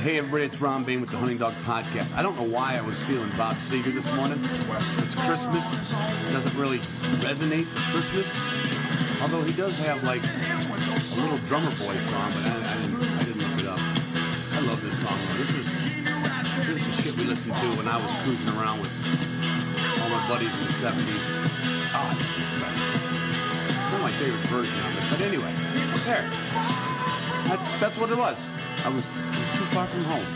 Hey everybody, it's Ron Boehm with the Hunting Dog Podcast. I don't know why I was feeling Bob Seger this morning. It's Christmas. It doesn't really resonate for Christmas. Although he does have like a little drummer voice on, but I, I, didn't, I didn't look it up. I love this song. This is this is the shit we listened to when I was cruising around with all my buddies in the 70s. Oh, guy. It's not my favorite version of it, but anyway, there. That, that's what it was. I was, I was too far from home.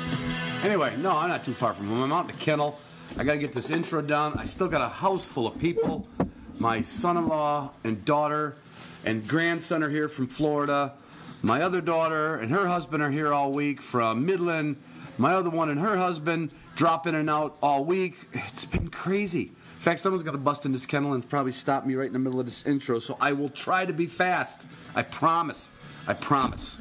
Anyway, no, I'm not too far from home. I'm out in the kennel. I got to get this intro done. I still got a house full of people. My son-in-law and daughter and grandson are here from Florida. My other daughter and her husband are here all week from Midland. My other one and her husband drop in and out all week. It's been crazy. In fact, someone's to bust in this kennel and probably stop me right in the middle of this intro. So I will try to be fast. I promise. I promise.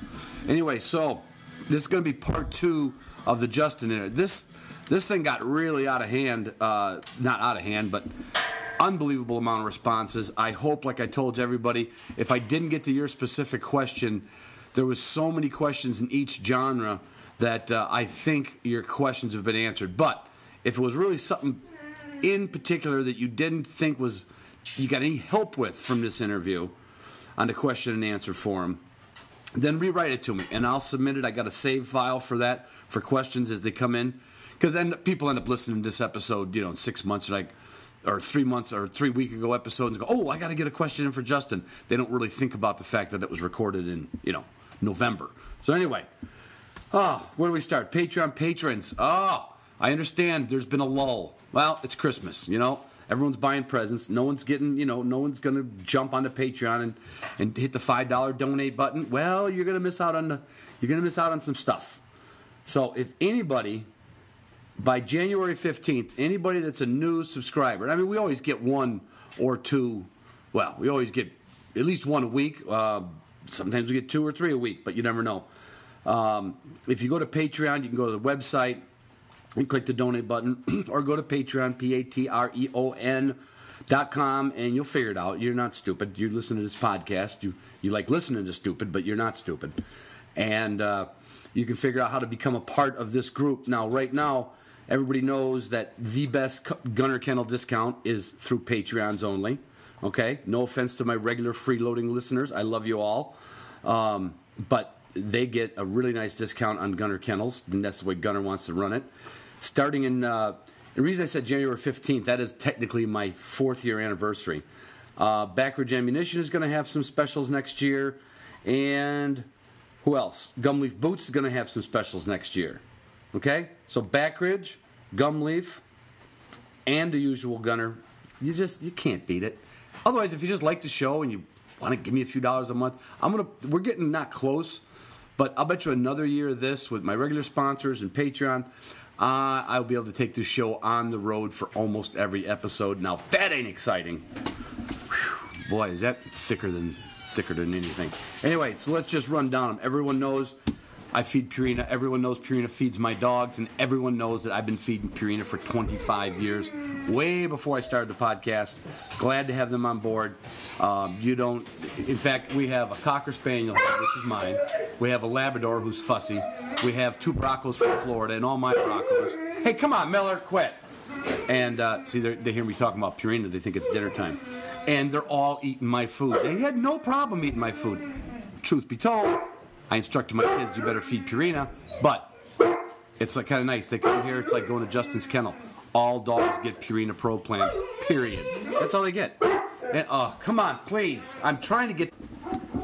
Anyway, so this is going to be part two of the Justin interview. This this thing got really out of hand. Uh, not out of hand, but unbelievable amount of responses. I hope, like I told everybody, if I didn't get to your specific question, there was so many questions in each genre that uh, I think your questions have been answered. But if it was really something in particular that you didn't think was you got any help with from this interview on the question and answer forum, then rewrite it to me and I'll submit it. I got a save file for that for questions as they come in. Because then people end up listening to this episode, you know, in six months, or like, or three months or three week ago episodes and go, oh, I got to get a question in for Justin. They don't really think about the fact that it was recorded in, you know, November. So anyway, oh, where do we start? Patreon patrons. Oh, I understand there's been a lull. Well, it's Christmas, you know. Everyone's buying presents. No one's getting, you know, no one's going to jump on the Patreon and, and hit the $5 donate button. Well, you're going to miss out on the, you're going to miss out on some stuff. So if anybody by January 15th, anybody that's a new subscriber, I mean, we always get one or two, well, we always get at least one a week. Uh, sometimes we get two or three a week, but you never know. Um, if you go to Patreon, you can go to the website and click the donate button, or go to Patreon, P A T R E O N. Dot com and you'll figure it out. You're not stupid. You listen to this podcast. You you like listening to stupid, but you're not stupid. And uh, you can figure out how to become a part of this group. Now, right now, everybody knows that the best gunner kennel discount is through Patreons only. Okay, no offense to my regular freeloading listeners. I love you all, um, but they get a really nice discount on gunner kennels, and that's the way Gunner wants to run it. Starting in uh, the reason I said January 15th, that is technically my fourth year anniversary. Uh, Backridge Ammunition is going to have some specials next year, and who else? Gumleaf Boots is going to have some specials next year. Okay, so Backridge, Gumleaf, and the usual Gunner, you just you can't beat it. Otherwise, if you just like the show and you want to give me a few dollars a month, I'm gonna we're getting not close, but I'll bet you another year of this with my regular sponsors and Patreon. Uh, I'll be able to take this show on the road for almost every episode. Now that ain't exciting. Whew, boy, is that thicker than thicker than anything. Anyway, so let's just run down them. Everyone knows I feed Purina. Everyone knows Purina feeds my dogs, and everyone knows that I've been feeding Purina for 25 years, way before I started the podcast. Glad to have them on board. Um, you don't. In fact, we have a cocker spaniel, which is mine. We have a Labrador who's fussy. We have two Braccos from Florida, and all my Braccos. Hey, come on, Miller, quit. And uh, see, they hear me talking about Purina. They think it's dinner time. And they're all eating my food. They had no problem eating my food. Truth be told, I instructed my kids, you better feed Purina. But it's like kind of nice. They come here, it's like going to Justin's kennel. All dogs get Purina Pro Plan, period. That's all they get. And, oh, come on, please. I'm trying to get.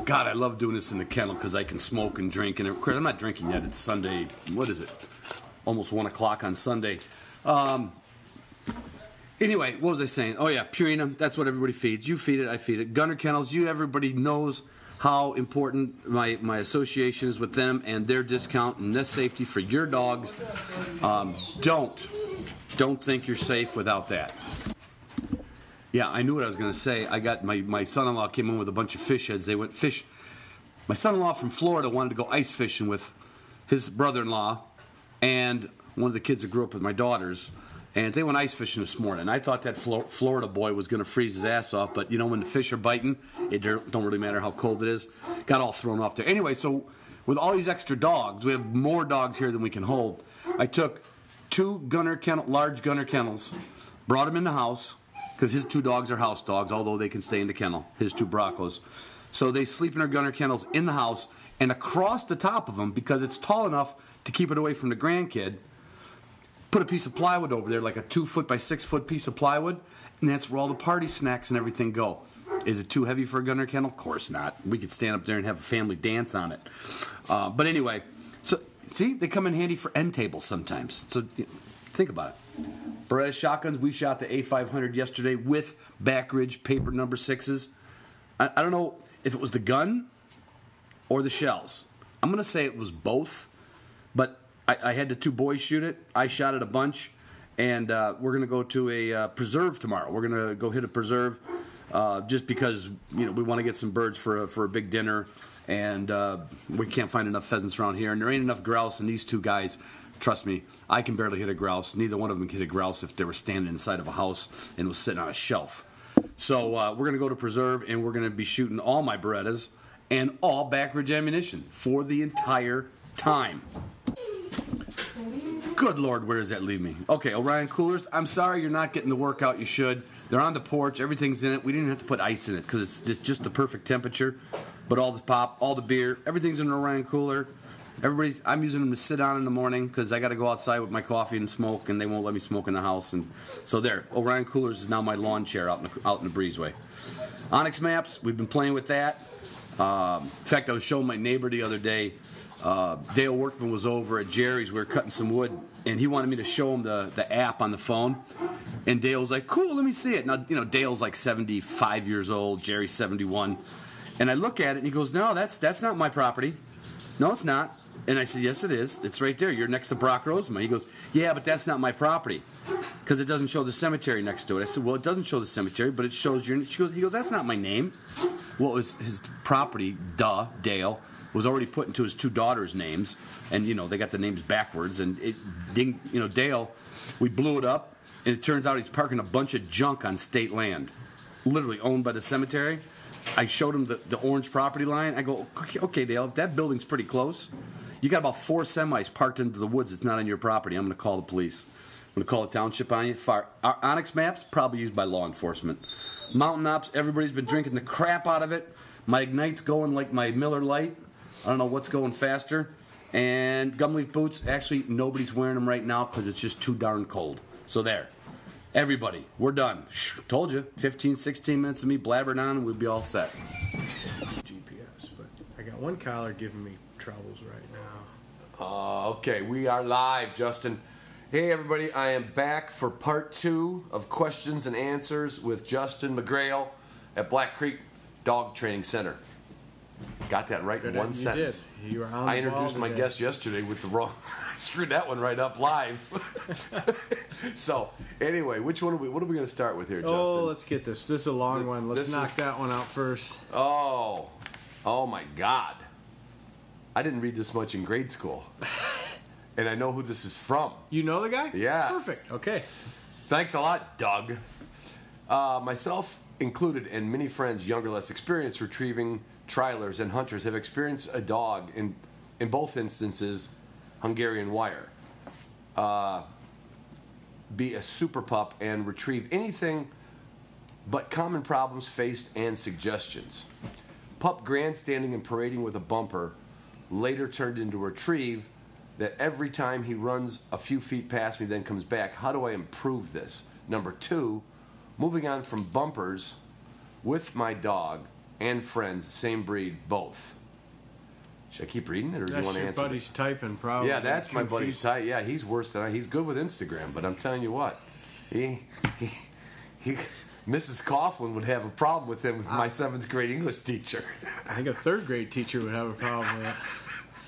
God, I love doing this in the kennel because I can smoke and drink. And of course, I'm not drinking yet. It's Sunday. What is it? Almost 1 o'clock on Sunday. Um, Anyway, what was I saying? Oh yeah, Purina. That's what everybody feeds. You feed it. I feed it. Gunner Kennels. You. Everybody knows how important my my association is with them and their discount and this safety for your dogs. Um, don't don't think you're safe without that. Yeah, I knew what I was going to say. I got my my son-in-law came in with a bunch of fish heads. They went fish. My son-in-law from Florida wanted to go ice fishing with his brother-in-law and one of the kids that grew up with my daughters. And they went ice fishing this morning. I thought that Flo- Florida boy was going to freeze his ass off, but you know when the fish are biting, it don't don't really matter how cold it is. Got all thrown off there. Anyway, so with all these extra dogs, we have more dogs here than we can hold. I took two gunner kennel, large gunner kennels, brought them in the house because his two dogs are house dogs, although they can stay in the kennel. His two Braccos, so they sleep in their gunner kennels in the house, and across the top of them because it's tall enough to keep it away from the grandkid. Put a piece of plywood over there, like a two foot by six foot piece of plywood, and that's where all the party snacks and everything go. Is it too heavy for a gunner kennel? Of course not. We could stand up there and have a family dance on it. Uh, but anyway, so see, they come in handy for end tables sometimes. So you know, think about it. Beretta shotguns. We shot the A500 yesterday with Backridge paper number sixes. I, I don't know if it was the gun or the shells. I'm going to say it was both, but I, I, had the two boys shoot it. I shot it a bunch, and uh, we're going to go to a uh, preserve tomorrow. We're going to go hit a preserve uh, just because you know we want to get some birds for a, for a big dinner, and uh, we can't find enough pheasants around here, and there ain't enough grouse. And these two guys, trust me, I can barely hit a grouse. Neither one of them can hit a grouse if they were standing inside of a house and was sitting on a shelf. So uh, we're going to go to preserve, and we're going to be shooting all my Berettas and all Backridge ammunition for the entire time. Good Lord, where does that leave me? Okay, Orion Coolers, I'm sorry you're not getting the workout you should. They're on the porch, everything's in it. We didn't have to put ice in it because it's just, just the perfect temperature. But all the pop, all the beer, everything's in an Orion Cooler. Everybody's, I'm using them to sit on in the morning because I got to go outside with my coffee and smoke, and they won't let me smoke in the house. And so there, Orion Coolers is now my lawn chair out in the, out in the breezeway. onX Maps, we've been playing with that. Um, in fact, I was showing my neighbor the other day. Uh, Dale Workman was over at Jerry's. We were cutting some wood, and he wanted me to show him the, the app on the phone. And Dale was like, "Cool, let me see it." Now, you know, Dale's like 75 years old. Jerry's 71. And I look at it, and he goes, "No, that's that's not my property. No, it's not." And I said, "Yes, it is. It's right there. You're next to Brock Roseman." He goes, "Yeah, but that's not my property because it doesn't show the cemetery next to it." I said, "Well, it doesn't show the cemetery, but it shows your." She goes, "He goes, that's not my name." Well, it was his property, duh, Dale, was already put into his two daughters' names, and you know they got the names backwards. And it, ding, you know, Dale, we blew it up, and it turns out he's parking a bunch of junk on state land, literally owned by the cemetery. I showed him the, the orange property line. I go, okay, Dale, if that building's pretty close, you got about four semis parked into the woods. It's not on your property. I'm going to call the police. I'm going to call the township on you. Fire. Uh, onX Maps probably used by law enforcement. Mountain Ops, everybody's been drinking the crap out of it. My Ignite's going like my Miller Lite. I don't know what's going faster. And Gumleaf boots, actually, nobody's wearing them right now because it's just too darn cold. So there. Everybody, we're done. Told you. 15, 16 minutes of me blabbering on, and we'll be all set. GPS, but I got one collar giving me troubles right now. Uh, okay, we are live, Justin. Hey, everybody, I am back for part two of questions and answers with Justin McGrail at Black Creek Dog Training Center. Got that right Good, in one you sentence. did. You were on I introduced my today. guest yesterday with the wrong. screwed that one right up live. so, anyway, which one are we? What are we going to start with here, Justin? Oh, let's get this. This is a long Th- one. Let's knock is- that one out first. Oh, oh my God! I didn't read this much in grade school, and I know who this is from. You know the guy? Yeah. Perfect. Okay. Thanks a lot, Doug. Uh, myself included, and many friends, younger, less experienced, retrieving trialers and hunters have experienced a dog in in both instances, Hungarian wire. Uh, be a super pup and retrieve anything but common problems faced and suggestions. Pup grandstanding and parading with a bumper later turned into retrieve that every time he runs a few feet past me, then comes back. How do I improve this? Number two, moving on from bumpers with my dog and friends, same breed, both. Should I keep reading it, or do you That's want to your answer? buddy's typing, probably. Yeah, that's my buddy's type. Yeah, he's worse than I. He's good with Instagram, but I'm telling you what, he, he, he Mrs. Coughlin would have a problem with him, Ah. my seventh grade English teacher. I think a third grade teacher would have a problem with.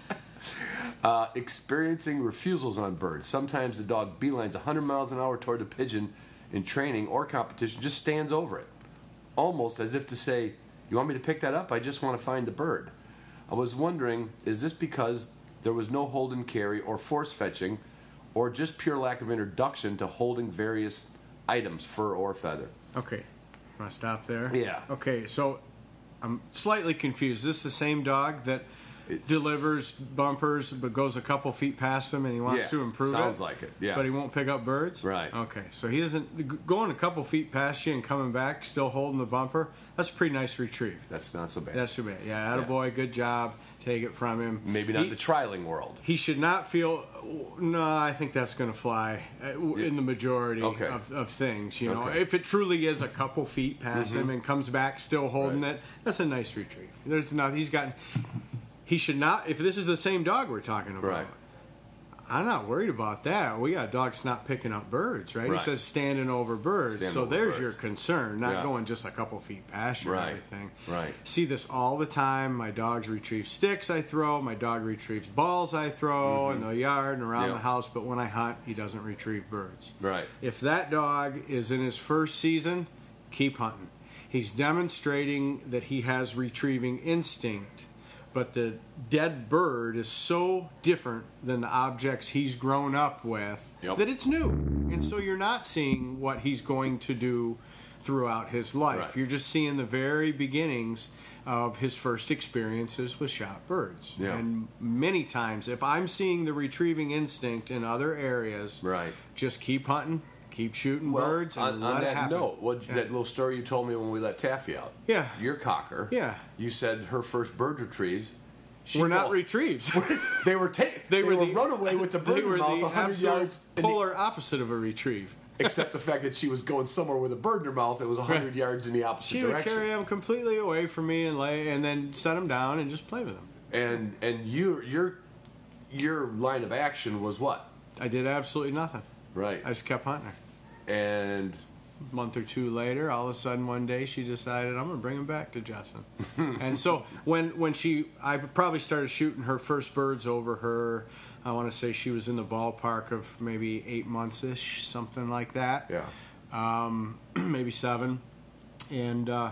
Uh, experiencing refusals on birds. Sometimes the dog beelines 100 miles an hour toward the pigeon in training or competition, just stands over it, almost as if to say, "You want me to pick that up? I just want to find the bird." I was wondering, is this because there was no hold and carry or force fetching, or just pure lack of introduction to holding various items, fur or feather? Okay. Want to stop there? Yeah. Okay, so I'm slightly confused. Is this the same dog that It's- delivers bumpers, but goes a couple feet past them, and he wants Yeah, to improve sounds it. like it, yeah. but he won't pick up birds. Right. Okay, so he doesn't going a couple feet past you and coming back, still holding the bumper. That's a pretty nice retrieve. That's not so bad. That's too bad. Yeah, attaboy, good job. Take it from him. Maybe not He- the trialing world. he should not feel. No, I think that's going to fly uh, in the majority Okay. of, of things. You know, Okay. if it truly is a couple feet past him and comes back still holding Right. it, that's a nice retrieve. There's not. He's gotten. He should not. If this is the same dog we're talking about, Right. I'm not worried about that. We got dogs not picking up birds, right? Right. He says standing over birds. Standing so over there's birds. your concern, not Yeah. going just a couple feet past you Right. and everything. Right. See this all the time. My dogs retrieve sticks I throw. My dog retrieves balls I throw in the yard and around Mm-hmm. The house. But when I hunt, he doesn't retrieve birds. Right. If that dog is in his first season, keep hunting. He's demonstrating that he has retrieving instinct, but the dead bird is so different than the objects he's grown up with Yep. that it's new. And so you're not seeing what he's going to do throughout his life. Right. You're just seeing the very beginnings of his first experiences with shot birds. And many times, if I'm seeing the retrieving instinct in other areas, Right. just keep hunting, keep shooting Well, birds, and on, let on it that note, what Yeah. that little story you told me when we let Taffy out? Yeah. Your cocker. Yeah. You said her first bird retrieves. She We're not retrieves. They were ta- they, were, the runaway with the bird They in her were mouth, the 100 absolute yards, in the- polar opposite of a retrieve. except the fact that she was going somewhere with a bird in her mouth that was 100 Right. yards in the opposite She would carry him completely away from me and lay, and then set him down and just play with him. and and you your your line of action was what? I did absolutely nothing. Right. I just kept hunting her. and A month or two later, all of a sudden one day she decided I'm gonna bring him back to Justin. and so when when she I probably started shooting her first birds over her. I want to say she was in the ballpark of maybe eight months ish, something like that. yeah. um, maybe seven, and uh,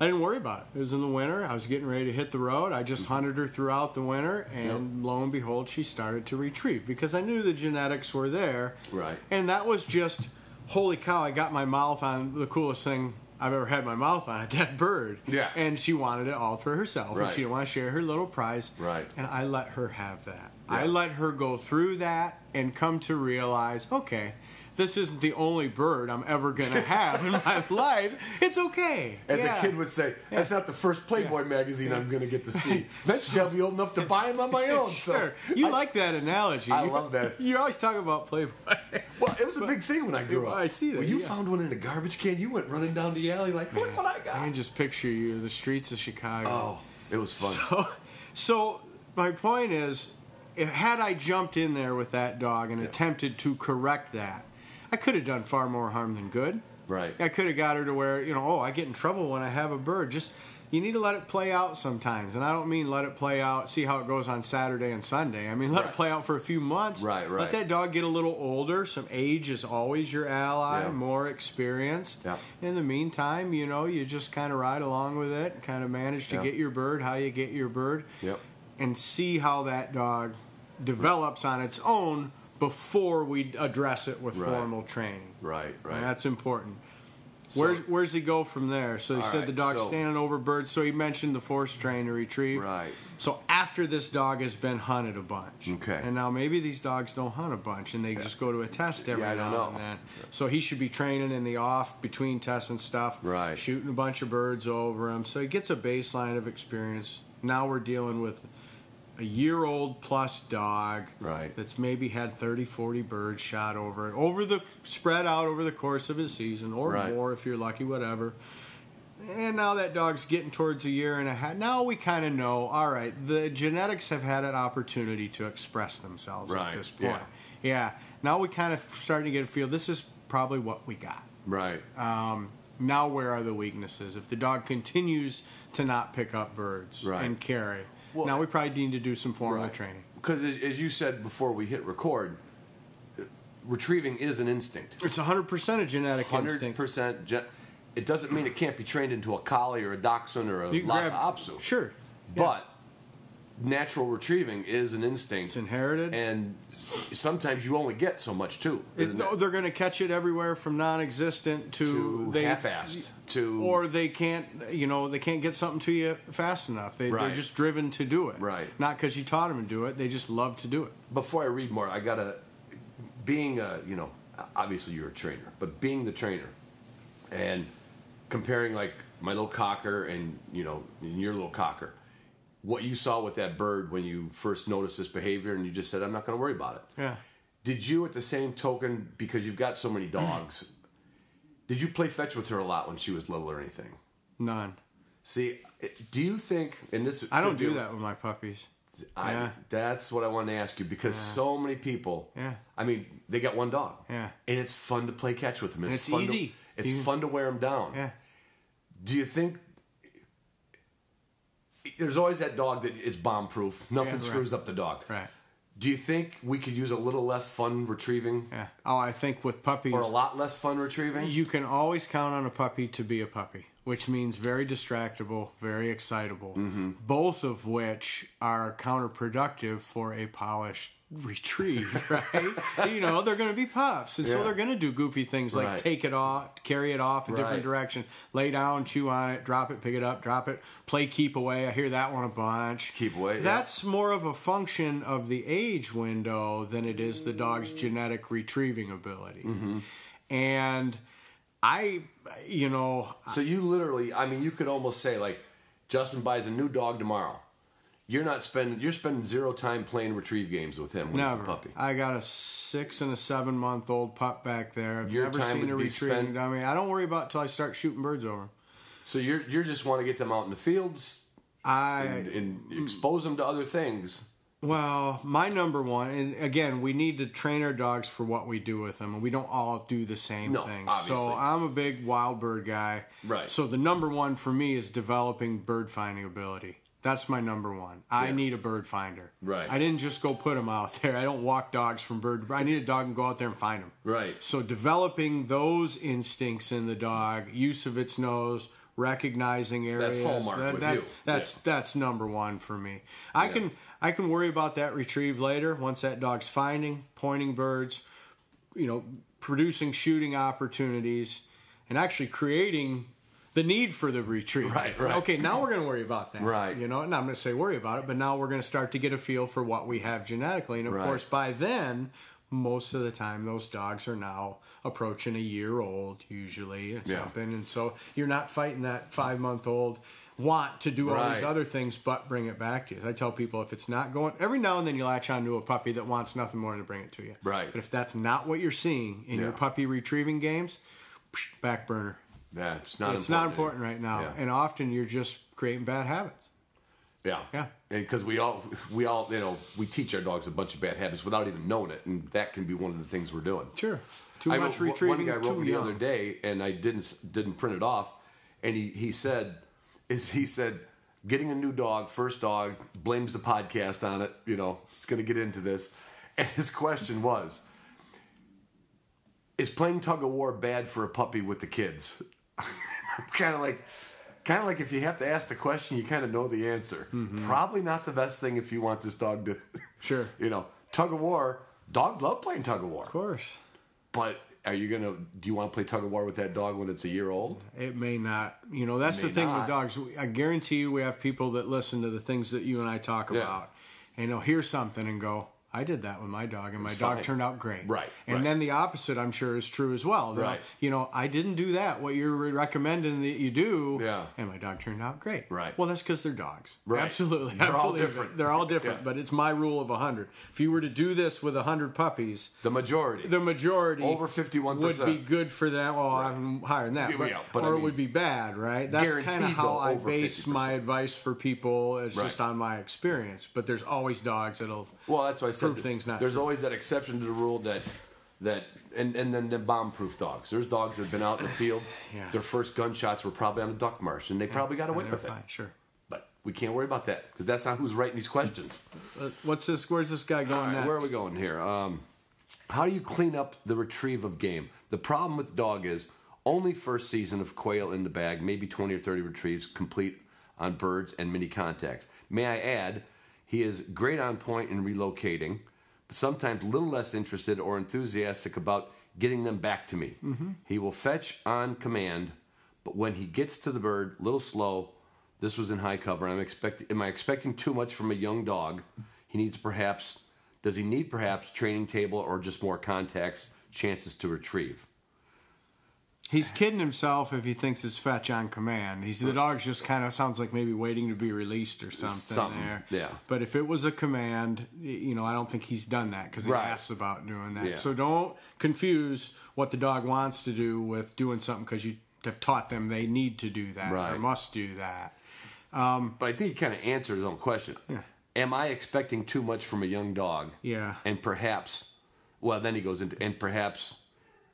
I didn't worry about it. It was in the winter. I was getting ready to hit the road. I just mm-hmm. hunted her throughout the winter, and lo and behold, she started to retrieve because I knew the genetics were there. Right. And that was just, holy cow! I got my mouth on the coolest thing. I've ever had my mouth on a dead bird. Yeah. And she wanted it all for herself. And she didn't want to share her little prize. Right. And I let her have that. Yeah. I let her go through that and come to realize, okay, this isn't the only bird I'm ever going to have in my life. It's okay. As Yeah. a kid would say, that's not the first Playboy magazine I'm going to get to see. Eventually, I'll be old enough to buy them on my own. So You I- like that analogy. I love that. You always talk about Playboy. Well, it was a big thing when I grew up. I see that, When you yeah. found one in a garbage can, you went running down the alley like, look what I got. I can just picture you, the streets of Chicago. Oh, it was fun. So, so my point is, if, had I jumped in there with that dog and attempted to correct that, I could have done far more harm than good. Right. I could have got her to where you know, oh, I get in trouble when I have a bird. Just you need to let it play out sometimes, and I don't mean let it play out, see how it goes on Saturday and Sunday. I mean let Right. it play out for a few months. Right, right. Let that dog get a little older. Some age is always your ally. Yeah. More experienced. Yeah. In the meantime, you know, you just kind of ride along with it, kind of manage to Yeah. get your bird how you get your bird Yep. and see how that dog develops on its own before we address it with Right. formal training. Right, right. And that's important. So- Where, where's he go from there? So he said right, the dog's so- standing over birds. So he mentioned the force train to retrieve. Right. So after this dog has been hunted a bunch. Okay. And now maybe these dogs don't hunt a bunch and they just go to a test every Yeah, now know. and then. So he should be training in the off between tests and stuff. Right. Shooting a bunch of birds over him. So he gets a baseline of experience. Now we're dealing with a year old plus dog Right. that's maybe had 30 40 birds shot over it over the spread out over the course of his season or Right. more if you're lucky whatever and now that dog's getting towards a year and a half now we kind of know all right the genetics have had an opportunity to express themselves Right, at this point yeah. yeah now we kind of starting to get a feel this is probably what we got Right. um, now where are the weaknesses if the dog continues to not pick up birds Right. and carry Well, now we probably need to do some formal Right. training Because as, as you said before we hit record, uh, retrieving is an instinct. It's 100% a genetic Hundred instinct. percent. Je- it doesn't mean it can't be trained into a collie or a dachshund or a Lhasa Apso. Sure. But natural retrieving is an instinct. It's inherited. and sometimes you only get so much too. It- no, they're going to catch it everywhere from non-existent to, To they half-assed, to- or they can't you know they can't get something to you fast enough they, they're Right. just driven to do it Right. not because you taught them to do it they just love to do it Before I read more, I gotta being a you know obviously you're a trainer, but being the trainer and comparing like my little cocker and you know and your little cocker, what you saw with that bird when you first noticed this behavior and you just said I'm not going to worry about it. yeah Did you, at the same token, because you've got so many dogs, did you play fetch with her a lot when she was little or anything? none See, do you think? And this, i don't do that with my puppies I, Yeah. That's what I wanted to ask you because so many people. Yeah. I mean, they got one dog. Yeah. And it's fun to play catch with them. It's, it's easy. To, it's You- fun to wear them down. yeah Do you think? There's always that dog that it's bomb proof. Nothing Yeah, right. screws up the dog. right Do you think we could use a little less fun retrieving yeah oh i think with puppies or a lot less fun retrieving? you can always count on a puppy to be a puppy which means very distractible very excitable Mm-hmm. both of which are counterproductive for a polished retrieve right you know they're going to be pups and so they're going to do goofy things like Right. take it off carry it off in Right. different direction lay down chew on it drop it pick it up drop it play keep away i hear that one a bunch Keep away, yeah. that's more of a function of the age window than it is the dog's genetic retrieving ability Mm-hmm. and I, you know, So you literally, I mean, you could almost say like, Justin buys a new dog tomorrow. You're not spending. You're spending zero time playing retrieve games with him when never. he's a puppy. I got a six and a seven month old pup back there. I've Your never seen a retrieving. spent- I mean, I don't worry about it till I start shooting birds over. So you're you're just want to get them out in the fields I and, and expose them to other things. Well, my number one, and again, we need to train our dogs for what we do with them, and we don't all do the same No, thing. obviously. So I'm a big wild bird guy. Right. So the number one for me is developing bird finding ability. That's my number one. I Yeah. need a bird finder. Right. I didn't just go put them out there. I don't walk dogs from bird. I need a dog and go out there and find them. Right. So developing those instincts in the dog, use of its nose, recognizing areas. That's hallmark that- with that- you. That's Yeah. that's number one for me. I Yeah. can I can worry about that retrieve later once that dog's finding, pointing birds, you know, producing shooting opportunities, and actually creating the need for the retrieve. Right, right. Okay, now we're going to worry about that. Right. You know, and I'm going to say worry about it, but now we're going to start to get a feel for what we have genetically, and of Right. course, by then, most of the time, those dogs are now approaching a year old, usually, and Yeah. something, and so you're not fighting that five month old want to do all these other things but bring it back to you. I tell people if it's not going every now and then you latch onto a puppy that wants nothing more than to bring it to you. Right. But if that's not what you're seeing in your puppy retrieving games, back burner. Yeah, it's not. it's not important right now. Yeah. And often you're just creating bad habits. Yeah, Yeah. and because we all we all you know we teach our dogs a bunch of bad habits without even knowing it, and that can be one of the things we're doing. Sure. Too I much wrote- retrieving, One guy wrote me the other day, and I didn't didn't print it off, and he he said is he said getting a new dog, first dog, blames the podcast on it. You know, he's going to get into this, and his question was. Is playing tug of war bad for a puppy with the kids? kind of like, kind of like if you have to ask the question, you kind of know the answer. Mm-hmm. Probably not the best thing if you want this dog to, Sure. you know, tug of war. Dogs love playing tug of war. Of course. But are you gonna? Do you want to play tug of war with that dog when it's a year old? It may not. You know, that's the thing not. with dogs. I guarantee you, we have people that listen to the things that you and I talk Yeah. about, and they'll hear something and go, "I did that with my dog, and my dog fine. turned out great." Right, And right. then the opposite, I'm sure, is true as well. Right. You know, I didn't do that. What you're recommending that you do, Yeah. and my dog turned out great. Right. Well, that's because they're dogs. Right. Absolutely. They're I all believe it. different. They're all different. Yeah. But it's my rule of hundred. If you were to do this with hundred puppies, The majority. the majority Over 51%. would be good for them. Well, I'm higher than that, but, yeah, but I or it would be bad, right? That's kind of how I base 50%. my advice for people. It's Right. just on my experience. But there's always dogs that'll. Well, that's why I said things not There's true. always that exception to the rule that that and and then the bomb-proof dogs. There's dogs that have been out in the field. Yeah. Their first gunshots were probably on a duck marsh, and they probably got away with it. sure. But we can't worry about that because that's not who's writing these questions. Uh, what's this? Where's this guy going right, next? where are we going here? Um, how do you clean up the retrieve of game? The problem with the dog is only first season of quail in the bag, maybe 20 or 30 retrieves complete on birds and mini contacts. May I add, He is great on point in relocating, but sometimes a little less interested or enthusiastic about getting them back to me. Mm-hmm. He will fetch on command, but when he gets to the bird, a little slow. This was in high cover. I'm expect, Am I expecting too much from a young dog? He needs perhaps. Does he need perhaps training table or just more contacts, chances to retrieve? He's kidding himself if he thinks it's fetch on command. He's the dog's just kind of sounds like maybe waiting to be released or something, Something, there. yeah. But if it was a command, you know, I don't think he's done that because he Right. asks about doing that. Yeah. So don't confuse what the dog wants to do with doing something because you have taught them they need to do that or must do that. Um, but I think he kind of answered his own question. Am I expecting too much from a young dog? Yeah. And perhaps, well, then he goes into, and perhaps,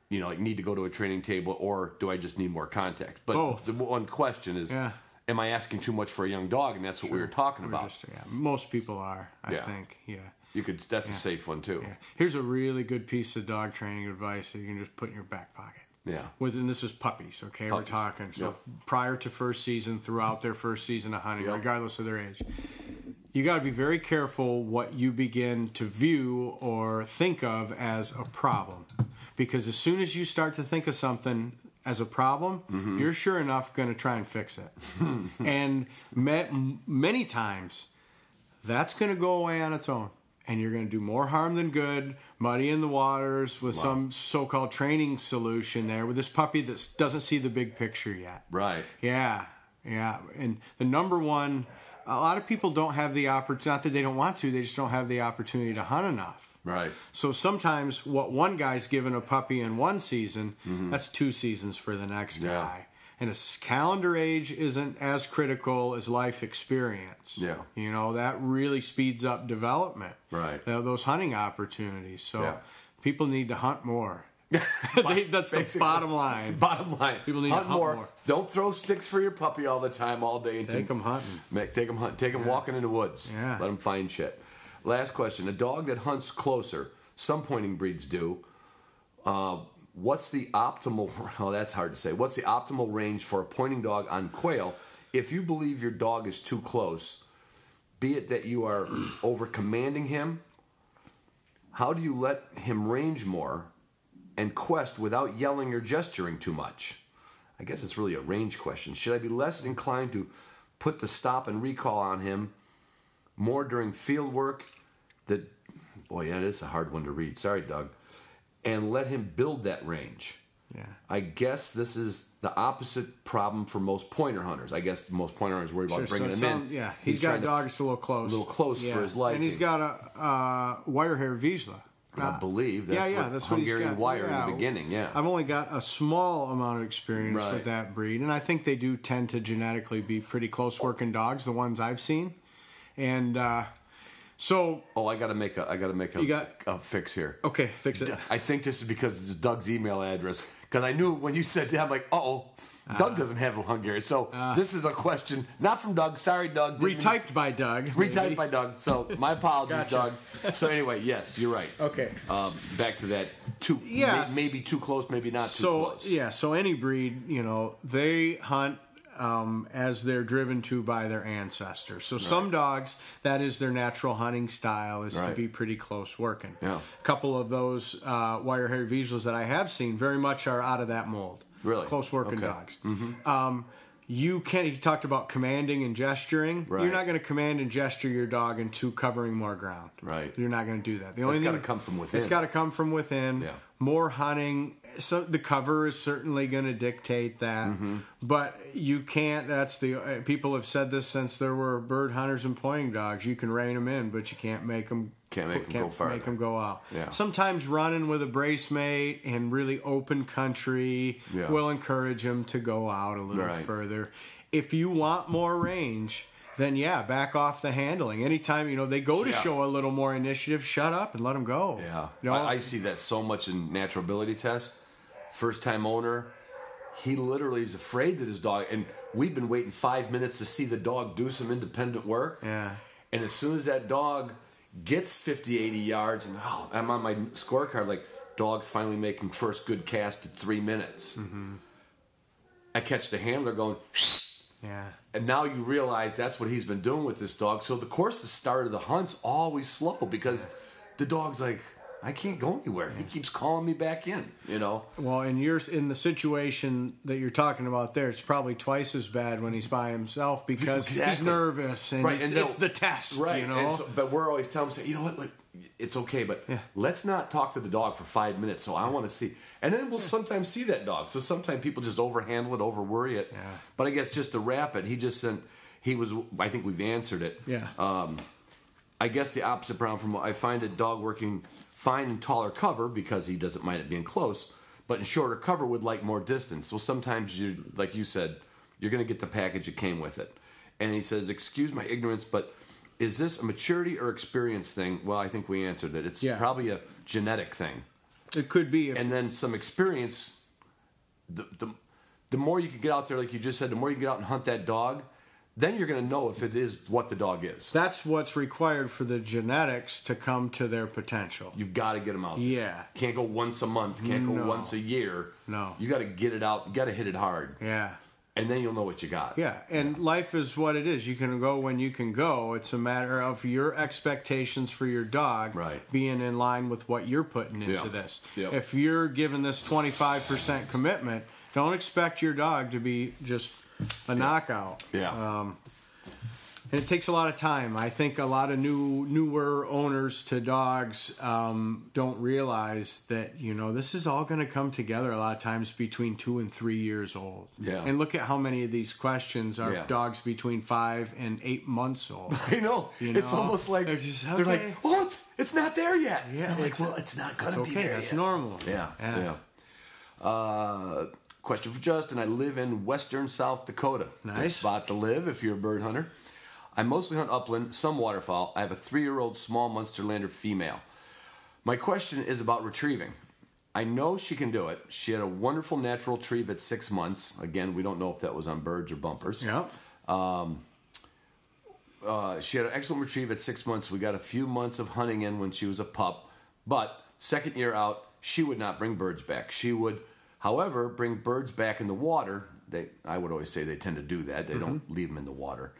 you know, like need to go to a training table, or do I just need more context? But Both. the one question is, Yeah. am I asking too much for a young dog? And that's what we were talking We're about. just- yeah, most people are, I Yeah. think. Yeah. You could. That's a safe one too. Here's a really good piece of dog training advice that you can just put in your back pocket. Yeah. With and this is puppies, okay? Puppies. We're talking so Yep. prior to first season, throughout their first season of hunting, Yep. regardless of their age. You got to be very careful what you begin to view or think of as a problem, because as soon as you start to think of something as a problem, Mm-hmm. you're sure enough going to try and fix it. and ma- many times, that's going to go away on its own. And you're going to do more harm than good, muddying the waters with some so called training solution there with this puppy that doesn't see the big picture yet. Right. Yeah, yeah. And the number one, a lot of people don't have the opportunity, not that they don't want to, they just don't have the opportunity to hunt enough. Right. So sometimes what one guy's given a puppy in one season, that's two seasons for the next Mm-hmm. Yeah. guy. And a s- calendar age isn't as critical as life experience. Yeah. You know, that really speeds up development. Right. You know, those hunting opportunities. So Yeah. people need to hunt more. They- that's the bottom line. Bottom line, People need to hunt hunt more. more. Don't throw sticks for your puppy all the time, all day. And Take them hunting. Make, take them hunting. Take them walking in the woods. Yeah. Let them find shit. Last question: A dog that hunts closer. Some pointing breeds do. Uh, what's the optimal? Oh, that's hard to say. What's the optimal range for a pointing dog on quail? If you believe your dog is too close, be it that you are over commanding him, how do you let him range more and quest without yelling or gesturing too much? I guess it's really a range question. Should I be less inclined to put the stop and recall on him more during field work? That boy, yeah, it is a hard one to read. Sorry, Doug. And let him build that range. Yeah. I guess this is the opposite problem for most pointer hunters. I guess most pointer hunters worry about Sure, bringing so him some- in. Yeah, he's got trying a dog that's a little close. a little close for his liking. And he's got a uh, wire hair Vizsla. I believe that's yeah, yeah, what that's what he's Hungarian got. wire Yeah. in the beginning. Yeah, I've only got a small amount of experience Right. with that breed, and I think they do tend to genetically be pretty close working dogs, the ones I've seen. And uh, so, Oh, I gotta make a I gotta make a, You got- a fix here. okay, fix it. I think this is because it's Doug's email address. Because I knew when you said that, I'm like, oh, Doug doesn't have a Hungary. So this is a question not from Doug. Sorry, Doug. Retyped by Doug. Retyped maybe. by Doug. So my apologies, Gotcha. Doug. So anyway, yes, you're right. Okay. Um, back to that. Too Yes. may- maybe too close, maybe not too so close. yeah, so any breed, you know, they hunt um, as they're driven to by their ancestors. So some dogs, that is their natural hunting style, is to be pretty close working. Yeah. A couple of those uh, wire haired Vizslas that I have seen very much are out of that mold. Really? close working Okay. dogs. Um, you can't. He talked about commanding and gesturing. Right. You're not going to command and gesture your dog into covering more ground. Right. You're not going to do that. The only It's gotta come from within. It's got to come from within. Yeah. More hunting. So the cover is certainly going to dictate that, Mm-hmm. but you can't. That's the uh, people have said this since there were bird hunters and pointing dogs. You can rein them in, but you can't make them. Can't make 'em go Make them go out. Yeah. Sometimes running with a brace mate in really open country Yeah. will encourage them to go out a little Right. further. If you want more range, then yeah, back off the handling. Anytime you know they go to Yeah. show a little more initiative, shut up and let them go. Yeah, You know? I, I see that so much in natural ability tests. First time owner, he literally is afraid that his dog, and we've been waiting five minutes to see the dog do some independent work. Yeah. And as soon as that dog gets 50, 80 yards, and oh, I'm on my scorecard, like, dog's finally making first good cast at three minutes. Mm-hmm. I catch the handler going, Shh, Yeah. And now you realize that's what he's been doing with this dog. So, of course, the start of the hunt's always slow because the dog's like, I can't go anywhere. He keeps calling me back in, you know? Well, in your in the situation that you're talking about there, it's probably twice as bad when he's by himself because he's nervous and, Right, and it's the test, Right. You know, And so, but we're always telling him, say, you know what, like, it's okay, but Yeah. let's not talk to the dog for five minutes. So I want to see. And then we'll sometimes see that dog. So sometimes people just overhandle it, over worry it. Yeah. But I guess just to wrap it, he just sent, he was, I think we've answered it. yeah, Um, I guess the opposite problem from I find a dog working fine in taller cover because he doesn't mind it being close, but in shorter cover would like more distance. So sometimes you, like you said, you're going to get the package that came with it. And he says, "Excuse my ignorance, but is this a maturity or experience thing?" Well, I think we answered it. It's Yeah. probably a genetic thing, it could be. And then some experience. The, the the more you can get out there, like you just said, the more you can get out and hunt that dog, then you're going to know if it is what the dog is. that's what's required for the genetics to come to their potential. You've got to get them out. there. Yeah. Can't go once a month. Can't go No. once a year. No. You got to get it out. You got to hit it hard, Yeah. and then you'll know what you got. Yeah, and life is what it is. You can go when you can go. It's a matter of your expectations for your dog Right. being in line with what you're putting into Yeah. this. Yep. If you're giving this 25% commitment, don't expect your dog to be just a knockout. Yeah. Um, and it takes a lot of time. I think a lot of new newer owners to dogs um, don't realize that you know this is all going to come together a lot of times between two and three years old. Yeah. And look at how many of these questions are Yeah. dogs between five and eight months old. I know. You It's almost like They're just, they're like, oh, it's it's not there yet. Yeah, I'm like, well, it's not It's be okay. there That's yet. normal. Yeah, Yeah. yeah. Uh, question for Justin. I live in western South Dakota. Good Nice. spot to live if you're a bird hunter. I mostly hunt upland, some waterfowl. I have a three-year-old small Munsterlander female. My question is about retrieving. I know she can do it. She had a wonderful natural retrieve at six months. Again, we don't know if that was on birds or bumpers. Yeah. Uh, she had an excellent retrieve at six months. We got a few months of hunting in when she was a pup, but second year out, she would not bring birds back. She would, however, bring birds back in the water. They, I would always say they tend to do that. They don't leave them in the water.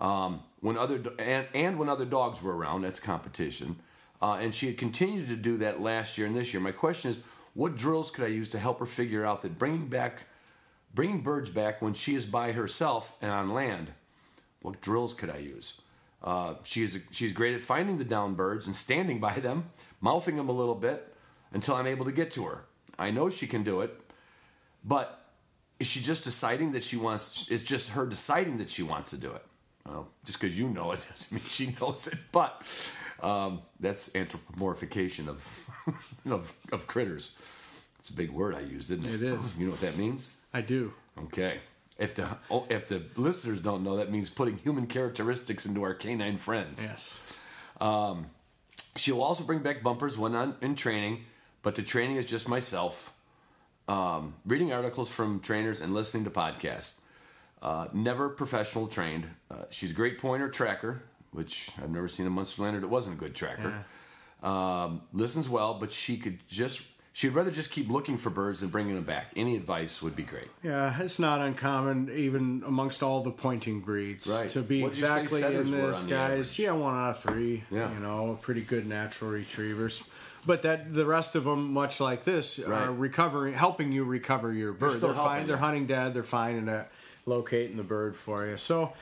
Um, when other do- and, and when other dogs were around, that's competition. Uh, and she had continued to do that last year and this year. My question is, what drills could I use to help her figure out that bringing back, bringing birds back when she is by herself and on land? What drills could I use? Uh, she's she's great at finding the down birds and standing by them, mouthing them a little bit until I'm able to get to her. I know she can do it, but is she just deciding that she wants? It's just her deciding that she wants to do it. Well, just because you know it doesn't mean she knows it. But um, that's anthropomorphication of, of of critters. It's a big word I used, isn't it? It is. You know what that means? I do. Okay. If the oh, if the listeners don't know, that means putting human characteristics into our canine friends. Yes. She'll also bring back bumpers when I'm in training, but the training is just myself, um, reading articles from trainers and listening to podcasts. Uh, never professional trained. Uh, she's a great pointer tracker, which I've never seen a Munsterlander that wasn't a good tracker. Um, listens well, but she could just she'd rather just keep looking for birds than bringing them back. Any advice would be great. Yeah, it's not uncommon, even amongst all the pointing breeds, Right. to be What'd exactly in this, guys. Yeah, one out of three. Yeah. you know, pretty good natural retrievers. But that the rest of them, much like this, Right. are recovering, helping you recover your bird. They're fine. They're hunting dead. They're finding it, locating the bird for you. So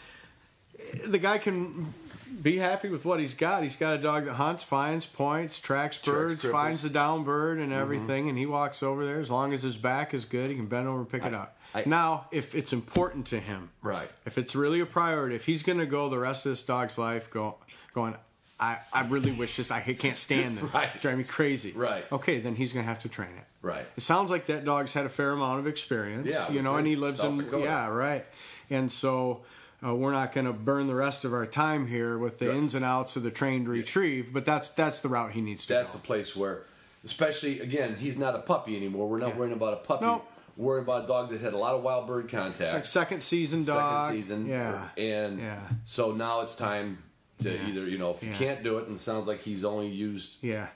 the guy can be happy with what he's got. He's got a dog that hunts, finds, points, tracks birds. Mm-hmm. finds the down bird and everything, and he walks over there. As long as his back is good, he can bend over and pick it up. I- now, if it's important to him, Right. if it's really a priority, if he's going to go the rest of this dog's life go, going, I, I really wish this, I can't stand this. Right. It's driving me crazy. Right. Okay, then he's going to have to train it. Right. It sounds like that dog's had a fair amount of experience. Yeah, You know, and he lives South in, Dakota. yeah, right. And so uh, we're not going to burn the rest of our time here with the Right. ins and outs of the trained retrieve, but that's that's the route he needs to go. That's go. a place where, especially again, he's not a puppy anymore. We're not worrying about a puppy. Nope. We're worrying about a dog that had a lot of wild bird contact. like second season dog. Second season. Yeah. And Yeah. so now it's time to Yeah. either, you know, if you Yeah. can't do it and it sounds like he's only used Yeah.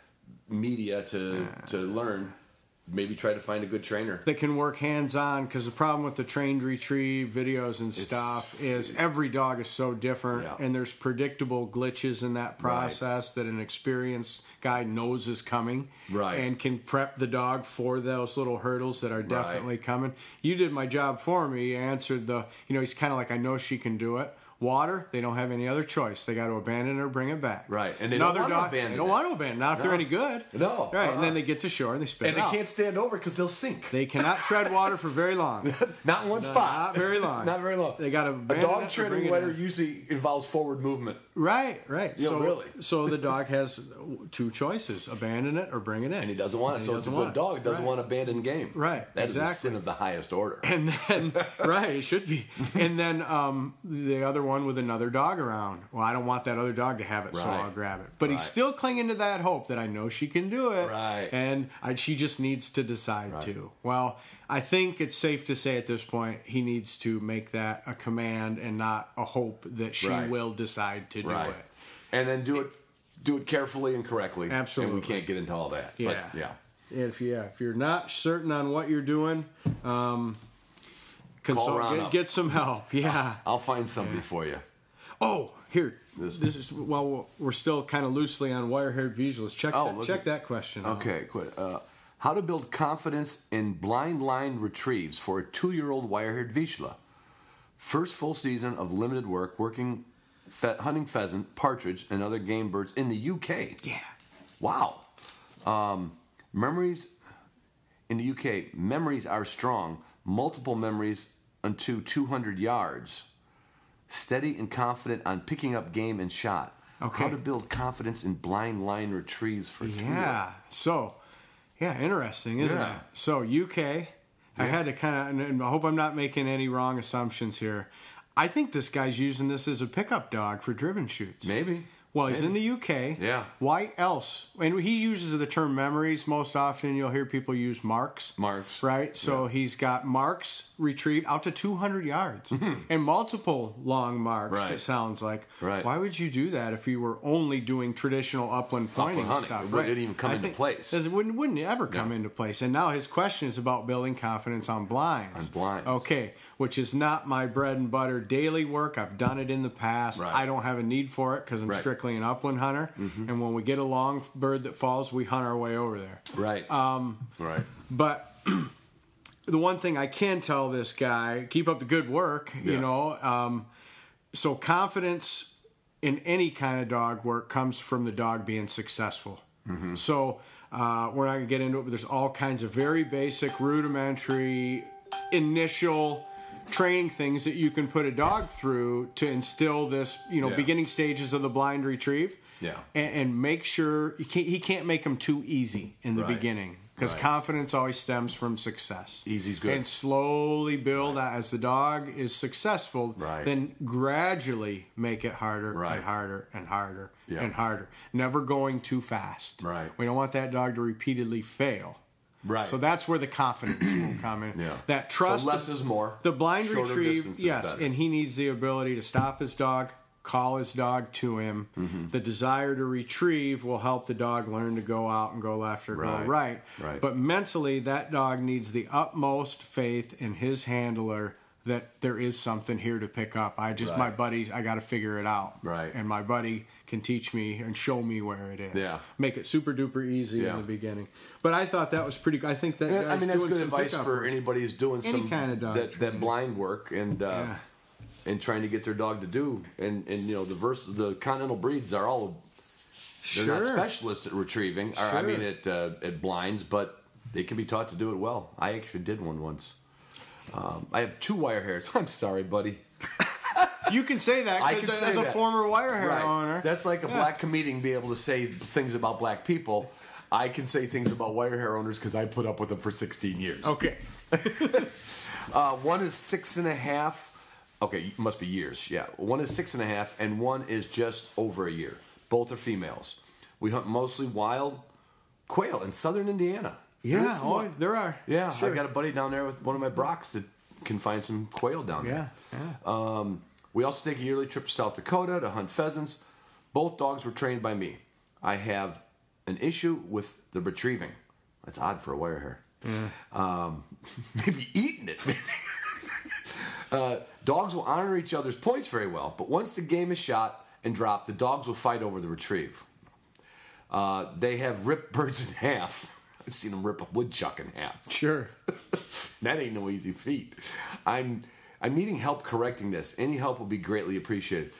media to to learn, maybe try to find a good trainer. that can work hands on because the problem with the trained retrieve videos and stuff is every dog is so different Yeah. and there's predictable glitches in that process that an experienced guy knows is coming Right. and can prep the dog for those little hurdles that are definitely coming you did my job for me you answered the you know he's kind of like i know she can do it Water, they don't have any other choice. They got to abandon it or bring it back. Right, and they don't wanna dog, abandon They don't it. want to abandon. Not if they're No. any good. No, Right, and uh-uh. then they get to shore and they spit And it they out. can't stand over because they'll sink. They cannot tread water for very long. Not in one spot. Not very long. Not very long. They got to a dog treading letter usually involves forward movement. Right, right. Yeah, so, really. so the dog has two choices: abandon it or bring it in. And he doesn't want it. So it's a good want it. dog. Doesn't want to abandon game. Right, That is a exactly. sin of the highest order. And then, right, it should be. And then um, the other one with another dog around. Well, I don't want that other dog to have it, so I'll grab it. But he's still clinging to that hope that I know she can do it. Right. And I, she just needs to decide to. Well, I think it's safe to say at this point he needs to make that a command and not a hope that she Right. will decide to do it. And then do it do it carefully and correctly. Absolutely. And we can't get into all that. Yeah. But yeah. If yeah, if you're not certain on what you're doing, um, consult, Ron get, get some help. Yeah. I'll find somebody for you. Oh, here. This- This, is well, we're still kind of loosely on wire-haired visuals. Check Oh, that, check at- that question. out. Okay, quit. Uh, how to build confidence in blind line retrieves for a two-year-old wire-haired Vizsla. First full season of limited work working, fe- hunting pheasant, partridge, and other game birds in the UK. Yeah. Wow. Um, memories in the UK. Memories are strong. Multiple memories unto 200 yards. Steady and confident on picking up game and shot. Okay. How to build confidence in blind line retrieves for two Yeah. So, yeah, interesting, isn't Yeah. it? So UK, I had to kind of, and I hope I'm not making any wrong assumptions here. I think this guy's using this as a pickup dog for driven shoots. Maybe. Well, he's in the UK. Yeah. Why else? And he uses the term memories most often. You'll hear people use marks. Marks. Right? So he's got marks retrieved out to 200 yards and multiple long marks, Mm-hmm. Right. it sounds like. Right. Why would you do that if you were only doing traditional upland pointing hunting. stuff? It wouldn't even come I into place. It wouldn't, wouldn't ever come Yeah. into place. And now his question is about building confidence on blinds. On blinds. Okay, which is not my bread and butter daily work. I've done it in the past. Right. I don't have a need for it because I'm Right. Mm-hmm. Strictly an upland hunter. And when we get a long bird that falls, we hunt our way over there. Right. Um, right. But the one thing I can tell this guy, keep up the good work, you know. Um, so confidence in any kind of dog work comes from the dog being successful. Mm-hmm. So uh, we're not gonna get into it, but there's all kinds of very basic, rudimentary, initial training things that you can put a dog through to instill this, you know, Yeah. beginning stages of the blind retrieve. Yeah. And, and make sure you can't, he can't make them too easy in the Right. beginning because Right. confidence always stems from success. Easy's good. And slowly build that as the dog is successful. Right. Then gradually make it harder Right. and harder and harder Yeah. and harder. Never going too fast. Right. We don't want that dog to repeatedly fail. Right. So that's where the confidence will come in. Yeah. That trust. So less is more. The blind Shorter retrieve, yes, better. and he needs the ability to stop his dog, call his dog to him. Mm-hmm. The desire to retrieve will help the dog learn to go out and go left or Right. go right. Right. But mentally, that dog needs the utmost faith in his handler that there is something here to pick up. I just, my buddy, I got to figure it out. Right. And my buddy can teach me and show me where it is. Yeah. Make it super duper easy Yeah. in the beginning. But I thought that was pretty. Good. I think that. Yeah, I mean, that's good advice for anybody who's doing Any some kind of dog that, that blind work and uh, Yeah. and trying to get their dog to do. And and you know the vers- the continental breeds are all they're not Sure. specialists at retrieving. Or, I mean at uh, at blinds, but they can be taught to do it well. I actually did one once. Um, I have two wire hairs. I'm sorry, buddy. You can say that I because can say as a former wire hair owner. That's like a Yeah. black comedian be able to say things about black people. I can say things about wire hair owners because I put up with them for 16 years. Okay. Uh, one is six and a half. Okay, must be years. Yeah, one is six and a half, and one is just over a year. Both are females. We hunt mostly wild quail in southern Indiana. Yeah, There's oh, there are. yeah. sure. I got a buddy down there with one of my Braccos that can find some quail down there. yeah. Um, we also take a yearly trip to South Dakota to hunt pheasants. Both dogs were trained by me. I have an issue with the retrieving. That's odd for a wire hair. Um, maybe eating it. uh, dogs will honor each other's points very well, but once the game is shot and dropped, the dogs will fight over the retrieve. Uh, they have ripped birds in half. I've seen them rip a woodchuck in half. Sure. That ain't no easy feat. I'm I'm needing help correcting this. Any help will be greatly appreciated.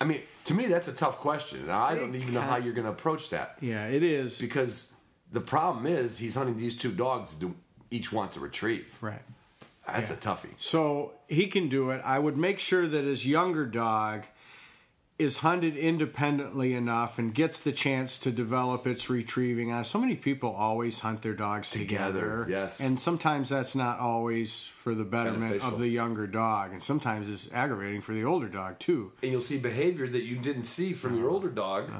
I mean, to me, that's a tough question, and I don't even know how you're going to approach that Yeah, it is. because the problem is he's hunting these two dogs that each want to retrieve. Right. That's a toughie. So he can do it. I would make sure that his younger dog is hunted independently enough and gets the chance to develop its retrieving. Uh, so many people always hunt their dogs together. Together, yes. And sometimes that's not always for the betterment Beneficial. of the younger dog. And sometimes it's aggravating for the older dog, too. And you'll see behavior that you didn't see from your older dog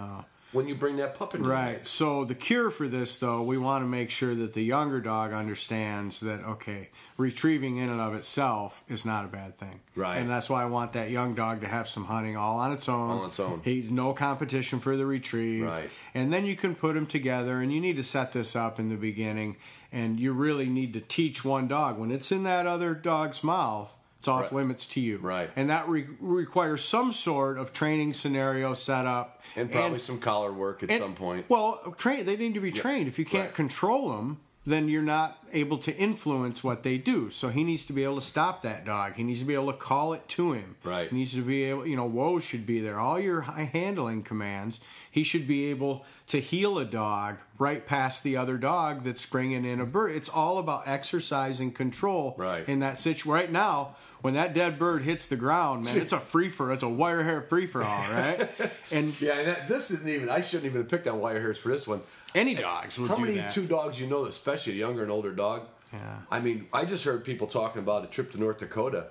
when you bring that pup into Right. So the cure for this, though, we want to make sure that the younger dog understands that okay, retrieving in and of itself is not a bad thing. Right. And that's why I want that young dog to have some hunting all on its own. All on its own. He's no competition for the retrieve. Right. And then you can put them together, and you need to set this up in the beginning, and you really need to teach one dog when it's in that other dog's mouth. It's off Right. limits to you, Right. And that re- requires some sort of training scenario set up, And probably some collar work at and- some point. Well, train. They need to be trained. If you can't right. control them, then you're not able to influence what they do. So he needs to be able to stop that dog. He needs to be able to call it to him. Right. He needs to be able. You know, whoa should be there. All your high handling commands. He should be able to heel a dog right past the other dog that's bringing in a bird. It's all about exercising control. Right. In that situation, right now. When that dead bird hits the ground, man, it's a free for it's a wire hair free for all, right? And yeah, and that, this isn't even. I shouldn't even have picked on wire hairs for this one. any dogs would How do many that. two dogs you know, especially a younger and older dog? Yeah. I mean, I just heard people talking about a trip to North Dakota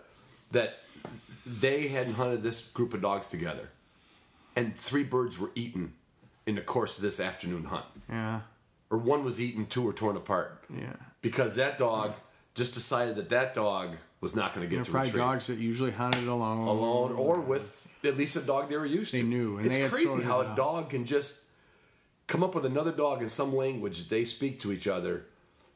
that they hadn't hunted this group of dogs together, and three birds were eaten in the course of this afternoon hunt, Yeah. or one was eaten, two were torn apart. Yeah. because that dog just decided that that dog was not going to get to probably retrieve dogs that usually hunted alone. alone or with at least a dog they were used to. They knew, and it's they crazy how it a dog can just come up with another dog in some language they speak to each other.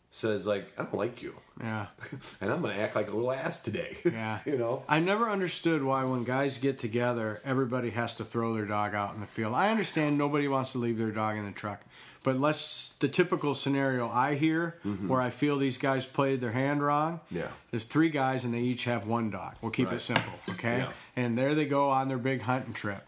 Says like, I don't like you, Yeah. and I'm going to act like a little ass today. Yeah. you know. I never understood why when guys get together, everybody has to throw their dog out in the field. I understand nobody wants to leave their dog in the truck. But let's the typical scenario I hear where I feel these guys played their hand wrong. Mm-hmm. Yeah. There's three guys and they each have one dog. We'll keep it simple, okay? Yeah. And there they go on their big hunting trip.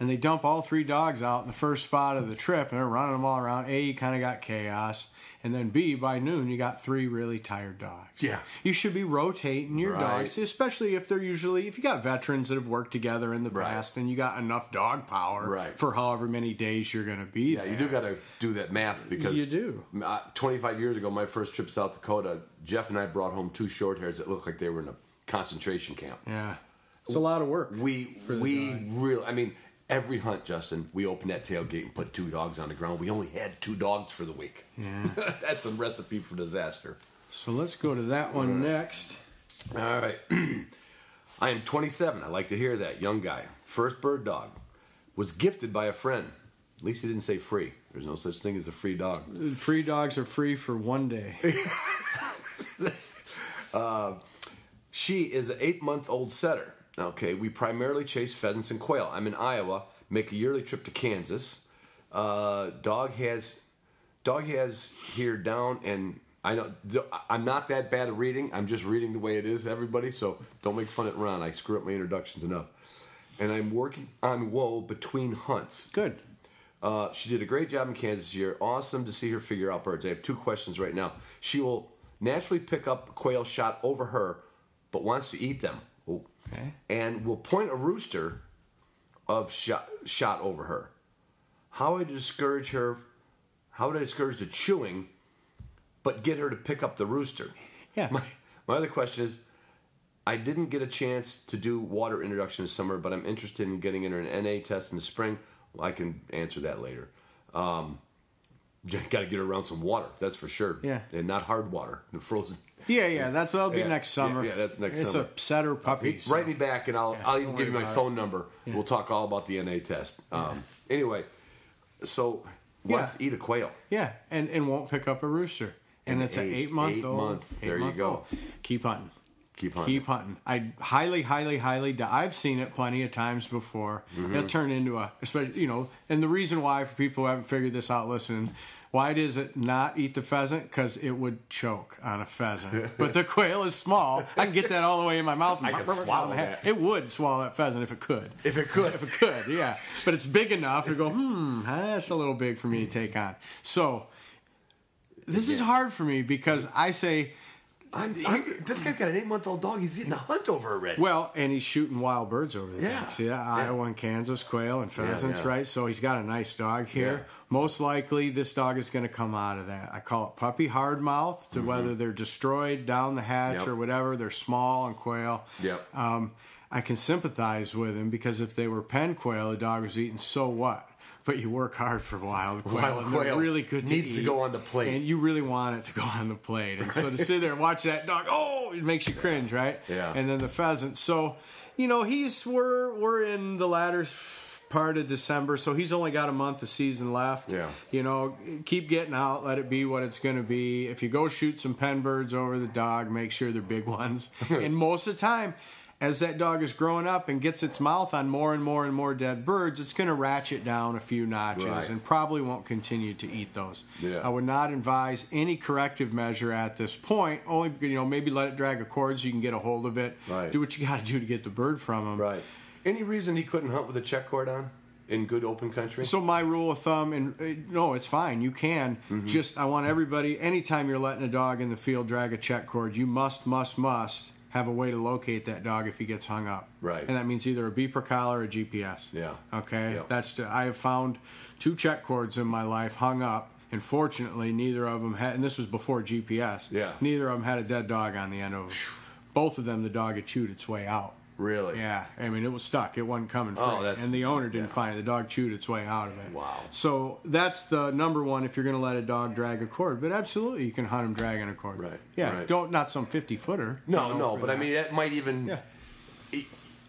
And they dump all three dogs out in the first spot of the trip and they're running them all around. A, you kind of got chaos. And then B, by noon, you got three really tired dogs. Yeah. You should be rotating your Right. dogs, especially if they're usually, if you got veterans that have worked together in the Right. past and you got enough dog power Right. for however many days you're going to be there. Yeah, there. you do got to do that math because You do. Uh, 25 years ago, my first trip to South Dakota, Jeff and I brought home two short hairs that looked like they were in a concentration camp. Yeah. It's a lot of work. We we dog. really, I mean, every hunt, Justin, we opened that tailgate and put two dogs on the ground. We only had two dogs for the week. Yeah. That's a recipe for disaster. So let's go to that one next. All right. I am 27. I like to hear that. Young guy. First bird dog. Was gifted by a friend. At least he didn't say free. There's no such thing as a free dog. Free dogs are free for one day. Uh, she is an eight month old setter. Okay, we primarily chase pheasants and quail. I'm in Iowa, make a yearly trip to Kansas. Uh, dog has dog has here down and I know I'm not that bad at reading. I'm just reading the way it is, everybody. So don't make fun at Ron. I screw up my introductions enough. And I'm working on whoa between hunts. Good. Uh, she did a great job in Kansas this year. Awesome to see her figure out birds. I have two questions right now. She will naturally pick up quail shot over her, but wants to eat them. Okay. And will point a rooster of shot, shot over her. How would I discourage her? How would I discourage the chewing, but get her to pick up the rooster? Yeah. My, my other question is I didn't get a chance to do water introduction this summer, but I'm interested in getting in an NA test in the spring. Well, I can answer that later. Um, Got to get around some water, that's for sure. Yeah. And not hard water, and frozen. Yeah, yeah, that's that'll be Yeah, next summer. yeah, yeah, that's next it's summer. a setter puppy. so- Write me back, and I'll I'll even give you my phone number. We'll talk all about the NA test. Um, Anyway, so Yeah. to eat a quail. Yeah, and and won't pick up a rooster. and An it's an eight month eight old. month. There you eight-month go. old. Keep hunting. Keep hunting. Keep hunting. I highly, highly, highly. I've seen it plenty of times before. Mm-hmm. It'll turn into a, especially you know, and the reason why for people who haven't figured this out, listening, why does it not eat the pheasant? Because it would choke on a pheasant. but the quail is small. I can get that all the way in my mouth. and I could swallow that. It would swallow that pheasant if it could. If it could. if it could, yeah. But it's big enough to go. Hmm, that's a little big for me to take on. So this is hard for me because I say. I'm, I'm, this guy's got an eight month old dog. He's eating a hunt over already. Well, and he's shooting wild birds over there. Yeah. See that? Iowa and Kansas quail and pheasants, yeah. right? So he's got a nice dog here. Yeah. Most likely, this dog is going to come out of that. I call it puppy hard mouth, to whether they're destroyed down the hatch Mm-hmm. Yep. or whatever. They're small and quail. Yep. Um, I can sympathize with him because if they were pen quail, the dog was eating, so what? But you work hard for wild quail, Wild quail really good to needs to go on the plate. and you really want it to go on the plate. And so to sit there and watch that dog, oh, it makes you cringe, right? Yeah. And then the pheasant. So, you know, he's we're we're in the latter part of December, so he's only got a month of season left. Yeah. You know, keep getting out, let it be what it's going to be. If you go shoot some pen birds over the dog, make sure they're big ones. and most of the time, as that dog is growing up and gets its mouth on more and more and more dead birds, it's going to ratchet down a few notches Right. and probably won't continue to eat those. Yeah. I would not advise any corrective measure at this point. Only you know maybe let it drag a cord so you can get a hold of it. Right. Do what you got to do to get the bird from him. right. Any reason he couldn't hunt with a check cord on in good open country? So my rule of thumb, and uh, no, it's fine. You can Mm-hmm. just. I want everybody. Anytime you're letting a dog in the field drag a check cord, you must, must, must have a way to locate that dog if he gets hung up. Right. And that means either a beeper collar or a GPS. Yeah. Okay. Yep. That's. The, I have found two check cords in my life hung up. And fortunately, neither of them had, and this was before GPS. Yeah. Neither of them had a dead dog on the end of them. Both of them, the dog had chewed its way out. Really? Yeah, I mean it was stuck. It wasn't coming oh, free, Oh, that's- and the owner didn't yeah. find it. The dog chewed its way out of it. Wow. So that's the number one if you're going to let a dog drag a cord. But absolutely, you can hunt him dragging a cord. Right, Yeah. right. Don't not some 50 footer. No, no, but I mean that might even. Yeah.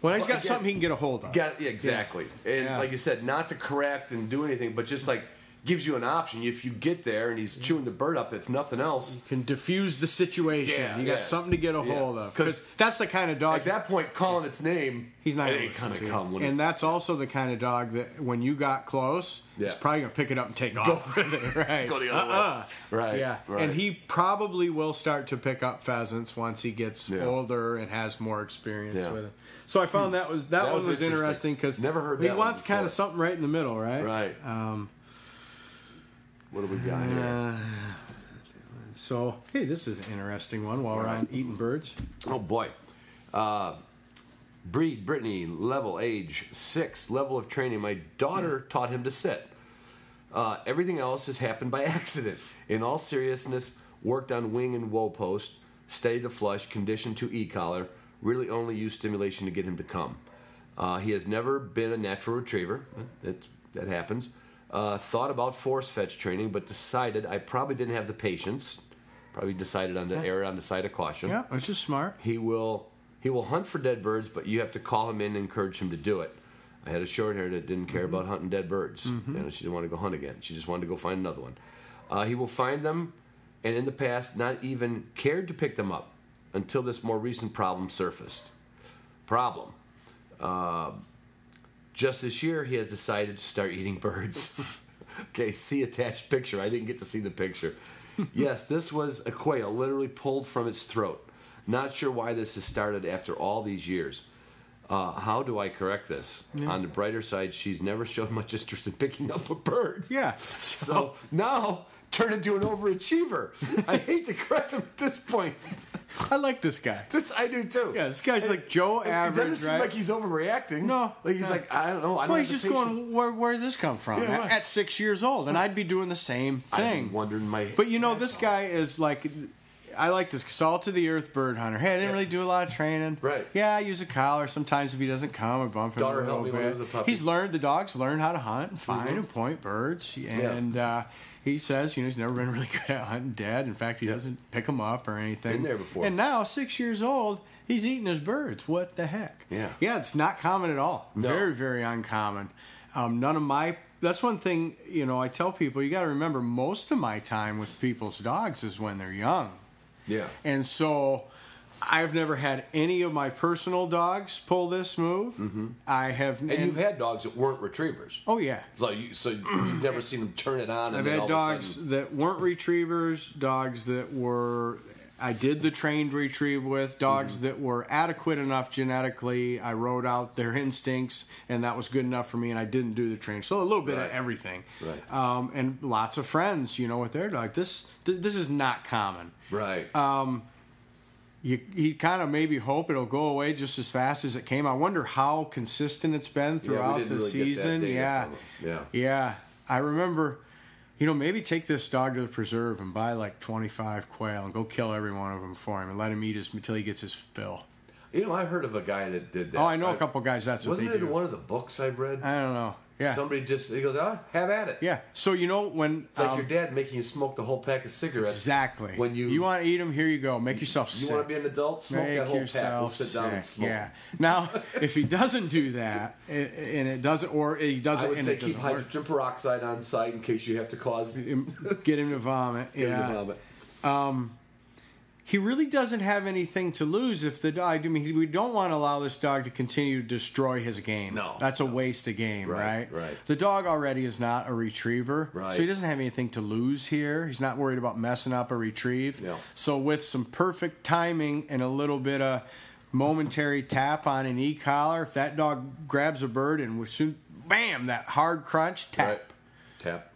When he's got again- something he can get a hold of. Got, yeah, exactly. And Yeah. like you said, not to correct and do anything, but just like gives you an option. If you get there and he's chewing the bird up, if nothing else, can diffuse the situation. Yeah, you got yeah. something to get a Yeah. hold of. 'Cause Because that's the kind of dog. at that point, calling its name, He's not it gonna ain't gonna to come. And that's also the kind of dog that when you got close, Yeah. he's probably gonna pick it up and take off. Right? Go the other way. Uh-uh. Right, Yeah. right. And he probably will start to pick up pheasants once he gets Yeah. older and has more experience Yeah. with it. So I found that was that, That one was interesting. because Never heard he that one wants kind of something right in the middle, right? right. Um, what do we got here? so hey, this is an interesting one. While we're on eating birds, Oh boy. Uh, breed, Brittany, level, age, six, level of training. My daughter taught him to sit. Uh, everything else has happened by accident. In all seriousness, worked on wing and whoa post, steady to flush, conditioned to e-collar, really only used stimulation to get him to come. Uh, he has never been a natural retriever. That, that happens. Uh, thought about force fetch training, but decided I probably didn't have the patience. Probably decided on the error on the side of caution. yeah, which is smart. He will he will hunt for dead birds, but you have to call him in and encourage him to do it. I had a short hair that didn't care about hunting dead birds. You know, she didn't want to go hunt again. She just wanted to go find another one. Uh, he will find them, and in the past, not even cared to pick them up until this more recent problem surfaced. Problem. Uh, just this year, he has decided to start eating birds. okay, see attached picture. I didn't get to see the picture. yes, this was a quail literally pulled from its throat. Not sure why this has started after all these years. Uh, how do I correct this? On the brighter side, she's never showed much interest in picking up a bird. Yeah. So now turn into an overachiever. I hate to correct him at this point. I like this guy. This I do too. Yeah, this guy's like Joe It average, doesn't seem right? like he's overreacting. No, like he's like I don't know. I don't well, he's just patience. going, where, where did this come from? Yeah, at, at six years old. And I'd be doing the same thing. wondering my. But you know, this guy is like, I like this salt to the earth bird hunter. Hey, I didn't really do a lot of training. Right. Yeah, I use a collar. Sometimes if he doesn't come, I bump him Daughter a little bit. when he was a puppy. He's learned, the dogs learn how to hunt and find and point birds. And uh, he says, you know, he's never been really good at hunting dead. In fact, he doesn't pick them up or anything. Been there before. And now, six years old, he's eating his birds. What the heck? Yeah. Yeah, it's not common at all. No. Very, very uncommon. Um, none of my that's one thing you know. I tell people you got to remember most of my time with people's dogs is when they're young, Yeah. and so I've never had any of my personal dogs pull this move. I have, Mm-hmm. And, you've had dogs that weren't retrievers. oh yeah, So you so you've never seen them turn it on. I've had all of a dogs that weren't retrievers, dogs that were I did the trained retrieve with, dogs Mm-hmm. that were adequate enough genetically. I wrote out their instincts, and that was good enough for me. And I didn't do the train, so a little bit Right. of everything. Right. Um, and lots of friends, you know, with their dog. This th- this is not common. right. uh, You you kind of maybe hope it'll go away just as fast as it came. I wonder how consistent it's been throughout didn't the really season. Yeah. Yeah. Yeah. I remember, you know, maybe take this dog to the preserve and buy like 25 quail and go kill every one of them for him and let him eat his until he gets his fill. you know, I heard of a guy that did that. Oh, I know a couple guys that's what Wasn't they it do. in one of the books I read? I don't know. Yeah. Somebody just he goes, ah, have at it. yeah. So you know when It's like um, your dad making you smoke the whole pack of cigarettes. exactly When you you want to eat them, here you go. Make yourself you sick. want to be an adult, smoke Make that whole pack. yourself We'll sit down and sick. smoke. Yeah. Now, if he doesn't do that, and it doesn't, or he doesn't, I would and say it keep doesn't work, hydrogen peroxide on site in case you have to cause get him to vomit. get yeah. him to vomit. He really doesn't have anything to lose if the dog. I mean, we don't want to allow this dog to continue to destroy his game. No, that's a waste of game, Right, right? right. The dog already is not a retriever, Right. so he doesn't have anything to lose here. He's not worried about messing up a retrieve. Yeah. So with some perfect timing and a little bit of momentary tap on an e collar, if that dog grabs a bird and we soon, bam, that hard crunch tap Right. Tap.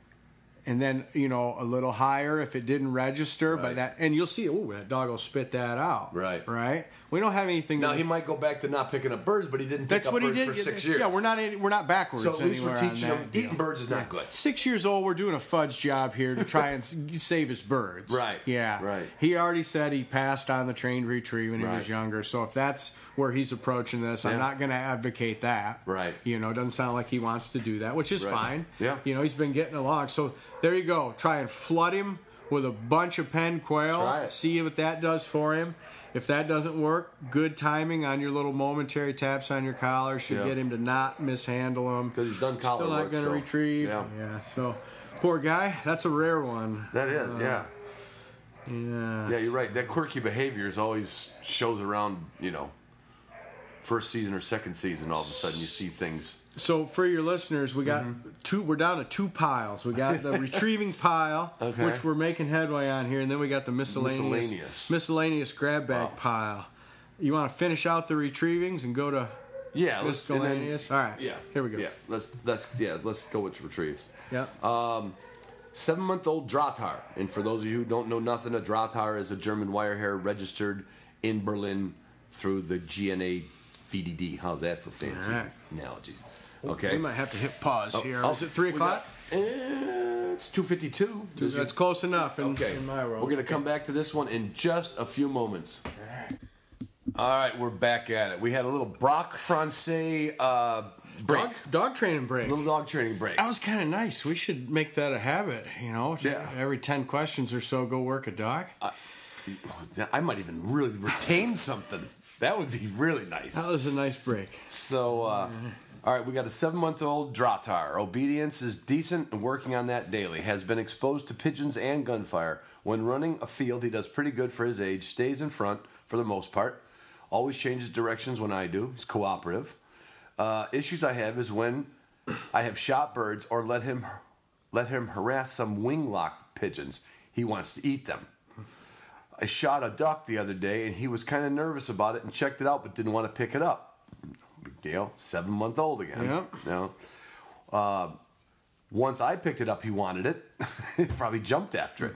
And then you know a little higher if it didn't register but that and you'll see oh that dog will spit that out Right. right we don't have anything Now to, he might go back to not picking up birds, but he didn't pick that's up what he birds did for six years. yeah we're not in, we're not backwards so at least we're teaching him deal. eating birds is not good. six years old we're doing a fudge job here to try and save his birds Right, yeah right. he already said he passed on the trained retrieve when he Right. was younger so if that's where he's approaching this i'm not going to advocate that Right. you know it doesn't sound like he wants to do that which is Right. fine Yeah. you know he's been getting along so there you go try and flood him with a bunch of pen quail Try it. see what that does for him if that doesn't work good timing on your little momentary taps on your collar should Yeah. get him to not mishandle him 'Cause he's done collar still not going to so, retrieve yeah. yeah so poor guy that's a rare one That is, uh, yeah. yeah Yeah, you're right. That quirky behavior is always shows around, you know, first season or second season. All of a sudden, you see things. So for your listeners, we got Mm-hmm. two. We're down to two piles. We got the retrieving pile, Okay. which we're making headway on here, and then we got the miscellaneous Miscellaneous. miscellaneous grab bag Oh. pile. You want to finish out the retrievings and go to Yeah, let's and then- miscellaneous? All right. Yeah, Here we go. Yeah, let's let's yeah let's go with retrieves. Yeah. Seven month old Drahthaar. And for those of you who don't know nothing, a Drahthaar is a German wirehair registered in Berlin through the GNA VDD. How's that for fancy right. analogies? Okay. We might have to hit pause here. Oh, Is it three o'clock? got- eh, it's 252. Does your- That's close enough in, Okay. in my world. We're going to come back to this one in just a few moments. All right, we're back at it. We had a little Braque Francais uh, break. dog, dog training break. Little dog training break. That was kind of nice. We should make that a habit. You know, Yeah. every ten questions or so, go work a dog. I might even really retain something. That would be really nice. That was a nice break. So, uh, all right, we got a seven month old Drahthaar. Obedience is decent and working on that daily. Has been exposed to pigeons and gunfire. When running a field, he does pretty good for his age. Stays in front for the most part. Always changes directions when I do. He's cooperative. Uh, issues I have is when I have shot birds or let him let him harass some winglock pigeons. He wants to eat them. I shot a duck the other day and he was kind of nervous about it and checked it out but didn't want to pick it up. Big deal. Seven month old again. Yep. You know? Uh, once I picked it up, he wanted it. he probably jumped after it.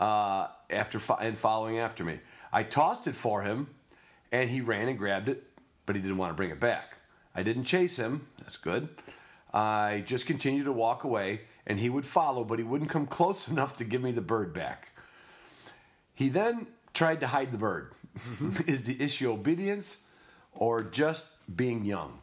Uh, after fo- and following after me, I tossed it for him, and he ran and grabbed it, but he didn't want to bring it back. I didn't chase him. That's good. I just continued to walk away, and he would follow, but he wouldn't come close enough to give me the bird back. He then tried to hide the bird. is the issue obedience or just being young?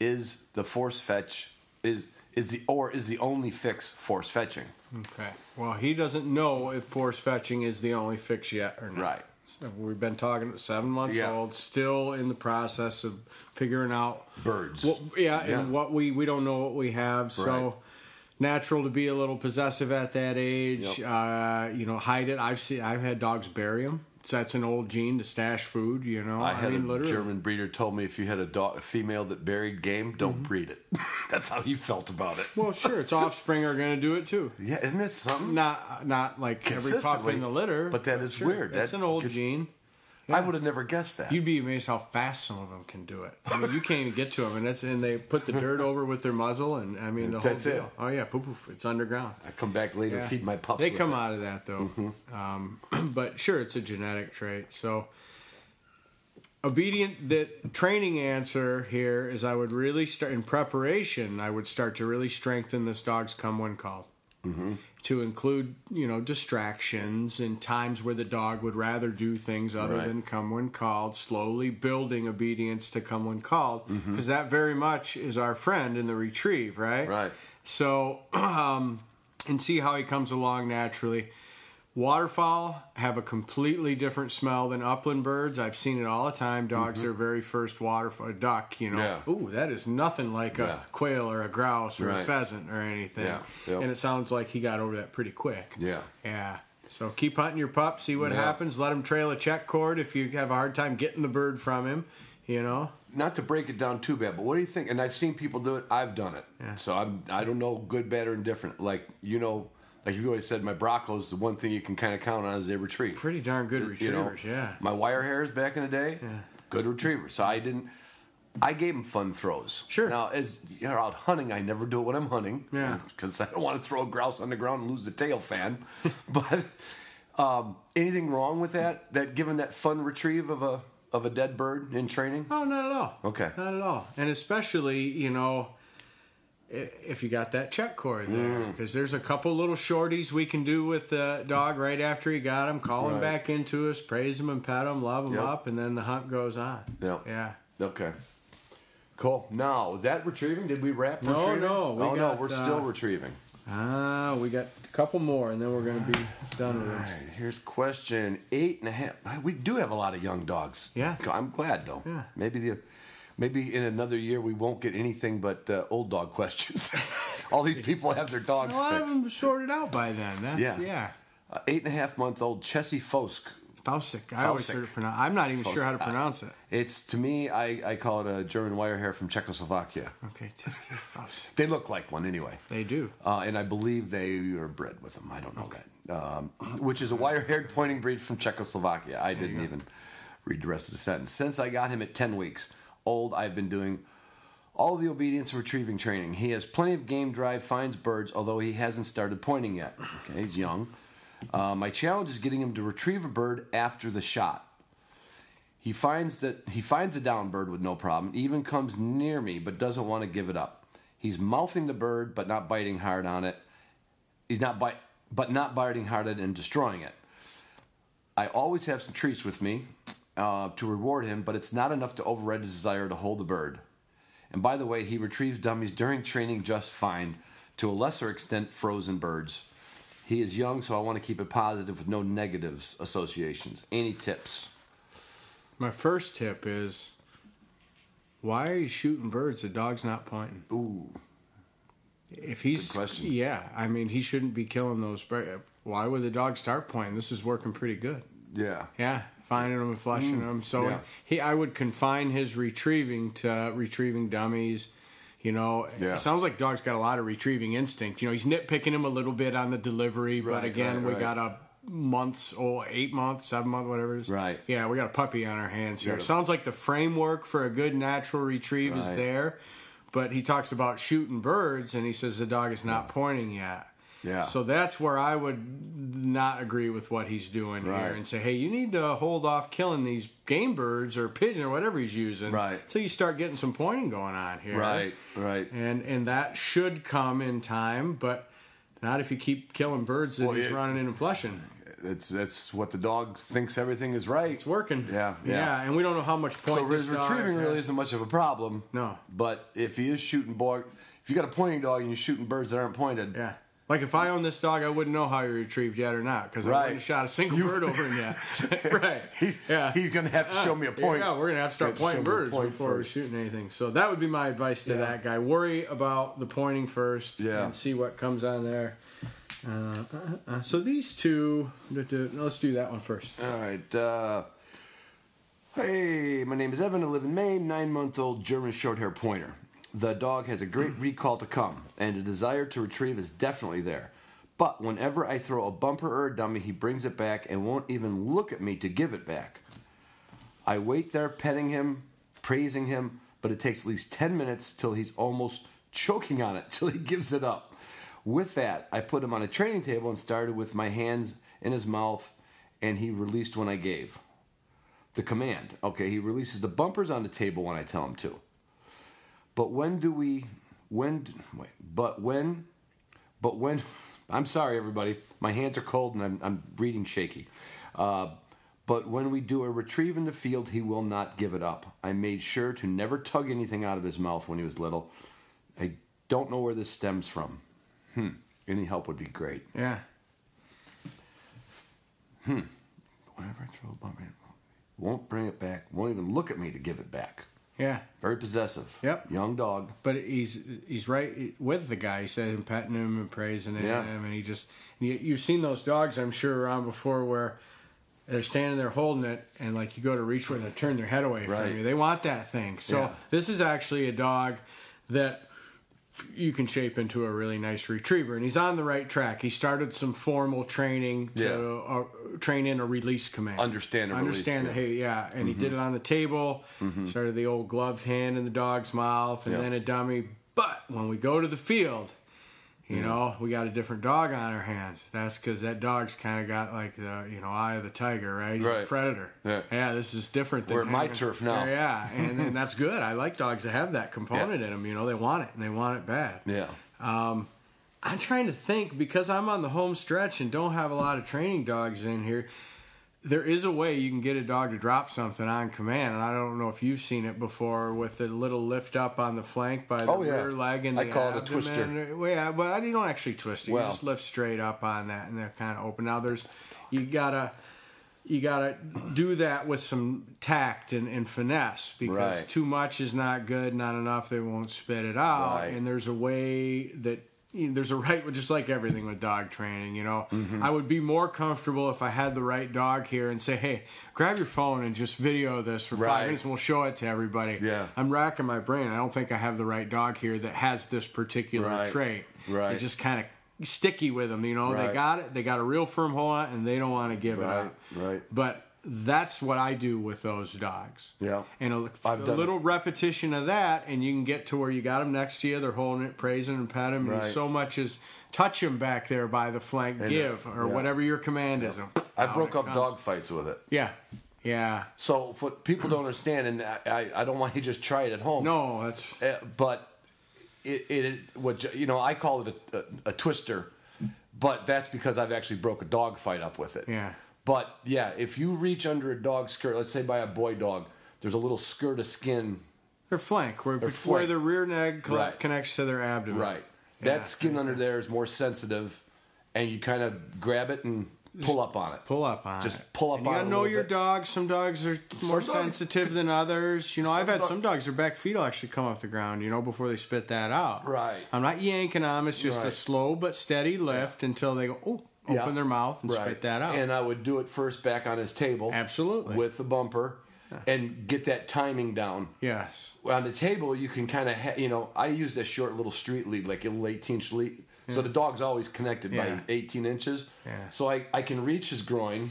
Is the force fetch is is the or is the only fix force fetching? Okay. Well, he doesn't know if force fetching is the only fix yet or not. Right. So we've been talking seven months Yeah. old, still in the process of figuring out Birds. What, yeah, Yeah. and what we we don't know what we have. So, Right. Natural to be a little possessive at that age. Yep. Uh, you know, hide it. I've seen. I've had dogs bury them. So that's an old gene to stash food. You know, I had mean, a literally. German breeder told me if you had a, dog, a female that buried game, don't Mm-hmm. breed it. That's how he felt about it. Well, sure, its offspring are going to do it too. yeah, isn't it something? Not not like every pup in the litter, but that is sure, weird. It's That an old gets- gene. I would have never guessed that. You'd be amazed how fast some of them can do it. I mean, you can't even get to them, and that's and they put the dirt over with their muzzle, and I mean the whole That's it. deal. Oh yeah, poof, poof, it's underground. I come back later, Yeah. feed my pups. They come it. out of that though, um, but sure, it's a genetic trait. So obedient. The training answer here is I would really start in preparation. I would start to really strengthen this dog's come when called. To include, you know, distractions and times where the dog would rather do things other Right. than come when called, slowly building obedience to come when called, because that very much is our friend in the retrieve, right? Right. So, um, and see how he comes along naturally. Waterfowl have a completely different smell than upland birds. I've seen it all the time. Dogs, their very first waterfowl, duck, you know. Mm-hmm. Yeah. Ooh, that is nothing like a quail or a grouse or a pheasant or anything. Yeah, yep. And it sounds like he got over that pretty quick. Yeah. Yeah. So keep hunting your pup, see what Yeah. happens. Let him trail a check cord if you have a hard time getting the bird from him, you know. Not to break it down too bad, but what do you think? And I've seen people do it. I've done it. Yeah. So I'm. I don't know good, bad, or indifferent. Like you know, like you always said, my Braccos. The one thing you can kind of count on is they retrieve. Pretty darn good you know, retrievers, yeah. My wire hairs back in the day, good retrievers. So I didn't. I gave them fun throws. Sure. Now, as you're out hunting, I never do it when I'm hunting. Yeah. Because I don't want to throw a grouse on the ground and lose the tail fan. but um, anything wrong with that? That given that fun retrieve of a of a dead bird in training? Oh, not at all. Okay. Not at all. And especially, you know, if you got that check cord there, Mm. because there's a couple little shorties we can do with the dog right after he got him, call him back into us, praise him and pet him, love him Yep. up, and then the hunt goes on. Yep. Yeah. Okay. Cool. Now, that retrieving, did we wrap No, retrieving? no, we oh, got, no, we're uh, still retrieving. Ah, we got a couple more, and then we're going to be done with All it. right, here's question eight and a half. We do have a lot of young dogs. Yeah. I'm glad though. Yeah. Maybe the, maybe in another year we won't get anything but uh, old dog questions. All these people have their dogs A lot of fixed. them sorted out by then. That's, Yeah. yeah. Uh, eight and a half month old Cesky Fousek. Faustic. I always heard it pronounced. I'm not even sure how to pronounce it. It's to me, I, I call it a German wire hair from Czechoslovakia. Okay, Faustic. They look like one anyway. They do. Uh, and I believe they are bred with them. I don't know that. Um, which is a wire-haired pointing breed from Czechoslovakia. I didn't even read the rest of the sentence. Since I got him at 10 weeks old, I've been doing all the obedience and retrieving training. He has plenty of game drive, finds birds, although he hasn't started pointing yet. Okay, he's young. Uh, my challenge is getting him to retrieve a bird after the shot. He finds that he finds a down bird with no problem, even comes near me, but doesn't want to give it up. He's mouthing the bird, but not biting hard on it. He's not bite, but not biting hard at it and destroying it. I always have some treats with me uh, to reward him, but it's not enough to override his desire to hold the bird. And by the way, he retrieves dummies during training just fine. To a lesser extent, frozen birds. He is young, so I want to keep it positive with no negatives associations. Any tips? My first tip is why are you shooting birds? The dog's not pointing. Ooh. If he's yeah, I mean he shouldn't be killing those birds. Why would the dog start pointing? This is working pretty good. Yeah. Yeah, finding them and flushing them. So Mm. yeah. he, I would confine his retrieving to retrieving dummies. You know, Yeah. it sounds like dog's got a lot of retrieving instinct. You know, he's nitpicking him a little bit on the delivery, but again, right, we right. got a months or eight months, seven month, whatever it is. Right. Yeah, we got a puppy on our hands here. Yeah. Sounds like the framework for a good natural retrieve is there, but he talks about shooting birds, and he says the dog is not pointing yet. Yeah. So that's where I would not agree with what he's doing Right. here and say, hey, you need to hold off killing these game birds or pigeon or whatever he's using Right. until you start getting some pointing going on here. Right, right. And and that should come in time, but not if you keep killing birds that Well, he's running in and flushing. That's that's what the dog thinks everything is right. It's working. Yeah, yeah. yeah. and we don't know how much point So this his dog retrieving really has. isn't much of a problem. No. But if he is shooting boy, if you got a pointing dog and you're shooting birds that aren't pointed, Yeah. Like if I owned this dog, I wouldn't know how he retrieved yet or not because I Right. wouldn't have shot a single bird over him yet. right. He's, yeah. he's gonna have to show me a point. Yeah, we're gonna have to start pointing show me a birds point before first. we're shooting anything. So that would be my advice to Yeah. that guy. Worry about the pointing first, Yeah. and see what comes on there. Uh, uh, uh, so these two, let's do that one first. All right. Uh, hey, my name is Evan. I live in Maine. Nine month old German short hair pointer. The dog has a great mm. recall to come, and a desire to retrieve is definitely there. But whenever I throw a bumper or a dummy, he brings it back and won't even look at me to give it back. I wait there petting him, praising him, but it takes at least 10 minutes till he's almost choking on it till he gives it up. With that, I put him on a training table and started with my hands in his mouth, and he released when I gave the command. Okay, he releases the bumpers on the table when I tell him to. But when do we, when, wait, but when, but when, I'm sorry, everybody. My hands are cold and I'm, I'm reading shaky. Uh, but when we do a retrieve in the field, he will not give it up. I made sure to never tug anything out of his mouth when he was little. I don't know where this stems from. Hmm. Any help would be great. Yeah. Hmm. Whenever I throw a won't bring it back. Won't even look at me to give it back. Yeah. Very possessive. Yep. Young dog. But he's he's right with the guy. He said him petting him and praising him, Yeah. and he just and you, you've seen those dogs, I'm sure, around before where they're standing there holding it, and like you go to reach for it and they turn their head away Right. from you. They want that thing. So Yeah. this is actually a dog that you can shape into a really nice retriever, and he's on the right track. He started some formal training to uh, train in a release command. Understand a release, understand yeah. that. Hey, yeah, and he did it on the table. Started the old gloved hand in the dog's mouth, and Yeah. then a dummy. But when we go to the field, you know, we got a different dog on our hands. That's because that dog's kind of got like the you know eye of the tiger, right? He's a predator. Yeah. this is different. Than We're at my turf now. Yeah, and, and that's good. I like dogs that have that component Yeah. in them. You know, they want it and they want it bad. Yeah. Um, I'm trying to think because I'm on the home stretch and don't have a lot of training dogs in here. There is a way you can get a dog to drop something on command, and I don't know if you've seen it before with a little lift up on the flank by the Oh, yeah. rear leg and I the call it a twister. Well, yeah, but I don't actually twist it. Well- you just lift straight up on that, and they're kind of open. Now there's you gotta you gotta do that with some tact and, and finesse because Right. too much is not good, not enough they won't spit it out. Right. And there's a way that you know, there's a right with just like everything with dog training. You know, Mm-hmm. I would be more comfortable if I had the right dog here and say, "Hey, grab your phone and just video this for Right. five minutes, and we'll show it to everybody." Yeah. I'm racking my brain. I don't think I have the right dog here that has this particular Right. trait. Right. They're just kind of sticky with them. You know, they got it. They got a real firm hold on, it, and they don't want to give it up. right. But that's what I do with those dogs. Yeah. And a, I've a done little repetition of that, and you can get to where you got them next to you. They're holding it, praising and pet them, and Right. you so much as touch them back there by the flank, give or Yeah. whatever your command is. I Out broke up comes. dog fights with it. Yeah, yeah. So what people don't understand, and I, I, I don't want you to just try it at home. No, that's Uh, but it, it what you know I call it a, a, a twister, but that's because I've actually broke a dog fight up with it. Yeah. But yeah, if you reach under a dog's skirt, let's say by a boy dog, there's a little skirt of skin. their flank where where flank. the rear neck cl- Right. connects to their abdomen. Right. Yeah. That skin under there is more sensitive, and you kind of grab it and pull up on it. Pull up on Just it. Just pull up And you on gotta it a know your bit. dog. Some dogs are more dogs- sensitive than others. You know, I've had dog- some dogs, their back feet will actually come off the ground, you know, before they spit that out. Right. I'm not yanking them. It's just a slow but steady lift until they go, oh, open Yeah. their mouth and spit that out. And I would do it first back on his table. Absolutely. With the bumper and get that timing down. yes. On the table, you can kind of, ha- you know, I use this short little street lead, like a little 18 inch lead. So the dog's always connected Yeah. by 18 inches. Yeah. So I, I can reach his groin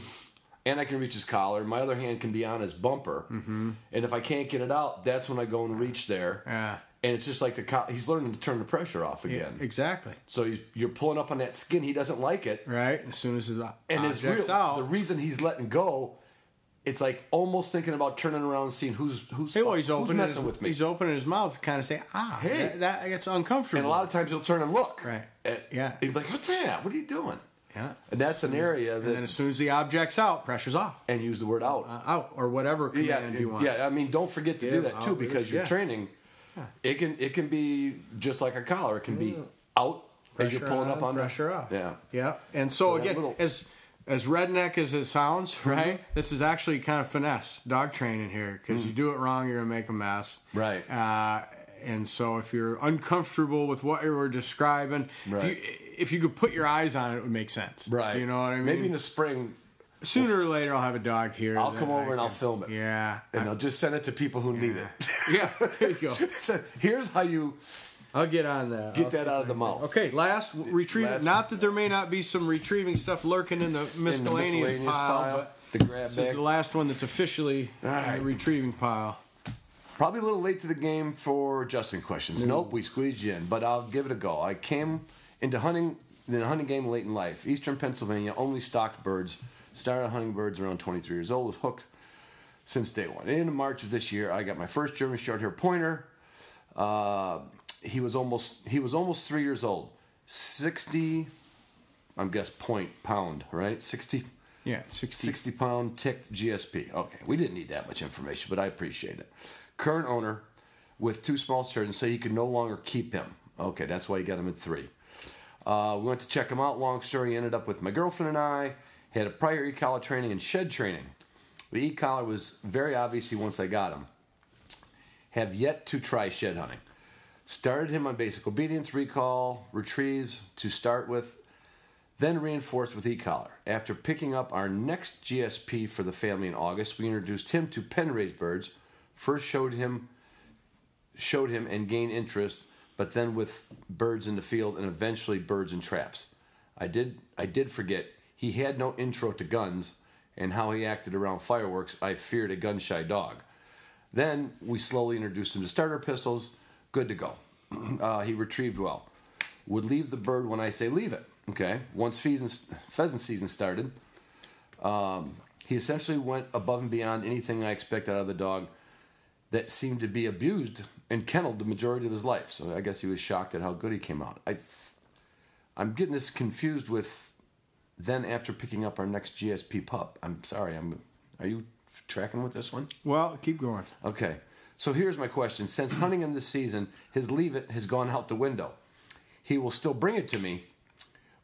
and I can reach his collar. My other hand can be on his bumper. Mm-hmm. And if I can't get it out, that's when I go and reach there. Yeah. And it's just like the co- he's learning to turn the pressure off again. Exactly. So you- you're pulling up on that skin. He doesn't like it. Right. As soon as the And it's real, out. the reason he's letting go, it's like almost thinking about turning around and seeing who's who's, Hey, well, he's who's opening messing his, with me. He's opening his mouth to kind of say, ah, Hey. that, that gets uncomfortable. and a lot of times he'll turn and look. Right. And Yeah. He's like, "What's that? What are you doing?" yeah. And that's an area that And then as soon as the object's out, pressure's off. and use the word out. Uh, out or whatever yeah, you want. yeah. I mean, don't forget to do that too because release, your yeah. training, it can it can be just like a collar. It can be out, As you're pulling on, up on pressure off. Yeah. Yeah. And so, that again, little- as as redneck as it sounds, Mm-hmm. right? This is actually kind of finesse dog training here because you do it wrong, you're gonna make a mess. Mm. Right. Uh, and so, if you're uncomfortable with what you were describing, if Right. you if you could put your eyes on it, it would make sense. Right. You know what I mean? Maybe in the spring, Sooner or later, I'll have a dog here. I'll come I over and I'll film it. Yeah. and I'll just send it to people who need it. yeah. There you go. so here's how you I'll get on that. Get I'll that out of the I mouth. Okay, last retrieving. Last- not that there may not be some retrieving stuff lurking in the miscellaneous, miscellaneous pile, pile, but the grab this is the last one that's officially All right. in the retrieving pile. Probably a little late to the game for Justin questions. Mm. Nope, we squeezed you in, but I'll give it a go. I came into hunting the hunting game late in life. Eastern Pennsylvania only stocked birds. Started hunting birds around 23 years old. Was hooked since day one. In March of this year, I got my first German Shorthair Pointer. Uh, he was almost he was almost three years old. 60, I'm guess point pound, right? 60 Yeah, 60. 60 pound ticked GSP. Okay, we didn't need that much information, but I appreciate it. Current owner with two small children say he could no longer keep him. Okay, that's why he got him at three. Uh, we went to check him out. Long story, ended up with my girlfriend and I. Had a prior e-collar training and shed training. The e-collar was very obviously once I got him. Have yet to try shed hunting. Started him on basic obedience, recall, retrieves to start with, then reinforced with e-collar. After picking up our next GSP for the family in August, we introduced him to pen raised birds. First showed him showed him and gained interest, but then with birds in the field and eventually birds and traps. I did I did forget he had no intro to guns and how he acted around fireworks. I feared a gun shy dog. Then we slowly introduced him to starter pistols. Good to go. Uh, he retrieved well. Would leave the bird when I say leave it. Okay. Once pheasant, season started, um, he essentially went above and beyond anything I expected out of the dog that seemed to be abused and kenneled the majority of his life. So I guess he was shocked at how good he came out. I, I'm getting this confused with then after picking up our next GSP pup. I'm sorry. I'm. Are you tracking with this one? Well, keep going. Okay. So here's my question. Since hunting him this season, his leave it has gone out the window. He will still bring it to me,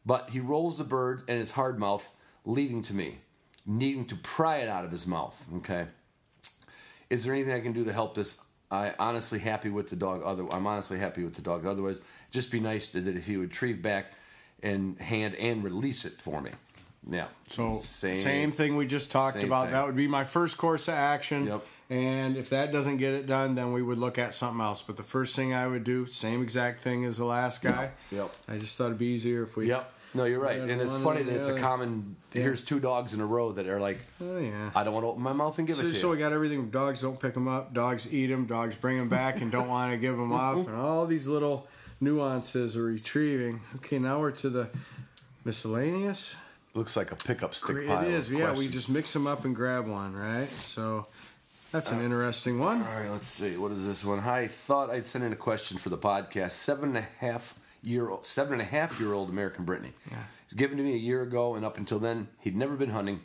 but he rolls the bird in his hard mouth, leading to me, needing to pry it out of his mouth. Okay. Is there anything I can do to help this? I honestly happy with the dog. Other, I'm honestly happy with the dog. Otherwise, just be nice that if he would retrieve back and hand and release it for me. Yeah. So same, thing we just talked about. thing. That would be my first course of action. Yep. And if that doesn't get it done, then we would look at something else. But the first thing I would do, same exact thing as the last guy. Yep. I just thought it'd be easier if we. Yep. No, you're right, and it's funny that it's a common. Here's two dogs in a row that are like, Oh yeah. I don't want to open my mouth and give So, it to you. so we got everything. Dogs don't pick them up. Dogs eat them. Dogs bring them back and don't want to give them up. And all these little nuances of retrieving. Okay, now we're to the miscellaneous. Looks like a pickup stick It is. Yeah, we just mix them up and grab one, right? So that's an uh, interesting one. All right, let's see. What is this one? I thought I'd send in a question for the podcast. Seven and a half year old, seven and a half year old American Brittany. Yeah. It was given to me a year ago, and up until then, he'd never been hunting.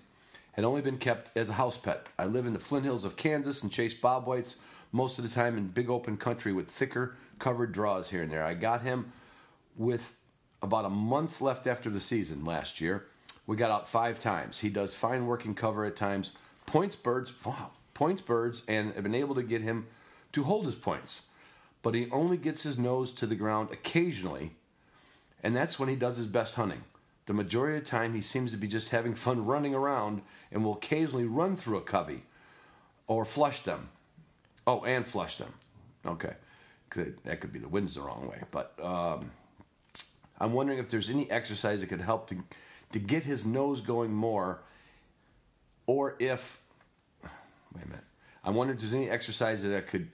Had only been kept as a house pet. I live in the Flint Hills of Kansas and chase bobwhites most of the time in big open country with thicker covered draws here and there. I got him with about a month left after the season last year. We got out five times. He does fine working cover at times. Points birds, wow, points birds, and have been able to get him to hold his points. But he only gets his nose to the ground occasionally, and that's when he does his best hunting. The majority of the time, he seems to be just having fun running around and will occasionally run through a covey or flush them. Oh, and flush them. Okay. 'Cause That could be the wind's the wrong way. But um, I'm wondering if there's any exercise that could help to, to get his nose going more, or if wait a minute. I'm wondering if there's any exercise that could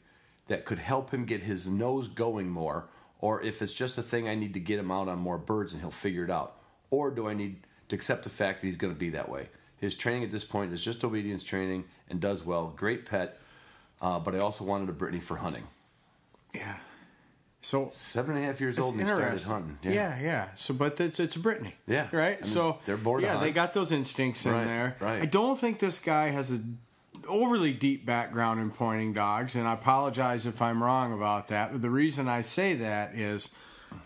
that could help him get his nose going more, or if it's just a thing I need to get him out on more birds and he'll figure it out, or do I need to accept the fact that he's going to be that way? His training at this point is just obedience training and does well. Great pet, uh, but I also wanted a Brittany for hunting. Yeah. So Seven and a half years old and he started hunting. Yeah. yeah, So, but it's it's a Brittany. Yeah. Right. I mean, so they're born Yeah, they got those instincts in Right, there. right. I don't think this guy has a overly deep background in pointing dogs, and I apologize if I'm wrong about that. But the reason I say that is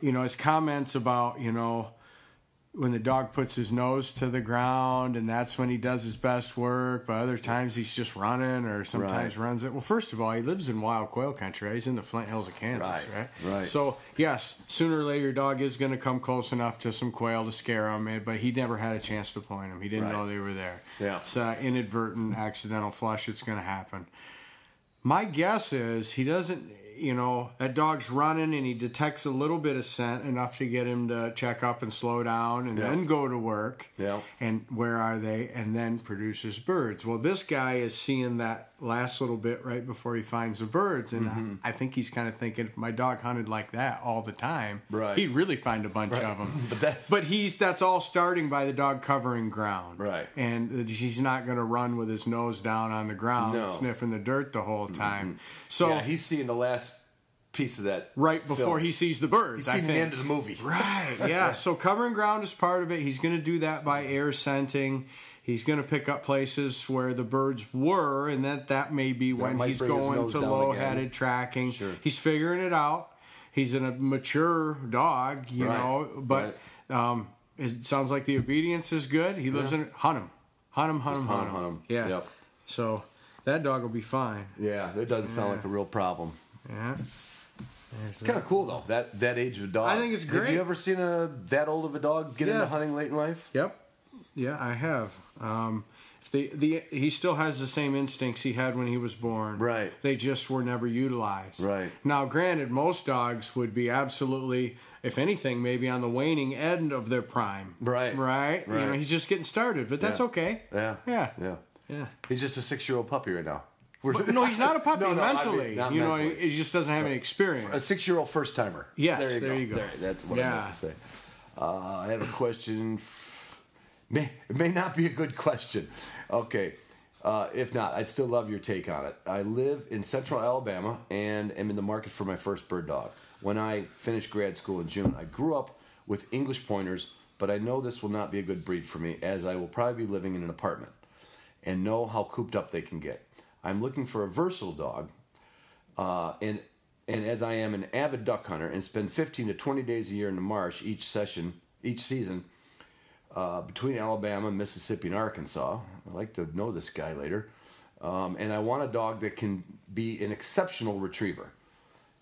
you know, his comments about, you know, when the dog puts his nose to the ground and that's when he does his best work, but other times he's just running or sometimes Right. runs it. Well, first of all, he lives in wild quail country. He's in the Flint Hills of Kansas, Right, right? right. So, yes, sooner or later your dog is going to come close enough to some quail to scare him, but he never had a chance to point them. He didn't Right. know they were there. Yeah. It's uh, inadvertent, accidental flush. It's going to happen. My guess is he doesn't, you know, that dog's running and he detects a little bit of scent enough to get him to check up and slow down and Yeah. then go to work. Yeah. And where are they? And then produces birds. Well, this guy is seeing that last little bit right before he finds the birds. And Mm-hmm. I, I think he's kind of thinking if my dog hunted like that all the time, Right. he'd really find a bunch of them. But that- but he's that's all starting by the dog covering ground. Right. And he's not going to run with his nose down on the ground No. sniffing the dirt the whole time. So yeah, he's seeing the last piece of that right before film. he sees the birds. He's I seen the end of the movie. Right, yeah. so covering ground is part of it. He's going to do that by air scenting. He's going to pick up places where the birds were, and that that may be when he's going to down low again. headed tracking. Sure. He's figuring it out. He's in a mature dog, you Right, know, but um, it sounds like the obedience is good. He lives Yeah. in hunt him, hunt him, hunt him, hunt hunt him, hunt him. Yeah. Yep. So that dog will be fine. Yeah, that doesn't sound like a real problem. Yeah. It's kind of cool though. That that age of a dog. I think it's great. Have you ever seen a that old of a dog get into hunting late in life? Yep. Yeah, I have. Um, if the the he still has the same instincts he had when he was born. Right. They just were never utilized. Right. Now, granted, most dogs would be absolutely, if anything, maybe on the waning end of their prime. Right. Right. right. You know, he's just getting started, but that's Yeah. okay. Yeah. Yeah. Yeah. Yeah. He's just a six year old puppy right now. But no, he's not a puppy No, no, I mean, mentally. you know, mentally. he, he just doesn't have any experience. a six year old first timer. Yes, there you there go. you go. There, that's what I Yeah. meant to say. Uh, I have a question. May it may not be a good question. Okay. Uh, if not, I'd still love your take on it. I live in central Alabama and am in the market for my first bird dog. When I finished grad school in June, I grew up with English pointers, but I know this will not be a good breed for me as I will probably be living in an apartment and know how cooped up they can get. I'm looking for a versatile dog uh, and and as I am an avid duck hunter and spend 15 to 20 days a year in the marsh each session, each season, uh, between Alabama, Mississippi, and Arkansas. I'd like to know this guy later. Um, and I want a dog that can be an exceptional retriever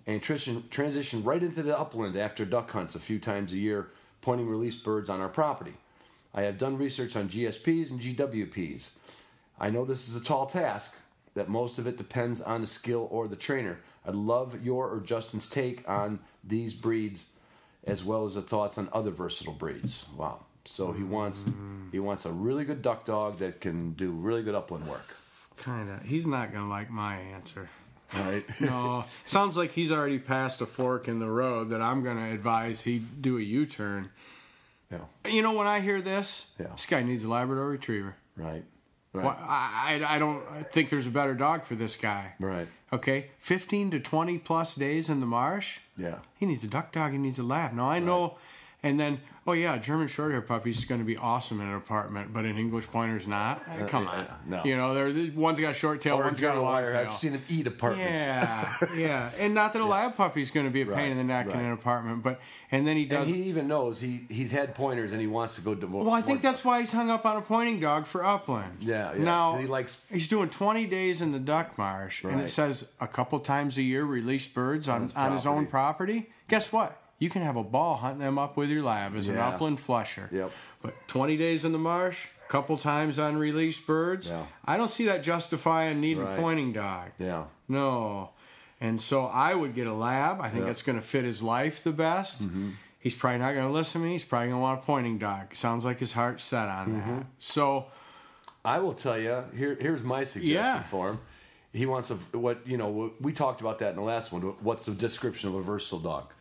and transition, transition right into the upland after duck hunts a few times a year, pointing released birds on our property. I have done research on GSPs and GWPs. I know this is a tall task, that most of it depends on the skill or the trainer. I'd love your or Justin's take on these breeds as well as the thoughts on other versatile breeds. Wow. So he wants he wants a really good duck dog that can do really good upland work. kind of. He's not going to like my answer. Right? No, sounds like he's already passed a fork in the road that I'm going to advise he do a U-turn. yeah. You know, when I hear this, Yeah. this guy needs a Labrador Retriever. Right. Right. Well, I, I I don't think there's a better dog for this guy. Right. Okay, 15 to 20 plus days in the marsh. Yeah. He needs a duck dog. He needs a lab. Now I know, and then oh yeah, German Shorthair puppy's going to be awesome in an apartment, but an English pointer's not. Eh, Come on, uh, no. You know, they're one's got a short tail, Or one's got a long wire. tail. I've seen them eat apartments. Yeah, yeah, and not that a lab puppy's going to be a pain Right, in the neck in an apartment, but and then he And does. he even knows he he's had pointers and he wants to go to more. well, I think that's why he's hung up on a pointing dog for upland. Yeah, yeah. Now He likes- he's doing 20 days in the duck marsh, and it says a couple times a year released birds on, his on his own property. Guess what? You can have a ball hunting them up with your lab as an upland flusher. Yep. But 20 days in the marsh, a couple times on released birds. Yeah. I don't see that justifying needing Right. a pointing dog. Yeah. No. And so I would get a lab. I think Yeah. Mm-hmm. that's going to fit his life the best. He's probably not going to listen to me. He's probably going to want a pointing dog. Sounds like his heart's set on Mm-hmm. that. So, I will tell you. Here, here's my suggestion Yeah. for him. He wants a what you know. We talked about that in the last one. What's the description of a versatile dog?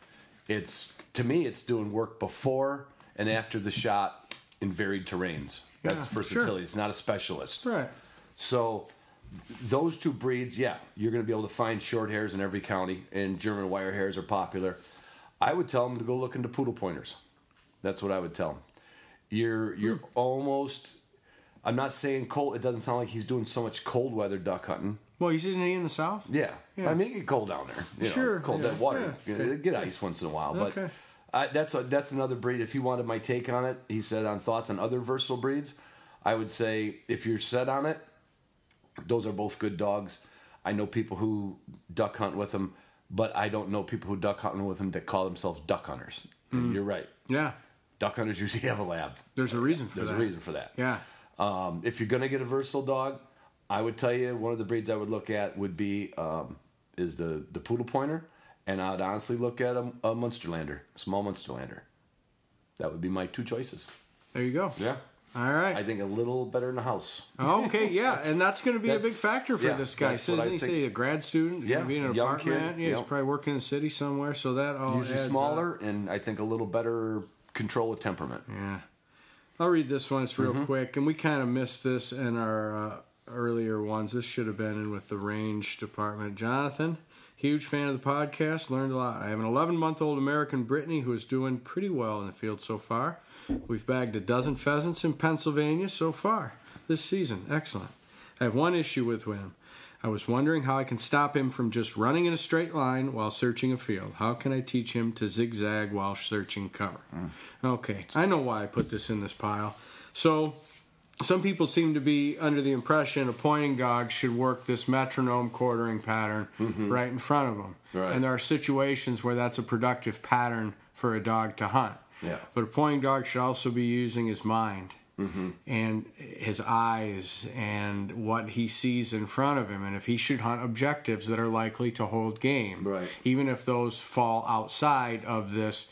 It's to me, it's doing work before and after the shot in varied terrains. That's Yeah, versatility. sure. It's not a specialist. right. So those two breeds, yeah, you're going to be able to find short hairs in every county, and German wire hairs are popular. I would tell them to go look into pudel pointers. That's what I would tell them. You're you're hmm. almost. I'm not saying cold. It doesn't sound like he's doing so much cold weather duck hunting. Well, he's in, in the south? Yeah, Yeah. I mean, it get cold down there. You know, Sure, cold yeah, dead water. yeah, You know, Get ice once in a while, but Okay. I, that's a, that's another breed. If he wanted my take on it, he said on thoughts on other versatile breeds. I would say if you're set on it, those are both good dogs. I know people who duck hunt with them, but I don't know people who duck hunt with them that call themselves duck hunters. And You're right. Yeah. Duck hunters usually have a lab. There's a reason for There's that. a reason for that. Yeah. Um, if you're gonna get a versatile dog, I would tell you one of the breeds I would look at would be um, is the the pudel pointer, and I'd honestly look at a, a Munsterlander, small Munsterlander. That would be my two choices. There you go. Yeah, All right. I think a little better in the house. Okay, yeah, and that's going to be a big factor for yeah, this guy. that's Isn't he think. say a grad student? Yeah, being in an apartment. kid, Yeah, he's yep. probably working in the city somewhere. So that all Usually adds up. smaller, and I think a little better control of temperament. Yeah. I'll read this one. It's real Mm-hmm. quick, and we kind of missed this in our uh, earlier ones. This should have been in with the range department. Jonathan, huge fan of the podcast. Learned a lot. I have an 11 month old American Brittany who is doing pretty well in the field so far. We've bagged a dozen pheasants in Pennsylvania so far this season. Excellent. I have one issue with him. I was wondering how I can stop him from just running in a straight line while searching a field. How can I teach him to zigzag while searching cover? Mm. Okay, I know why I put this in this pile. So, some people seem to be under the impression a pointing dog should work this metronome quartering pattern right in front of them. Right. And there are situations where that's a productive pattern for a dog to hunt. Yeah. But a pointing dog should also be using his mind Mm-hmm. and his eyes and what he sees in front of him. And if he should hunt objectives that are likely to hold game, Right. even if those fall outside of this.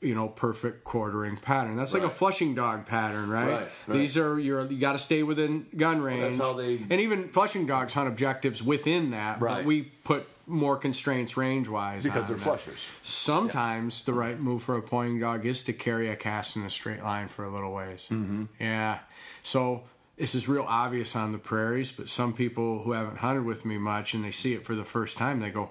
You know, perfect quartering pattern. That's like a flushing dog pattern, right? Right, right. These are you're you got to stay within gun range. that's how they- and even flushing dogs hunt objectives within that. But Right. we put more constraints range wise Because they're flushers. Sometimes the right move for a pointing dog is to carry a cast in a straight line for a little ways. Mm-hmm. Yeah. So this is real obvious on the prairies, but some people who haven't hunted with me much and they see it for the first time, they go,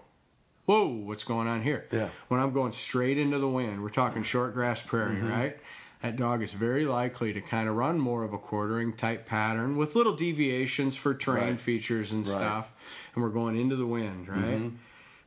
Whoa, what's going on here? Yeah. When I'm going straight into the wind, we're talking short grass prairie, Mm-hmm. right? That dog is very likely to kind of run more of a quartering type pattern with little deviations for terrain Right. features and Right. Mm-hmm. stuff. And we're going into the wind, right?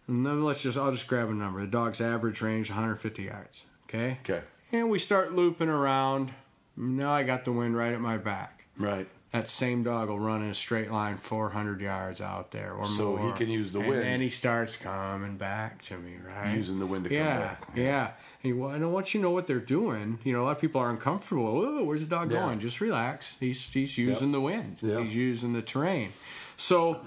And then let's just, I'll just grab a number. The dog's average range 150 yards. Okay. Okay. And we start looping around. Now I got the wind right at my back. Right. That same dog will run in a straight line 400 yards out there or So more. he can use the and wind. then he starts coming back to me, right? Using the wind to come yeah, back. Yeah. And you, and once you know what they're doing, you know, a lot of people are uncomfortable. Whoa, where's the dog Yeah. going? Just relax. He's, he's using the wind, Yep. he's using the terrain. So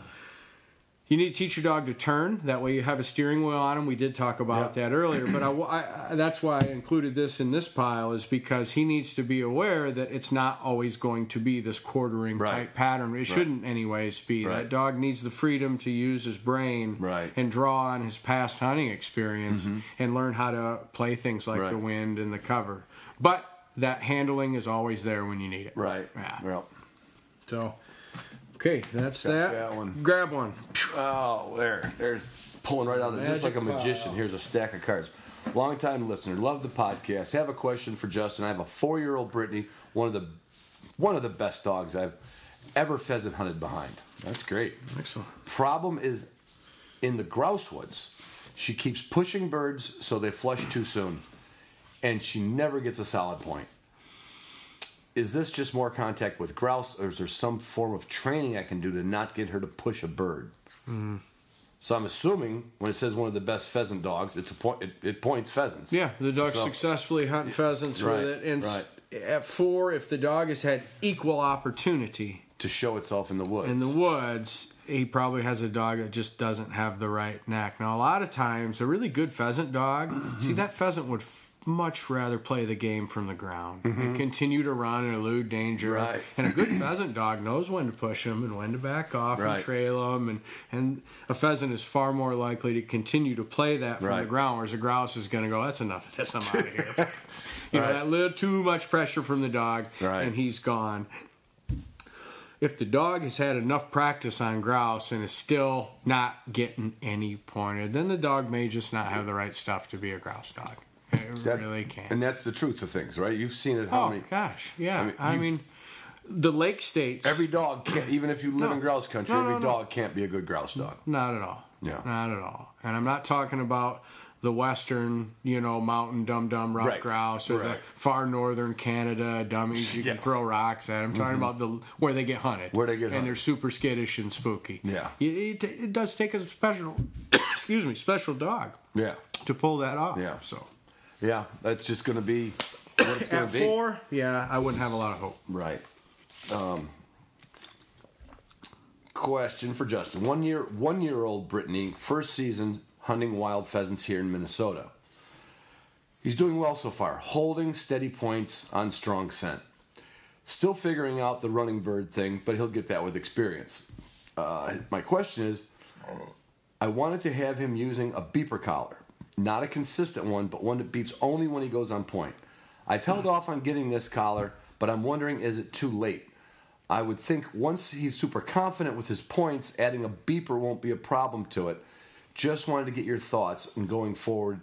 you need to teach your dog to turn. That way, you have a steering wheel on him. We did talk about Yeah. that earlier, but I, I- that's why I included this in this pile is because he needs to be aware that it's not always going to be this quartering Right. type pattern. It shouldn't, anyways, be. Right. That dog needs the freedom to use his brain Right. and draw on his past hunting experience and learn how to play things like Mm-hmm. Right. the wind and the cover. But that handling is always there when you need it. Right. Yeah. Well. So, okay, that's that. that one. Grab one. Oh, there. There's pulling right out of it. Just like a magician. pile. Here's a stack of cards. Long time listener, love the podcast. Have a question for Justin. I have a four year old Brittany, one of the one of the best dogs I've ever pheasant hunted behind. That's great. Excellent. Problem is in the grouse woods, she keeps pushing birds so they flush too soon. And she never gets a solid point. Is this just more contact with grouse, or is there some form of training I can do to not get her to push a bird? Hmm. So I'm assuming when it says one of the best pheasant dogs, it's a point. It, it points pheasants. Yeah, the dog So- successfully hunting pheasants Right, with it. And right. at four, if the dog has had equal opportunity to show itself in the woods. in the woods, he probably has a dog that just doesn't have the right neck. Now, a lot of times, a really good pheasant dog, see, that pheasant would much rather play the game from the ground and continue to run and elude danger. Mm-hmm. Right. And a good pheasant dog knows when to push him and when to back off Right. and trail him. And, and a pheasant is far more likely to continue to play that from the ground, whereas a grouse is going to go, that's enough of this, I'm out of here. you know, that little too much pressure from the dog, Right. and he's gone if the dog has had enough practice on grouse and is still not getting any pointed, then the dog may just not have the right stuff to be a grouse dog. It That- really can. And that's the truth of things, right? You've seen it. How oh many? gosh, yeah. I I mean, mean, the lake states. Every dog can't, even if you live No. in grouse country, No, every no, no. dog can't be a good grouse dog. Not at all. Yeah. Not at all. And I'm not talking about the western, you know, mountain dum dum rough Right. grouse or Right. the far northern Canada dummies you Yeah. Mm-hmm. can throw rocks at. I'm talking about the where they get hunted. Where they get and they're super skittish and spooky. Yeah. it, it, it does take a special, excuse me, special dog Yeah. to pull that off. Yeah. So Yeah. That's just going to be what it's going at to be. four, yeah, I wouldn't have a lot of hope. Right. Um, question for Justin: One year, one year old Brittany, first season hunting wild pheasants here in Minnesota. He's doing well so far, holding steady points on strong scent. Still figuring out the running bird thing, but he'll get that with experience. Uh, my question is, I wanted to have him using a beeper collar, not a consistent one, but one that beeps only when he goes on point. I've held off on getting this collar, but I'm wondering is it too late? I would think once he's super confident with his points, adding a beeper won't be a problem to it. Just wanted to get your thoughts and going forward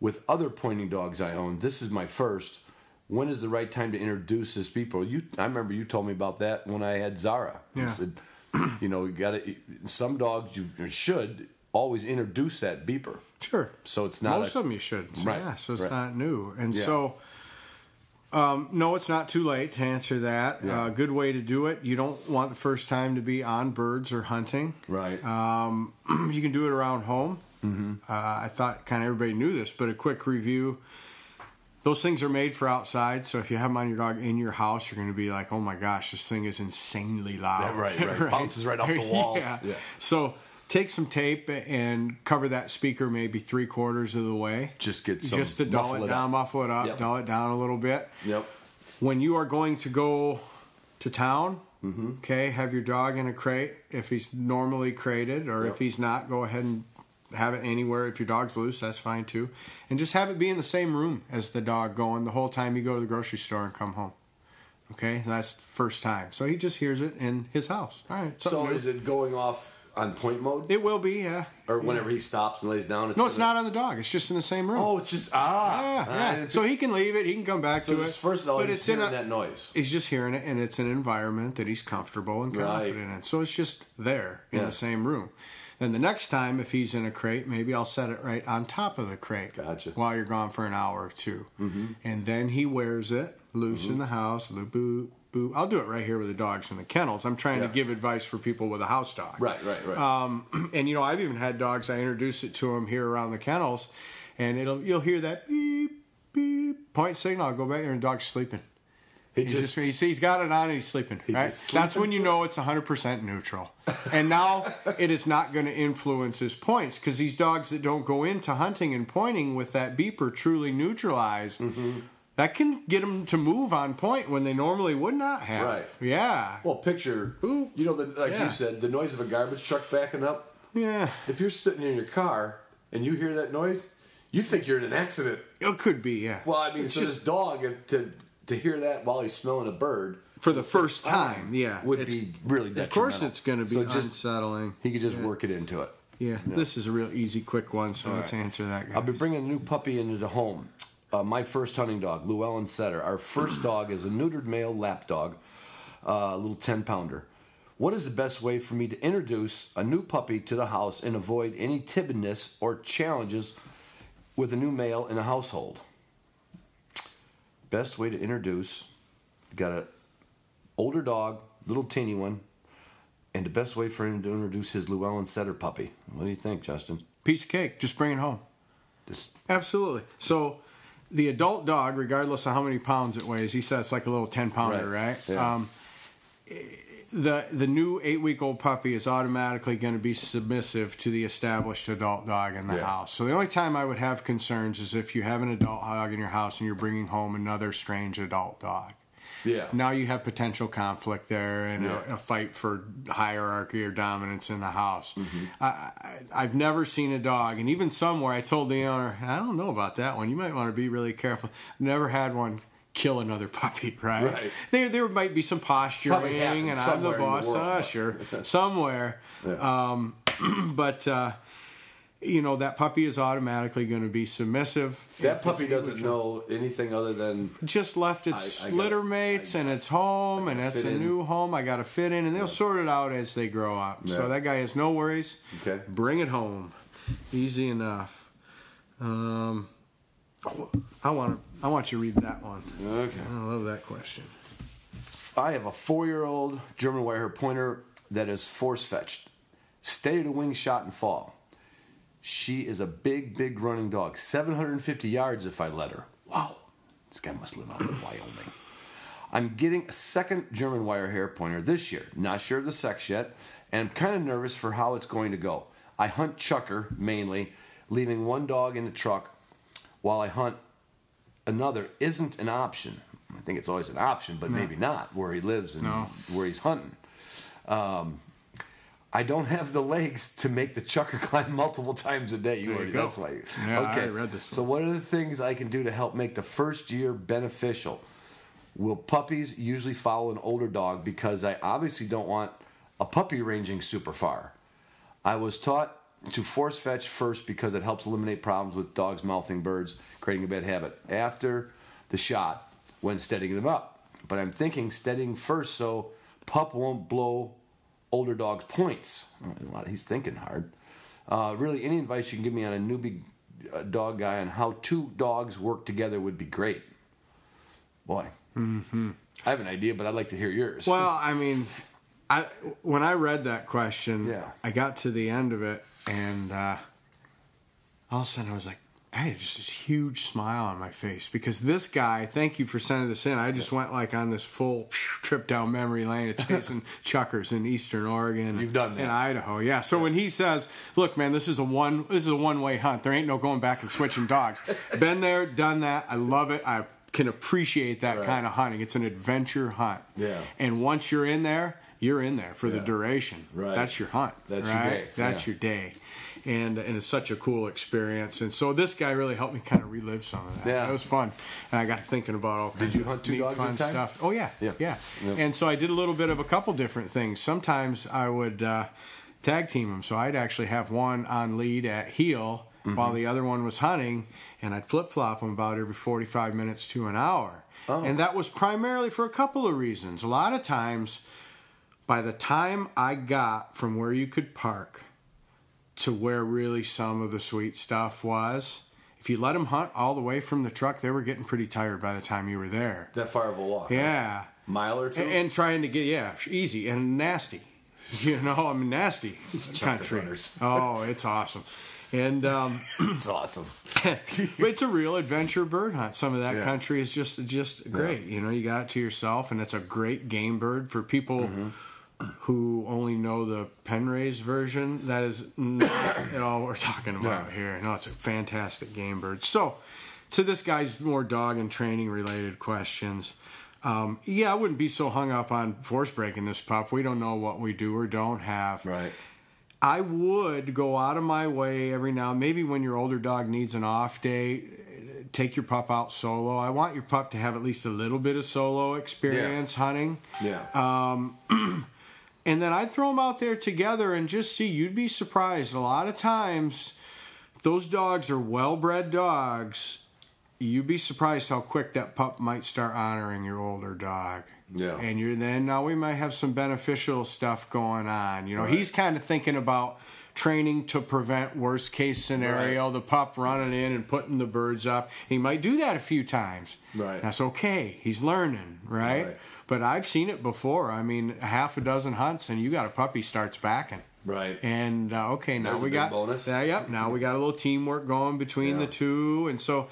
with other pointing dogs I own. This is my first. When is the right time to introduce this beeper? You, I remember you told me about that when I had Zara. You Yeah. said, you know, you got to. Some dogs you should always introduce that beeper. Sure. So it's not Most a- of them you should. So, Right, Yeah, so it's right. not new. And Yeah. so, um, no, it's not too late to answer that. A Yeah. uh, good way to do it. You don't want the first time to be on birds or hunting. Right. Um, you can do it around home. Mm-hmm. Uh, I thought kind of everybody knew this, but a quick review. Those things are made for outside, so if you have them on your dog in your house, you're going to be like, "Oh my gosh, this thing is insanely loud!" Yeah, right, right. Bounces right off the walls. yeah. Yeah. So take some tape and cover that speaker maybe three quarters of the way. Just get some- just to dull it it down, up. muffle it up, Yep. dull it down a little bit yep. when you are going to go to town, Mm-hmm. okay, have your dog in a crate. If he's normally crated, or Yep. if he's not, go ahead and have it anywhere. If your dog's loose, that's fine too. And just have it be in the same room as the dog going the whole time you go to the grocery store and come home. Okay, that's first time. So he just hears it in his house. All right. So new. is it going off on point mode, It will be, yeah. or whenever he stops and lays down? It's No, it's gonna- not on the dog. It's just in the same room. Oh, it's just ah. yeah, yeah. didn't So he can leave it. He can come back So to it. first of all, but he's it's in hearing a, that noise. He's just hearing it, and it's an environment that he's comfortable and Right. confident in. So it's just there in Yeah. the same room. Then the next time, if he's in a crate, maybe I'll set it right on top of the crate. Gotcha. While you're gone for an hour or 2 mm-hmm. and then he wears it loose Mm-hmm. in the house. Loop, boop, I'll do it right here with the dogs in the kennels. I'm trying Yeah. to give advice for people with a house dog. Right, right, right. Um, and you know, I've even had dogs. I introduce it to them here around the kennels, and it'll you'll hear that beep beep point signal. I'll go back there and the dog's sleeping. he He just, he's, he's got it on and he's sleeping. right? just That's when you know it's 100% neutral. And now it is not going to influence his points because these dogs that don't go into hunting and pointing with that beeper truly neutralized, Mm-hmm. That can get them to move on point when they normally would not have. Right. Yeah. well, picture who you know, the, like Yeah. you said, the noise of a garbage truck backing up. Yeah. If you're sitting in your car and you hear that noise, you think you're in an accident. It could be, yeah. Well, I mean, It's so just- this dog to to hear that while he's smelling a bird for the first time, yeah, would be really detrimental. Of course, it's going to be So just unsettling. he could just work it into it. Yeah, this is a real easy, quick one. So let's right. answer that. Guys. I'll be bringing a new puppy into the home. Uh, my first hunting dog, Llewellyn Setter. Our first dog is a neutered male lap dog, uh, a little 10 pounder. What is the best way for me to introduce a new puppy to the house and avoid any timidness or challenges with a new male in a household? Best way to introduce, got a older dog, little teeny one, and the best way for him to introduce his Llewellyn Setter puppy. What do you think, Justin? piece of cake. Just bring it home. Just Absolutely. So, the adult dog, regardless of how many pounds it weighs, he says it's like a little ten pounder, Right. right? Yeah. Um, the the new eight week old puppy is automatically going to be submissive to the established adult dog in the Yeah. house. So the only time I would have concerns is if you have an adult dog in your house and you're bringing home another strange adult dog. Yeah. Now you have potential conflict there and Yeah. a, a fight for hierarchy or dominance in the house. Mm-hmm. I, I, I've never seen a dog, and even somewhere I told the owner, I don't know about that one. You might want to be really careful. Never had one kill another puppy, right? Right. There, there might be some posturing, and I'm the in the boss. world, but- sure, somewhere. Um, but uh, you know that puppy is automatically going to be submissive. That puppy doesn't know anything other than just left its I- I gotta- litter mates and its home and it's a in. new home i gotta fit in and they'll sort it out as they grow up so that guy has no worries Okay. bring it home easy enough Um, I want to. I want you to read that one. Okay. I love that question. I have a four-year-old German Wirehair Pointer that is force fetched, steady to wing shot and fall. She is a big, big running dog, 750 yards if I let her. Wow, this guy must live out in Wyoming. I'm getting a second German Wirehair Pointer this year. Not sure of the sex yet, and I'm kind of nervous for how it's going to go. I hunt chukar mainly, leaving one dog in the truck while I hunt another isn't an option. I think it's always an option, but maybe not where he lives and No. where he's hunting. Um, I don't have the legs to make the chukar climb multiple times a day. You There you already, go. that's why. Yeah, I read this So, what are the things I can do to help make the first year beneficial? Will puppies usually follow an older dog because I obviously don't want a puppy ranging super far? I was taught to force fetch first because it helps eliminate problems with dogs mouthing birds, creating a bad habit. After the shot, when steadying them up. But I'm thinking steadying first so pup won't blow older dogs' points. He's thinking hard. Uh, really, any advice you can give me on a newbie uh, dog guy on how two dogs work together would be great. Boy, mm-hmm. I have an idea, but I'd like to hear yours. Well, I mean, I when I read that question, Yeah. I got to the end of it, and uh, all of a sudden I was like, I had just this huge smile on my face because this guy. Thank you for sending this in. I just went like on this full trip down memory lane of chasing chukars in Eastern Oregon. You've done that. in Idaho. Yeah. So when he says, "Look, man, this is a one this is a one way hunt. There ain't no going back and switching dogs." Been there, done that. I love it. I can appreciate that Right. kind of hunting. It's an adventure hunt. Yeah. And once you're in there, you're in there for the duration. Right. That's your hunt. That's your day. That's Yeah. your day. And and it's such a cool experience. And so this guy really helped me kind of relive some of that. Yeah. It was fun. And I got thinking about all kinds you of hunt two dogs fun time? stuff. Oh yeah. Yeah. Yeah. Yeah. And so I did a little bit of a couple different things. Sometimes I would uh, tag team them. So I'd actually have one on lead at heel Mm-hmm. while the other one was hunting, and I'd flip flop them about every 45 minutes to an hour. Oh. And that was primarily for a couple of reasons. A lot of times, by the time I got from where you could park to where really some of the sweet stuff was, if you let them hunt all the way from the truck, they were getting pretty tired by the time you were there. that far of a walk. Yeah. Mile or two? And, and trying to get, yeah, easy and nasty. You know, I mean, nasty country. Oh, it's awesome. And, um, it's awesome. it's a real adventure bird hunt. Some of that Yeah. country is just just great. You know, you got it to yourself, and it's a great game bird for people Mm-hmm. Who only know the pen raised version. That is not at all what we're talking about Yeah. here. No, it's a fantastic game bird. So, to this guy's more dog and training related questions. Um, yeah, I wouldn't be so hung up on force breaking this pup. We don't know what we do or don't have. Right. I would go out of my way every now, maybe when your older dog needs an off day, take your pup out solo. I want your pup to have at least a little bit of solo experience hunting. Yeah. And then I'd throw them out there together and just see. You'd be surprised. A lot of times, those dogs are well bred dogs, you'd be surprised how quick that pup might start honoring your older dog. Yeah. And you're then now we might have some beneficial stuff going on. You know, Right. he's kind of thinking about training to prevent worst case scenario, Right. the pup running in and putting the birds up. He might do that a few times. Right. That's okay. He's learning, right? Right. But I've seen it before. I mean, half a dozen hunts and you got a puppy starts backing. Right. And uh, okay, now There's we got bonus. Yeah, yep. Now we got a little teamwork going between Yeah. the two, and so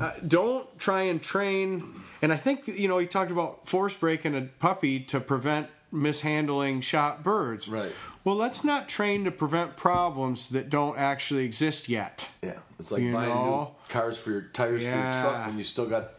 uh, don't try and train. And I think you know he talked about force breaking a puppy to prevent mishandling shot birds. Right. Well, let's not train to prevent problems that don't actually exist yet. Yeah. It's like You buying cars for your tires for your truck when you still got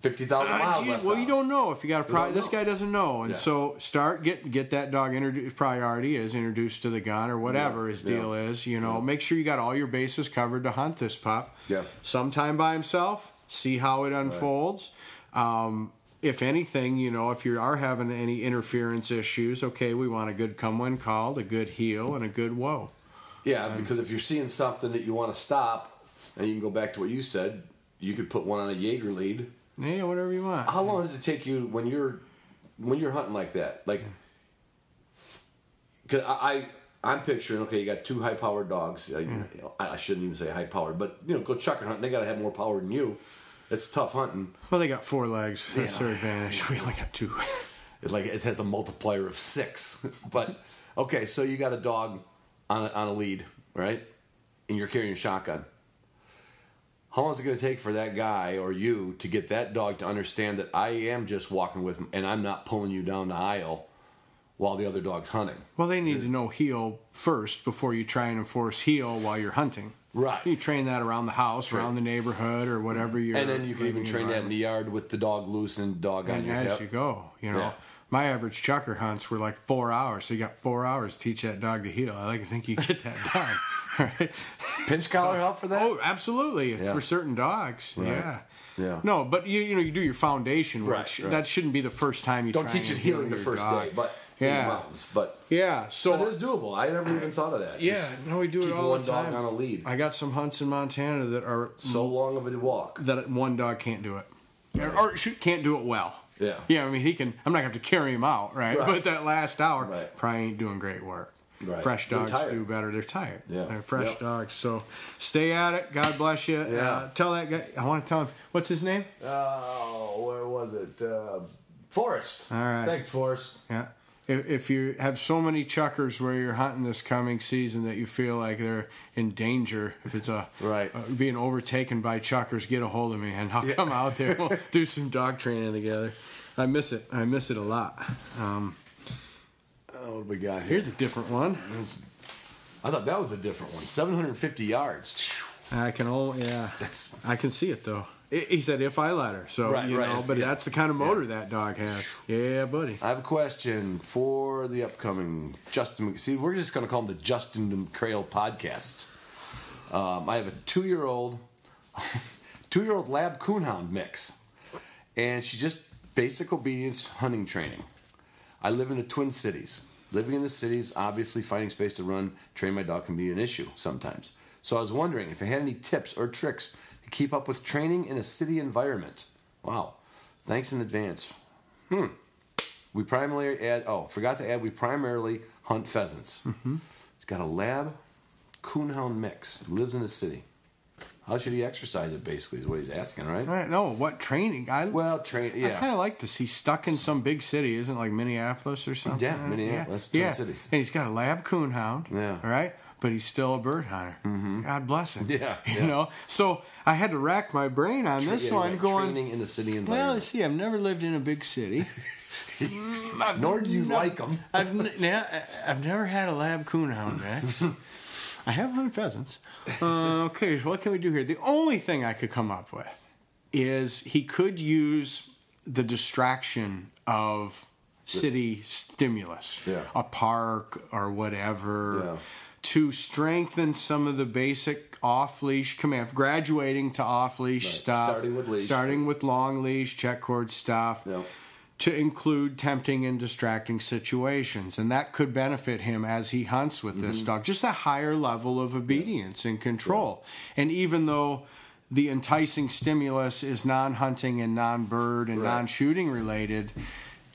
50,000 Ah, miles gee, left well, on you don't know if you got a pro- this guy doesn't know, and Yeah. so start get get that dog introduced. Priority is introduced to the gun or whatever Yeah, his deal yeah. is. You know, make sure you got all your bases covered to hunt this pup. Yeah. Sometime by himself, see how it unfolds. Um, if anything, you know, if you are having any interference issues, okay, we want a good come when called, a good heel, and a good whoa. Yeah, because if you're seeing something that you want to stop, and you can go back to what you said, you could put one on a Jaeger lead. Yeah, whatever you want. How long does it take you when you're when you're hunting like that? Like, cause I I'm picturing okay, you got two high powered dogs. You know, I I shouldn't even say high powered, but you know, go chukar hunting. They got to have more power than you. It's tough hunting. Well, they got four legs. That's their advantage. We only got two. It like it has a multiplier of six. but okay, so you got a dog on a, on a lead, right? And you're carrying a shotgun. How long is it going to take for that guy or you to get that dog to understand that I am just walking with and I'm not pulling you down the aisle while the other dog's hunting? Well, they need to know heel first before you try and enforce heel while you're hunting. Right. You train that around the house, Right. around the neighborhood, or whatever you're. And then you can even train that in the yard with the dog loose and dog on your as hip. you go, you know. Yeah. My average chukar hunts were like four hours, so you got four hours to teach that dog to heel. I like to think you get that done. Right? Pinch collar help for that? Oh, absolutely. Yeah. For certain dogs, yeah. Yeah. No, but you you know you do your foundation work. Right, right. That shouldn't be the first time you Don't try teach it healing the first dog. day, but Yeah. mountains. But Yeah, so it is doable. I never even thought of that. yeah, Just no, we do it all one the time. dog on a lead. I got some hunts in Montana that are so long of a walk. that one dog can't do it, or, or shoot, can't do it well. Yeah. Yeah, I mean he can. I'm not gonna have to carry him out, right? Right. But that last hour Right. probably ain't doing great work. Right. Fresh dogs do better. They're tired. Yeah. They're fresh Yep. dogs. So stay at it. God bless you. Yeah. Uh, tell that guy. I want to tell him what's his name. Oh, where was it? Uh, Forrest. All right. Thanks, Forrest. Yeah. If, if you have so many chukars where you're hunting this coming season that you feel like they're in danger, if it's a Right. uh, being overtaken by chukars, get a hold of me and I'll come out there. We'll do some dog training together. I miss it. I miss it a lot. Um, Oh, what we got here? here's a different one. I thought that was a different one. 750 yards. I can only yeah. That's I can see it though. I- He said if I let her, so Right, you right, know. if- but yeah. that's the kind of motor that dog has. Yeah, buddy. I have a question for the upcoming Justin. See, we're just going to call them the Justin McGrail podcasts. Um, I have a two-year-old, two-year-old lab coonhound mix, and she's just basic obedience hunting training. I live in the Twin Cities. Living in the cities, obviously finding space to run, train my dog can be an issue sometimes. So I was wondering if I had any tips or tricks to keep up with training in a city environment. Wow. Thanks in advance. Hmm. We primarily add. Oh, forgot to add. We primarily hunt pheasants. Mm-hmm. He's got a lab coonhound mix. Lives in the city. How should he exercise it? Basically, is what he's asking, right? Right, no, what training? I Well, train. I kind of like to see stuck in some big city, isn't it like Minneapolis or something? Yeah, Minneapolis, Yeah, yeah. Cities. and he's got a lab coonhound. Yeah. all right, but he's still a bird hunter. Mm-hmm. God bless him. Yeah, you yeah. know. So I had to rack my brain on this Yeah, one, right, going. training in the city Well, environment. see, I've never lived in a big city. Nor do you like them. I've n- now, I've never had a lab coonhound, Max. I have hunted pheasants. Uh, okay, so what can we do here? The only thing I could come up with is he could use the distraction of city stimulus, Yeah. a park or whatever, Yeah. to strengthen some of the basic off-leash command, graduating to off-leash Right, stuff, starting with leash. starting with long leash, check cord stuff Yeah. To include tempting and distracting situations. And that could benefit him as he hunts with Mm-hmm. this dog. Just a higher level of obedience and control. And even though the enticing stimulus is non hunting and non bird and Right. non shooting related,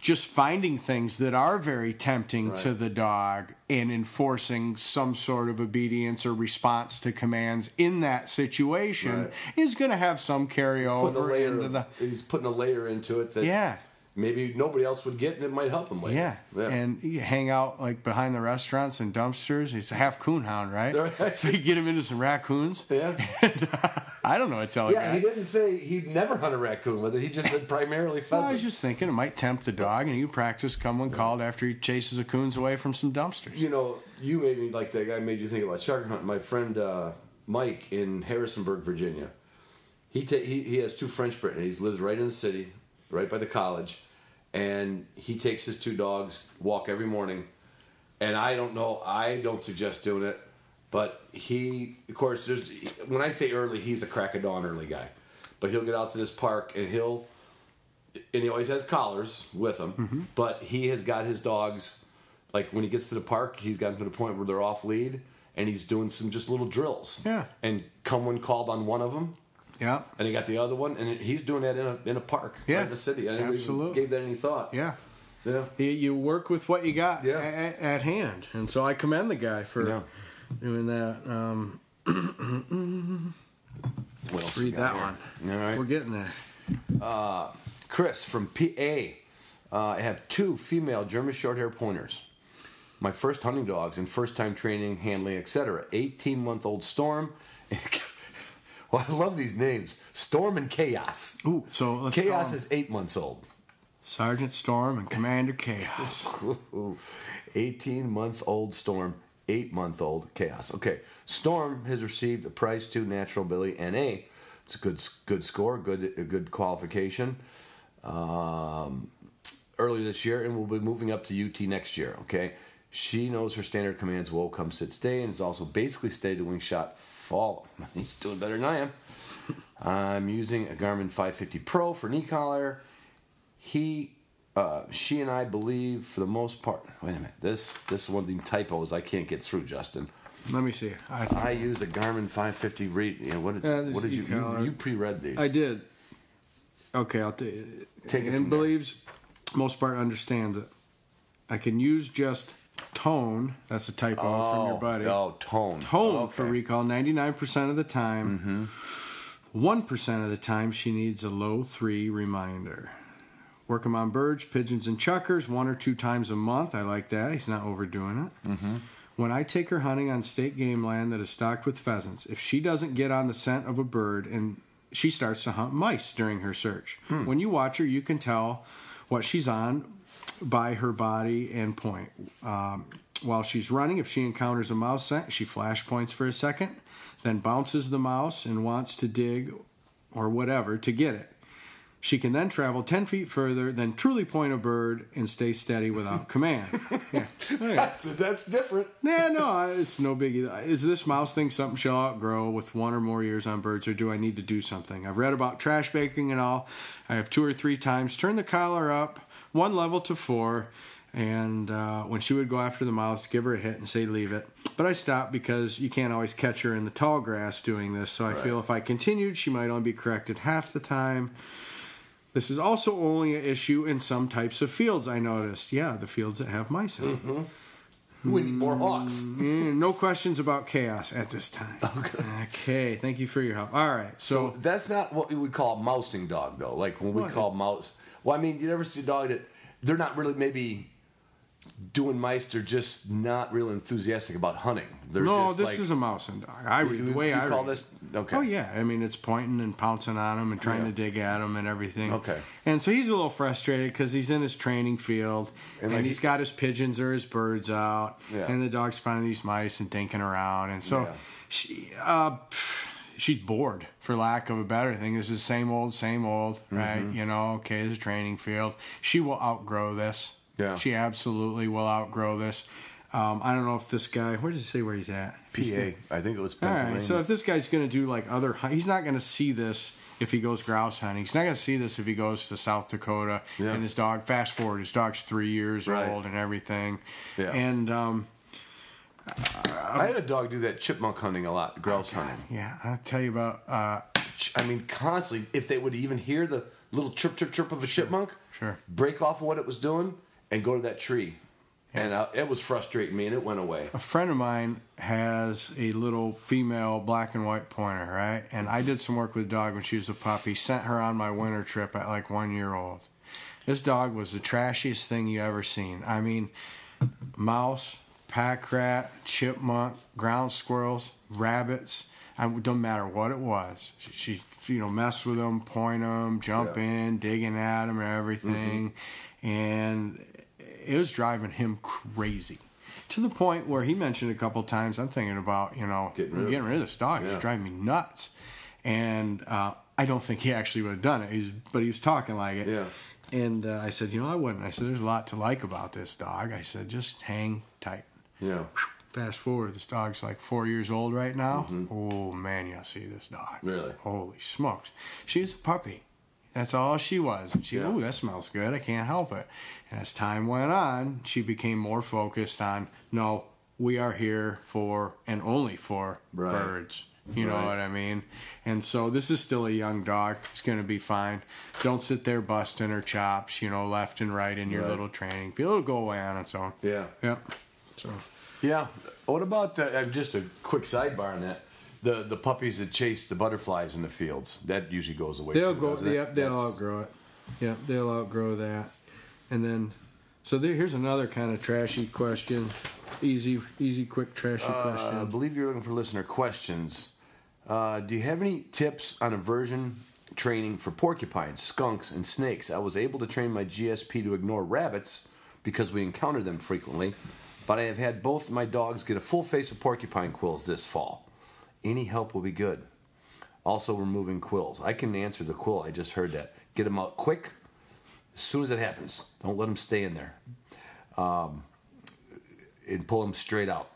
just finding things that are very tempting to the dog and enforcing some sort of obedience or response to commands in that situation Right. is going to have some carryover into of- the he's putting a layer into it that yeah maybe nobody else would get, and it might help him later. Yeah. yeah. and you hang out like behind the restaurants and dumpsters. He's a half coonhound, right? Right. So you get him into some raccoons. yeah. And, uh, I don't know what to tell Yeah, you. he didn't say he'd never hunt a raccoon with it. He just said primarily Well, I was just thinking it might tempt the dog, and you practice come when called after he chases the coons away from some dumpsters. you know, you made me like that guy made you think about shark hunting. My friend uh, Mike in Harrisonburg, Virginia. He, ta- he he has two French Britons. He lives right in the city, right by the college, and he takes his two dogs walk every morning. And I don't know. I don't suggest doing it, but he, of course, there's when I say early, he's a crack of dawn early guy, but he'll get out to this park and he'll and he always has collars with him, Mm-hmm. but he has got his dogs like when he gets to the park, he's gotten to the point where they're off lead and he's doing some just little drills. Yeah. And come when called on one of them, Yeah, and he got the other one, and he's doing that in a in a park, Yeah, right in the city. I absolutely. even gave that any thought. yeah. Yeah. You, you work with what you got Yeah. at, at hand, and so I commend the guy for Yeah. doing that. Um, What else read that one. All right. We're getting there. Chris from PA. Uh, I have two female German Shorthair pointers. My first hunting dogs and first time training, handling, etc. 18 month old Storm. well, I love these names Storm and Chaos. Ooh, so Chaos is eight months old. Sergeant Storm and Commander Chaos. 18 month old Storm, 8 month old Chaos. Okay, Storm has received a Prize 2 Natural Ability NA. It's a good good score, good a good qualification. Um, earlier this year, and will be moving up to UT next year. Okay, she knows her standard commands will come, sit, stay, and has also basically stayed the wing shot He's doing better than I am. I'm using a Garmin 550 Pro for knee collar. He, uh, she, and I believe for the most part. Wait a minute. This this is one of the typos I can't get through, Justin. Let me see. I, I use a Garmin 550 read. You know, what did, Yeah, what did you, you you pre-read these? I did. Okay, I'll t- Take it and from there. believes most part understands it. I can use just tone. That's a typo from your buddy. Oh, tone. Tone for Okay. recall 99% of the time. Mm-hmm. 1% of the time she needs a low 3 reminder. Work him on birds, pigeons, and chukars one or two times a month. I like that. He's not overdoing it. Mm-hmm. When I take her hunting on state game land that is stocked with pheasants, if she doesn't get on the scent of a bird and she starts to hunt mice during her search. When you watch her, you can tell what she's on by her body and point. Um, while she's running, if she encounters a mouse scent, she flash points for a second, then bounces the mouse and wants to dig or whatever to get it. She can then travel 10 feet further, then truly point a bird and stay steady without command. Yeah. That's, that's different. Yeah, no, it's no biggie. Is this mouse thing something she'll outgrow with one or more years on birds, or do I need to do something? I've read about trash breaking and all. I have two or three times turned the collar up one level to four, and uh, when she would go after the mouse, give her a hit and say leave it. But I stopped because you can't always catch her in the tall grass doing this, so I feel if I continued, she might only be corrected half the time. This is also only an issue in some types of fields, I noticed. Yeah, the fields that have mice in them. We need more hawks. Mm, no questions about chaos at this time. Okay. Okay. Thank you for your help. All right. So So, that's not what we would call a mousing dog, though. Like when we What? call mouse. Well, I mean, you never see a dog that they're not really maybe doing mice. They're just not real enthusiastic about hunting. They're no, just this like, is a mouse and dog. I read the way you I call read this. Okay. Oh yeah, I mean it's pointing and pouncing on him and trying Yeah. to dig at him and everything. Okay. And so he's a little frustrated because he's in his training field And, and, like, he's he- got his pigeons or his birds out, Yeah. and the dog's finding these mice and dinking around, and so Yeah. she, uh, she's bored for lack of a better thing. This is the same old, same old, right? Mm-hmm. You know, okay, it's a training field. She will outgrow this. Yeah. She absolutely will outgrow this. Um, I don't know if this guy. Where does it say where he's at? He's PA. I think it was all Pennsylvania. right. So if this guy's going to do like other, he's not going to see this if he goes grouse hunting. He's not going to see this if he goes to South Dakota Yeah. and his dog. Fast forward, his dog's three years Right. old and everything. Yeah. And um, I had a dog do that chipmunk hunting a lot, grouse hunting. yeah, I'll tell you about. Uh, I mean, constantly, if they would even hear the little chirp, chirp, chirp of a chipmunk, Sure. break off of what it was doing and go to that tree. And uh, it was frustrating me, and it went away. a friend of mine has a little female black and white pointer, right? And I did some work with the dog when she was a puppy. Sent her on my winter trip at like one year old. This dog was the trashiest thing you ever seen. I mean, mouse, pack rat, chipmunk, ground squirrels, rabbits. I it don't matter what it was. She, she you know, mess with them, point them, jump Yeah. in, digging at them, and everything, and it was driving him crazy. To the point where he mentioned a couple times, I'm thinking about you know Getting rid of getting rid of this dog. Yeah. He's driving me nuts, and uh, I don't think he actually would have done it. He's, but he was talking like it. Yeah. And uh, I said, you know, I wouldn't. I said, there's a lot to like about this dog. I said, just hang tight. Yeah. Fast forward, this dog's like four years old right now. Oh man, you'll see this dog. Mm-hmm. Really? Holy smokes. She was a puppy. That's all she was. And she, Yeah. oh, that smells good. I can't help it. And as time went on, she became more focused on, no, we are here for and only for Right. birds You know Right. what I mean? And so this is still a young dog. It's going to be fine. Don't sit there busting her chops, you know, left and right in your Right. little training field. It'll go away on its own. Yeah. Yep. So Yeah. What about the, uh, just a quick sidebar on that? The the puppies that chase the butterflies in the fields that usually goes away. they'll too, go. it? Yep, they'll That's- outgrow it. Yep, they'll outgrow that. And then, so there, here's another kind of trashy question. Easy, easy, quick, trashy Uh, I believe you're looking for listener questions. Uh, do you have any tips on aversion training for porcupines, skunks, and snakes? I was able to train my GSP to ignore rabbits because we encounter them frequently, but I have had both my dogs get a full face of porcupine quills this fall. Any help will be good. Also, removing quills. I can answer the quill. I just heard that. Get them out quick as soon as it happens. Don't let them stay in there. Um, and pull them straight out.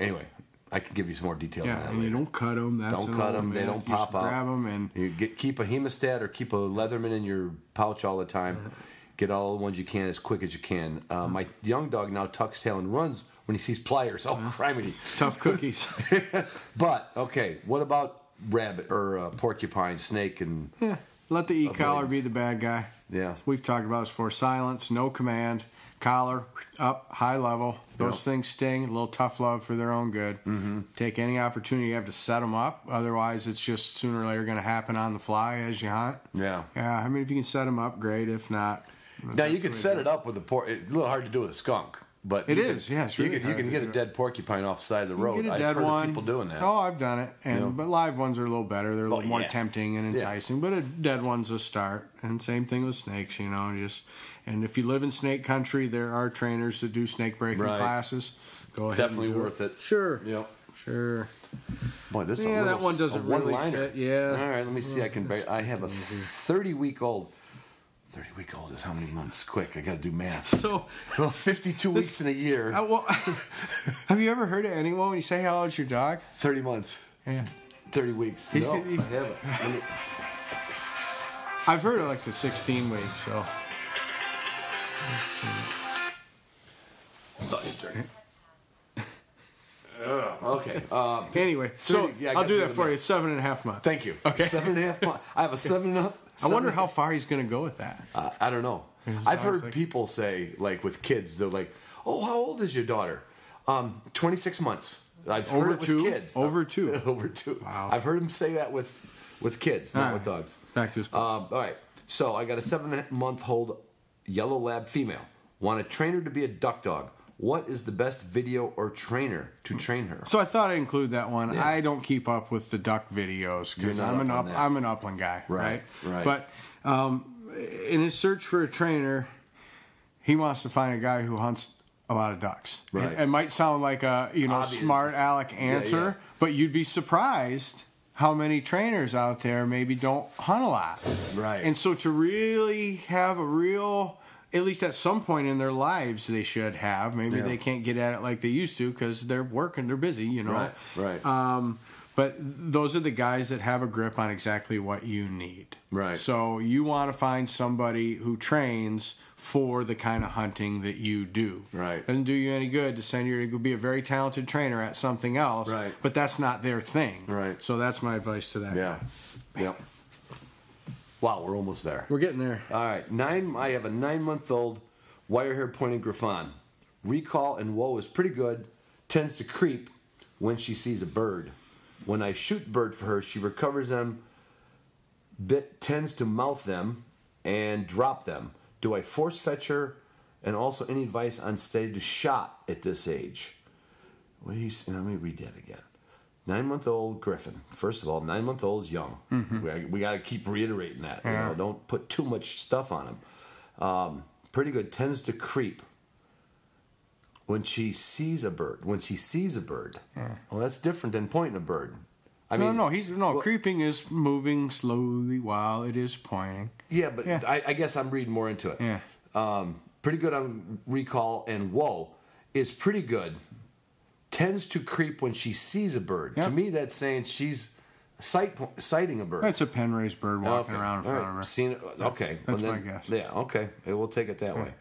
Anyway, I can give you some more detail Yeah, on that and you don't cut them. That's Don't cut them; they don't You pop just out. Grab them and you get keep a hemostat or keep a Leatherman in your pouch all the time. Get all the ones you can as quick as you can. Uh, my young dog now tucks tail and runs when he sees pliers. Oh, criminy! tough cookies. But okay, what about rabbit or uh, porcupine, snake, and yeah, let the e collar be the bad guy. yeah, We've talked about this before. Silence, no command, collar up, high level. Those Yep. things sting. A little tough love for their own good. Mm-hmm. Take any opportunity you have to set them up. Otherwise, it's just sooner or later going to happen on the fly as you hunt. yeah. Yeah, I mean, if you can set them up, great. If not, Now you can set it up with a por- It's a little hard to do with a skunk, but It you is, Can, yeah, it's you can, you can get a dead porcupine off the side of the You road. get a I've dead heard one. of people doing that. Oh, I've done it, and Yeah. but live ones are a little better. They're a little Well, more yeah. tempting and Yeah. enticing. But a dead one's a start, and same thing with snakes. You know, just and if you live in snake country, there are trainers that do snake breaking Right. classes. Go ahead, Definitely and do worth it. Sure, Yep. sure. Boy, this is a Yeah, that one doesn't really one-liner. fit, yeah. All right, let me see. I can. Ba- I have a mm-hmm. thirty-week-old. Thirty-week-old is how many months? Quick, I got to do math. So, Well, fifty-two weeks in a year. uh, well, have you ever heard of anyone when you say how old's your dog? Thirty months. Yeah, Thirty weeks. He's- no, he's- I haven't. I've heard of like the 16 weeks. So Ugh, okay. Um, anyway, so 30 yeah, I I'll do that for you. Seven and a half months. Thank you. Okay. Seven and a half months. I have a seven and a half. I wonder how far he's going to go with that. Uh, I don't know. I've heard like- people say, like with kids, they're like, "Oh, how old is your daughter?" Um, twenty six months. I've heard Over it with two? kids. Over two? Over two. Wow. I've heard them say that with with kids, not All with dogs. Back to his question. Um, all right. So I got a seven month old yellow lab female. Want a trainer to be a duck dog. What is the best video or trainer to train her? So I thought I'd include that one. Yeah. I don't keep up with the duck videos because I'm an up. I'm an upland guy, right? Right, right. But um, in his search for a trainer, he wants to find a guy who hunts a lot of ducks. Right. It, it might sound like a you know Obvious. smart aleck Yeah, answer, yeah. but you'd be surprised how many trainers out there maybe don't hunt a lot. Right. And so to really have a real at least at some point in their lives they should have maybe Yeah. they can't get at it like they used to because they're working they're busy you know Right, right. um, but those are the guys that have a grip on exactly what you need Right. so you want to find somebody who trains for the kind of hunting that you do Right. doesn't do you any good to send you to be a very talented trainer at something else Right. but that's not their thing Right. so that's my advice to that Yeah. Yep. Wow, we're almost there. we're getting there All right, nine. I have a nine-month-old wire hair pointed Griffon. Recall and whoa is pretty good. Tends to creep when she sees a bird. When I shoot bird for her, she recovers them. Bit tends to mouth them and drop them. Do I force fetch her? And also, any advice on steady to shot at this age? What do you? Let me read that again. Nine month old Griffon. First of all, nine month old is young. We, we got to keep reiterating that. You know, don't put too much stuff on him. Um, pretty good. Tends to creep when she sees a bird. When she sees a bird. Well, that's different than pointing a bird. I no mean, no he's no well- creeping is moving slowly while it is pointing Yeah, but Yeah. I, I guess I'm reading more into it. Yeah. Um, pretty good on recall and whoa is pretty good. Tends to creep when she sees a bird. Yep. To me, that's saying she's sight sighting a bird. That's a pen raised bird walking Okay. around in front right. of her. Seen it. Okay. That's Well, my guess. Yeah. Okay. We'll take it that way.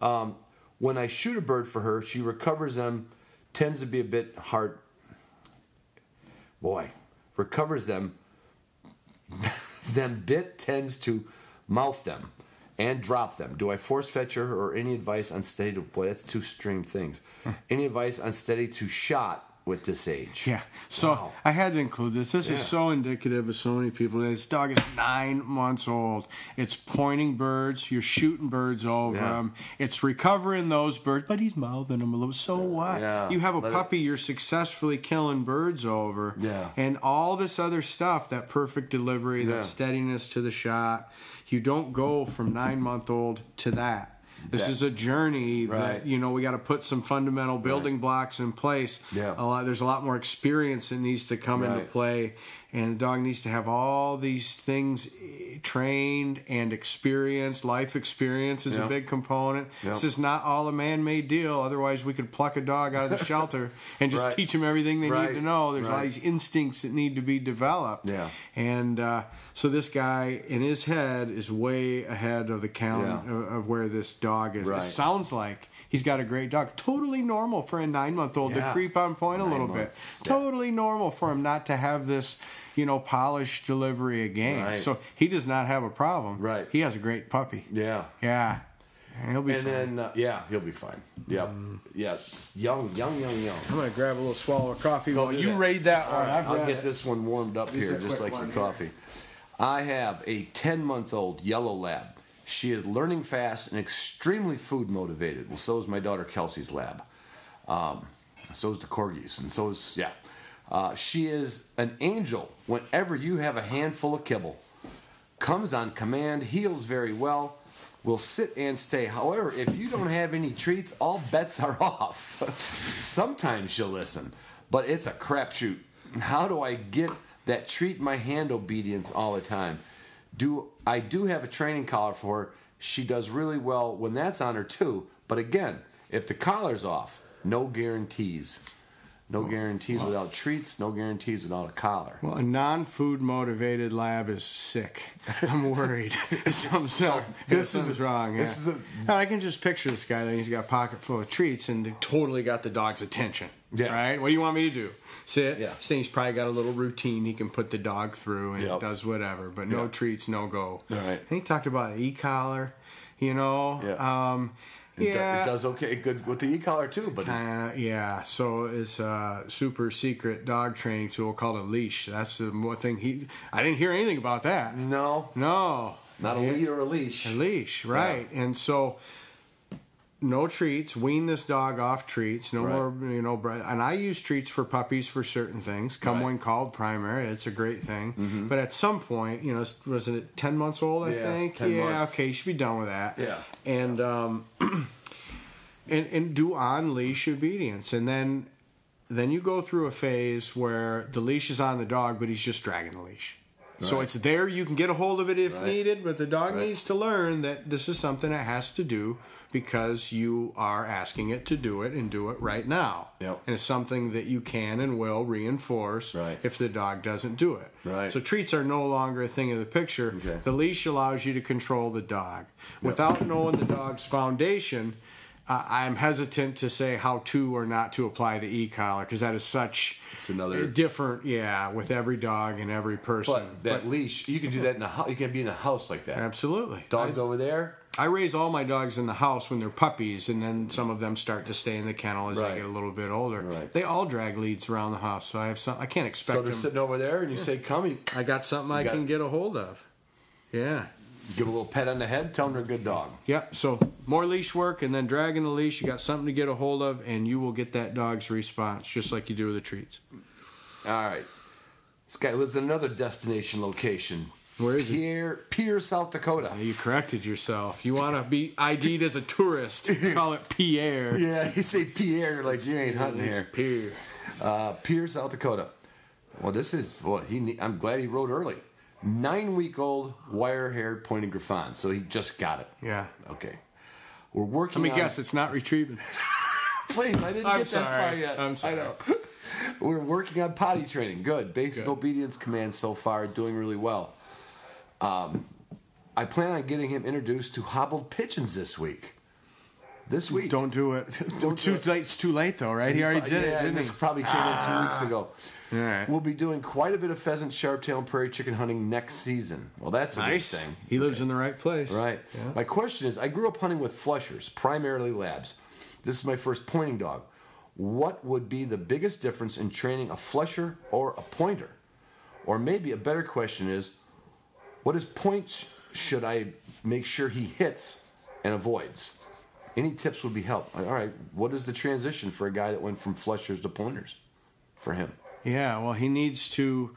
Um, when I shoot a bird for her, she recovers them. Tends to be a bit hard. Boy, recovers them, then bit tends to mouth them and drop them. Do I force fetch her or any advice on steady to boy? That's two stream things. Hmm. any advice on steady to shot with this age? Yeah. So Wow. I had to include this. This Yeah. is so indicative of so many people. This dog is nine months old. It's pointing birds. You're shooting birds over Yeah. him. It's recovering those birds, but he's mouthing them a little. So what? Yeah. You have a Let it- puppy. You're successfully killing birds over. Yeah. And all this other stuff, that perfect delivery, that steadiness to the shot. You don't go from nine month old to that. This is a journey Right. that you know we got to put some fundamental building blocks in place. Yeah. A lot, there's a lot more experience that needs to come into play, and the dog needs to have all these things eh, trained and experienced. Life experience is Yeah. a big component. Yeah. This is not all a man-made deal. Otherwise, we could pluck a dog out of the shelter and just Right. teach them everything they Right. need to know. There's Right. of these instincts that need to be developed. Yeah. And uh, so this guy in his head is way ahead of the count Yeah. of, of where this dog is. It sounds like he's got a great dog. Totally normal for a nine month old to creep on point a Nine little months. bit. Yeah. Totally normal for him not to have this, you know, polished delivery of game. Right. So he does not have a problem. Right. He has a great puppy. Yeah. Yeah. And he'll be And fine. then uh, yeah, he'll be fine. Yep. Yeah. Young, young, young, young. I'm gonna grab a little swallow of coffee while you that. raid that All one. right, I've I'll get it. this one warmed up This here, just like your here. coffee. I have a 10 month old yellow lab. She is learning fast and extremely food motivated. Well, so is my daughter Kelsey's lab. Um, so is the corgis, and so is, yeah. Uh, she is an angel whenever you have a handful of kibble. Comes on command, heels very well, will sit and stay. However, if you don't have any treats, all bets are off. Sometimes she'll listen, but it's a crapshoot. How do I get that treat my hand obedience all the time? Do I do have a training collar for her? She does really well when that's on her too. But again, if the collar's off, no guarantees. No guarantees without treats, no guarantees without a collar. Well, a non-food motivated lab is sick. I'm worried. something's, this this is wrong. this yeah. is a- And I can just picture this guy. Then he's got a pocket full of treats, and they totally got the dog's attention. Yeah. Right. What do you want me to do? Sit. Yeah. So he's probably got a little routine he can put the dog through, and Yep. it does whatever. But no Yeah. treats, no go. All right. And he talked about an e-collar. You know. Yeah. Um, It, do- yeah. it does okay good with the e-collar too, but Uh, yeah, so it's a super secret dog training tool called a leash. That's the one thing he. I didn't hear anything about that. no, No, not a Yeah, lead or a leash. A leash, right? And so, no treats. Wean this dog off treats. No Right. more, you know. And I use treats for puppies for certain things. Come Right. Mm-hmm. when called primary. It's a great thing. But at some point, you know, wasn't it ten months old? I Yeah, think. 10 yeah. months. Okay, you should be done with that. Yeah. And um, and and do on leash obedience, and then then you go through a phase where the leash is on the dog, but he's just dragging the leash. So it's there. You can get a hold of it if Right. needed, but the dog Right. needs to learn that this is something it has to do because you are asking it to do it and do it right now. Yep. And it's something that you can and will reinforce Right. if the dog doesn't do it. Right. So treats are no longer a thing of the picture. Okay. The leash allows you to control the dog. Without knowing the dog's foundation, uh, I'm hesitant to say how to or not to apply the e-collar because that is such It's another- different, yeah, with every dog and every person. But that leash, you can do that in a house. You can be in a house like that. Absolutely. Dogs over there. I raise all my dogs in the house when they're puppies, and then some of them start to stay in the kennel as Right. they get a little bit older. Right. They all drag leads around the house, so I have some. I can't expect So they're them. sitting over there, and you say, "Come." You I got something I got can it. get a hold of. Yeah. give a little pet on the head. Tell them they're a good dog. Yep. So more leash work, and then dragging the leash. You got something to get a hold of, and you will get that dog's response, just like you do with the treats. All right. This guy lives in another destination location. Where is he? Pierre, Pierre, South Dakota. You corrected yourself. You want to be ID'd as a tourist? Call it Pierre. Yeah, you say Pierre like you ain't hunting here. Pierre. Uh, Pierre, South Dakota. Well, this is what he. ne- I'm glad he wrote early. Nine week old wire haired pointed griffon. So he just got it. Yeah. Okay. We're working. Let me guess. It's not retrieving. Please, I didn't I'm get that far yet. I'm sorry. I know. We're working on potty training. Good. Basic Good. obedience commands so far, doing really well. Um, I plan on getting him introduced to hobbled pigeons this week. this week. Don't do it. Don't too do it. It's too late though, right? He already did yeah, it, didn't this he? probably came in two weeks ago. All right. We'll be doing quite a bit of pheasant, sharptail, and prairie chicken hunting next season. Well, that's a Nice. good thing. He lives in the right place. Right. Yeah. My question is I grew up hunting with flushers, primarily labs. This is my first pointing dog. What would be the biggest difference in training a flusher or a pointer? Or maybe a better question is what is points should I make sure he hits and avoids? Any tips would be help. All right, what is the transition for a guy that went from flushers to pointers for him? Yeah, well, he needs to,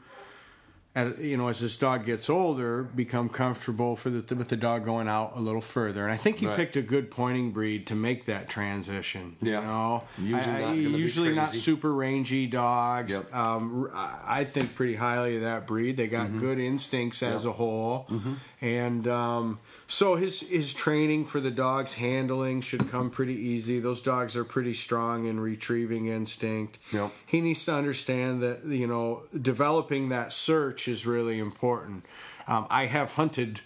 at, you know, as this dog gets older, become comfortable for the, with the dog going out a little further. And I think you Right. picked a good pointing breed to make that transition. Yeah. you know, Usually I- not I- gonna be usually not super rangy dogs. Yep. Um, I think pretty highly of that breed. They got Mm-hmm. good instincts as a whole, and um, so his his training for the dog's handling should come pretty easy. Those dogs are pretty strong in retrieving instinct Yep. he needs to understand that you know developing that search is really important. Um, I have hunted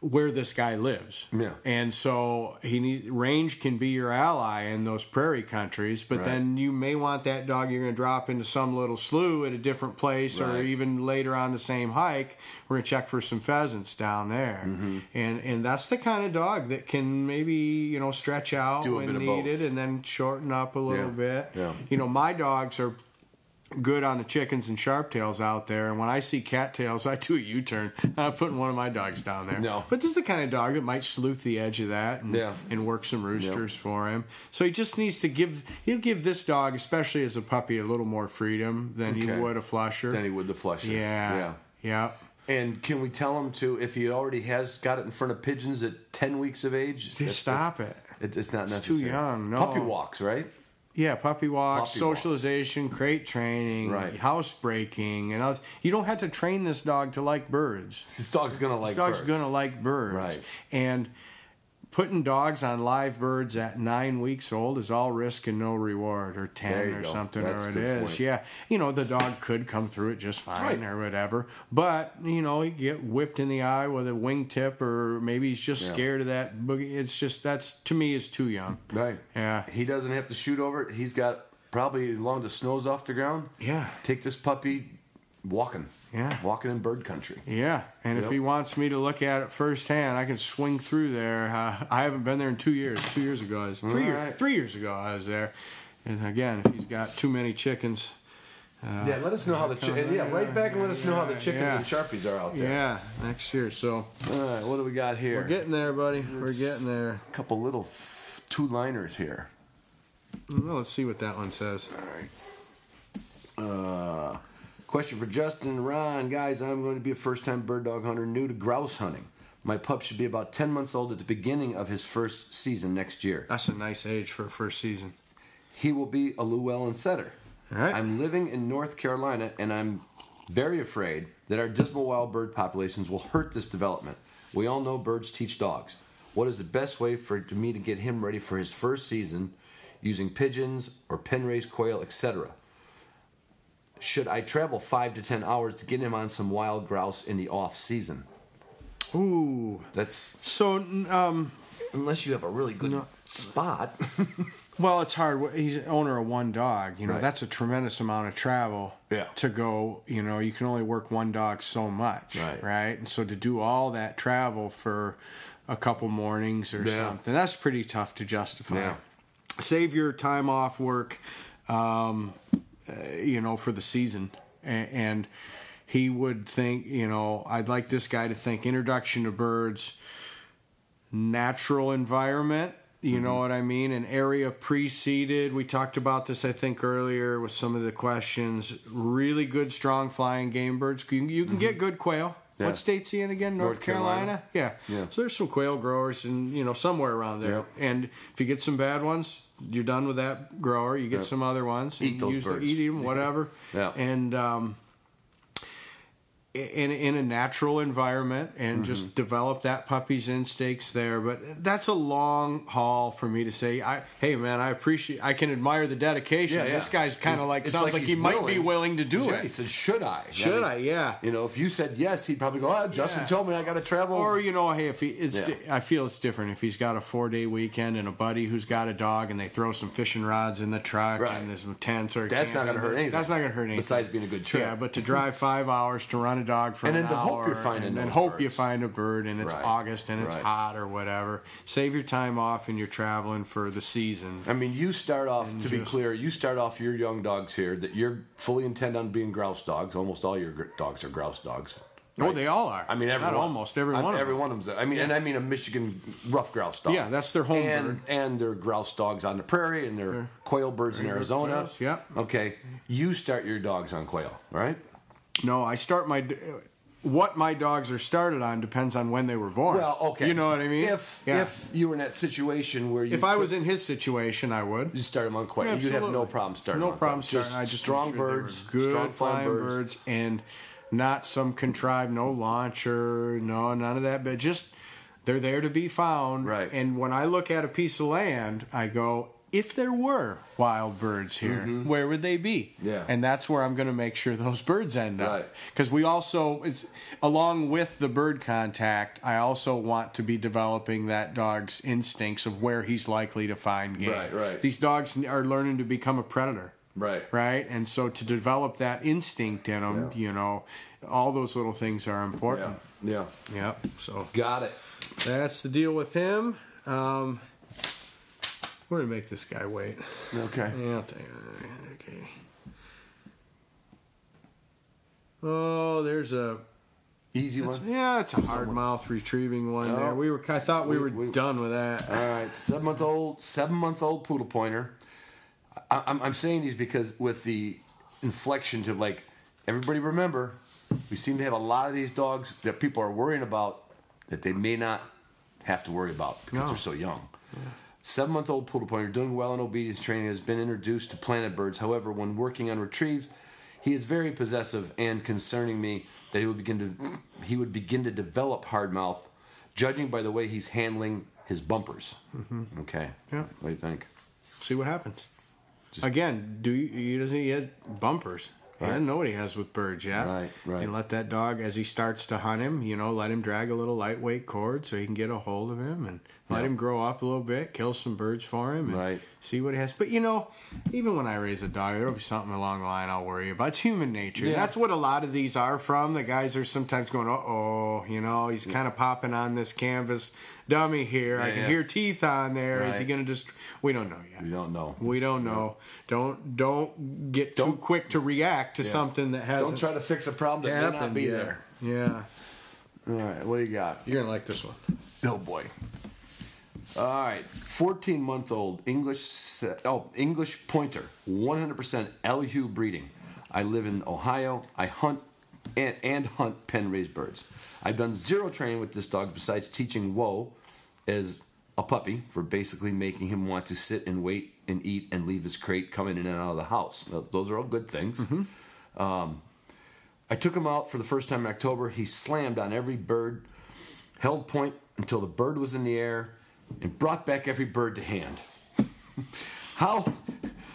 where this guy lives, Yeah. and so he need range can be your ally in those prairie countries. But Right. then you may want that dog you're going to drop into some little slough at a different place, or even later on the same hike. We're going to check for some pheasants down there, Mm-hmm. and and that's the kind of dog that can maybe you know stretch out when needed, and then shorten up a little Yeah. bit. Yeah. You know, my dogs are good on the chickens and sharp tails out there. And when I see cattails, I do a U turn. and I'm putting one of my dogs down there. No. But this is the kind of dog that might sleuth the edge of that and, Yeah. and work some roosters for him. So he just needs to give he'll give this dog, especially as a puppy, a little more freedom than Okay. he would a flusher. Than he would the flusher. yeah. Yeah. Yeah. And can we tell him to, if he already has got it in front of pigeons at 10 weeks of age? Just stop it. It, it's not It's necessary. too young, no. Puppy walks, right? Yeah, puppy walks, Puppy walks. socialization, crate training, Right. house breaking, and others. you don't have to train this dog to like birds. This dog's gonna like this dog's birds. gonna like birds. Right. And putting dogs on live birds at nine weeks old is all risk and no reward, or ten or go. something, That's or it is. point. Yeah, you know the dog could come through it just fine Right. or whatever, but you know he get whipped in the eye with a wingtip, or maybe he's just Yeah. scared of that boogie. It's just that's to me is too young. Right. Yeah. He doesn't have to shoot over it. He's got probably as long as the snow's off the ground. Yeah. Take this puppy walking. Yeah. Walking in bird country. Yeah, and if he wants me to look at it firsthand, I can swing through there. Uh, I haven't been there in two years. Two years ago, I was three, years, Alright. three years ago I was there. And again, if he's got too many chickens, yeah, let us know how the chi- yeah, right back and let us know how the chickens Yeah. and sharpies are out there. yeah, next year. So All right, what do we got here? we're getting there, buddy. We're getting there. a couple little f- two liners here. Well, let's see what that one says. All right. Uh, question for Justin and Ron. Guys, I'm going to be a first time bird dog hunter new to grouse hunting. My pup should be about 10 months old at the beginning of his first season next year. That's a nice age for a first season. He will be a Llewellyn setter. All right. I'm living in North Carolina and I'm very afraid that our dismal wild bird populations will hurt this development. We all know birds teach dogs. What is the best way for me to get him ready for his first season using pigeons or pen raised quail, etc.? Should I travel five to ten hours to get him on some wild grouse in the off season? Ooh. That's So, um, unless you have a really good spot. Well, it's hard. He's an owner of one dog. You know, Right. that's a tremendous amount of travel. Yeah. To go, you know, you can only work one dog so much. Right. Right. And so to do all that travel for a couple mornings or Yeah. something, that's pretty tough to justify. Yeah. Save your time off work, um, uh, you know, for the season. And, and he would think, you know, I'd like this guy to think introduction to birds, natural environment. You know what I mean? An area preceded. We talked about this, I think, earlier with some of the questions. Really good, strong flying game birds. You, you can get good quail. Yeah. What state's he in again? North, North Carolina? Carolina. Yeah. Yeah. So there's some quail growers and you know somewhere around there. Yep. And if you get some bad ones, you're done with that grower. You get some other ones. Eat and those use the- birds. eat them, whatever. Yeah. And um, in in a natural environment and Mm-hmm. just develop that puppy's instincts there. But that's a long haul for me to say. I hey man, I appreciate. I can admire the dedication. Yeah, yeah. This guy's kind of like It's sounds like like, he might be willing. willing to do Yeah, He said, "Should I? Should mean, I? Yeah. You know, if you said yes, he'd probably go. Oh, Justin told me I got to travel. Or you know, hey, if he, it's, di- I feel it's different if he's got a four day weekend and a buddy who's got a dog and they throw some fishing rods in the truck Right. and there's some tents or That's not gonna hurt anything. That's not gonna hurt anything. Besides being a good trip. Yeah, but to drive five hours to run a dog for And an then to hope you're finding and then those hope you find a bird and it's Right. August and it's Right. hot or whatever. Save your time off and you're traveling for the season. I mean, you start off, to be clear, you start off your young dogs here that you're fully intent on being grouse dogs. Almost all your gr- dogs are grouse dogs. Oh, they all are. I mean, every almost every one. of Every them. one of them's. I mean, and I mean a Michigan rough grouse dog. Yeah, that's their home and, bird. And they're grouse dogs on the prairie, and they're quail birds in Arizona. quails, yeah. Okay, you start your dogs on quail, right? No, I start my. What my dogs are started on depends on when they were born. Well, okay. You know what I mean? If Yeah. if you were in that situation where you if I was in his situation, I would. you start them on quail, you'd have no problem starting. No problem starting. I just strong sure birds, good strong flying birds. and not some contrived no launcher, no none of that. But just they're there to be found. Right. And when I look at a piece of land, I go, if there were wild birds here, where would they be? Mm-hmm. Yeah. And that's where I'm going to make sure those birds end Right. up. Because we also, it's along with the bird contact, I also want to be developing that dog's instincts of where he's likely to find game. Right, right. These dogs are learning to become a predator. Right. Right. And so to develop that instinct in them, Yeah. you know, all those little things are important. Yeah, yeah. Yep. So Got it. that's the deal with him. Um, we're gonna make this guy wait. Okay. Yeah, I'll tell you. Okay. Oh, there's a Easy one. yeah, it's a hard mouth retrieving one No. there. We were I thought we, We- were we- done with that. All right, seven month old, seven month old pudel pointer. I, I'm, I'm saying these because with the inflection to like everybody remember, we seem to have a lot of these dogs that people are worrying about that they may not have to worry about because No. they're so young. Seven month old pudel pointer doing well in obedience training has been introduced to planet birds. However, when working on retrieves, he is very possessive and concerning me that he would begin to he would begin to develop hard mouth, judging by the way he's handling his bumpers. Mm-hmm. Okay. Yeah. What do you think? See what happens. Again, do you, he doesn't he had bumpers? Right. doesn't know what he has with birds yet. Right, right. And let that dog, as he starts to hunt him, you know, let him drag a little lightweight cord so he can get a hold of him, and let Yeah. him grow up a little bit, kill some birds for him, and Right. see what he has. But you know, even when I raise a dog, there'll be something along the line I'll worry about. It's human nature. Yeah. That's what a lot of these are from. The guys are sometimes going, "Uh oh," you know, he's kind of popping on this canvas dummy here. I can yeah. hear teeth on there. Is he going to just? We don't know yet. We don't know. We don't know. Don't don't get too Don't- quick to react to something that hasn't Don't try to fix a problem that may not be there. Yeah, All right, what do you got? you're gonna like this one. Oh boy. All right, 14 month old English oh English pointer, 100% Elhew breeding. I live in Ohio. I hunt and, and hunt pen raised birds. I've done zero training with this dog besides teaching Whoa as a puppy for basically making him want to sit and wait and eat and leave his crate coming in and out of the house. Th- Those are all good things. Um, I took him out for the first time in October. He slammed on every bird, held point until the bird was in the air, and brought back every bird to hand. how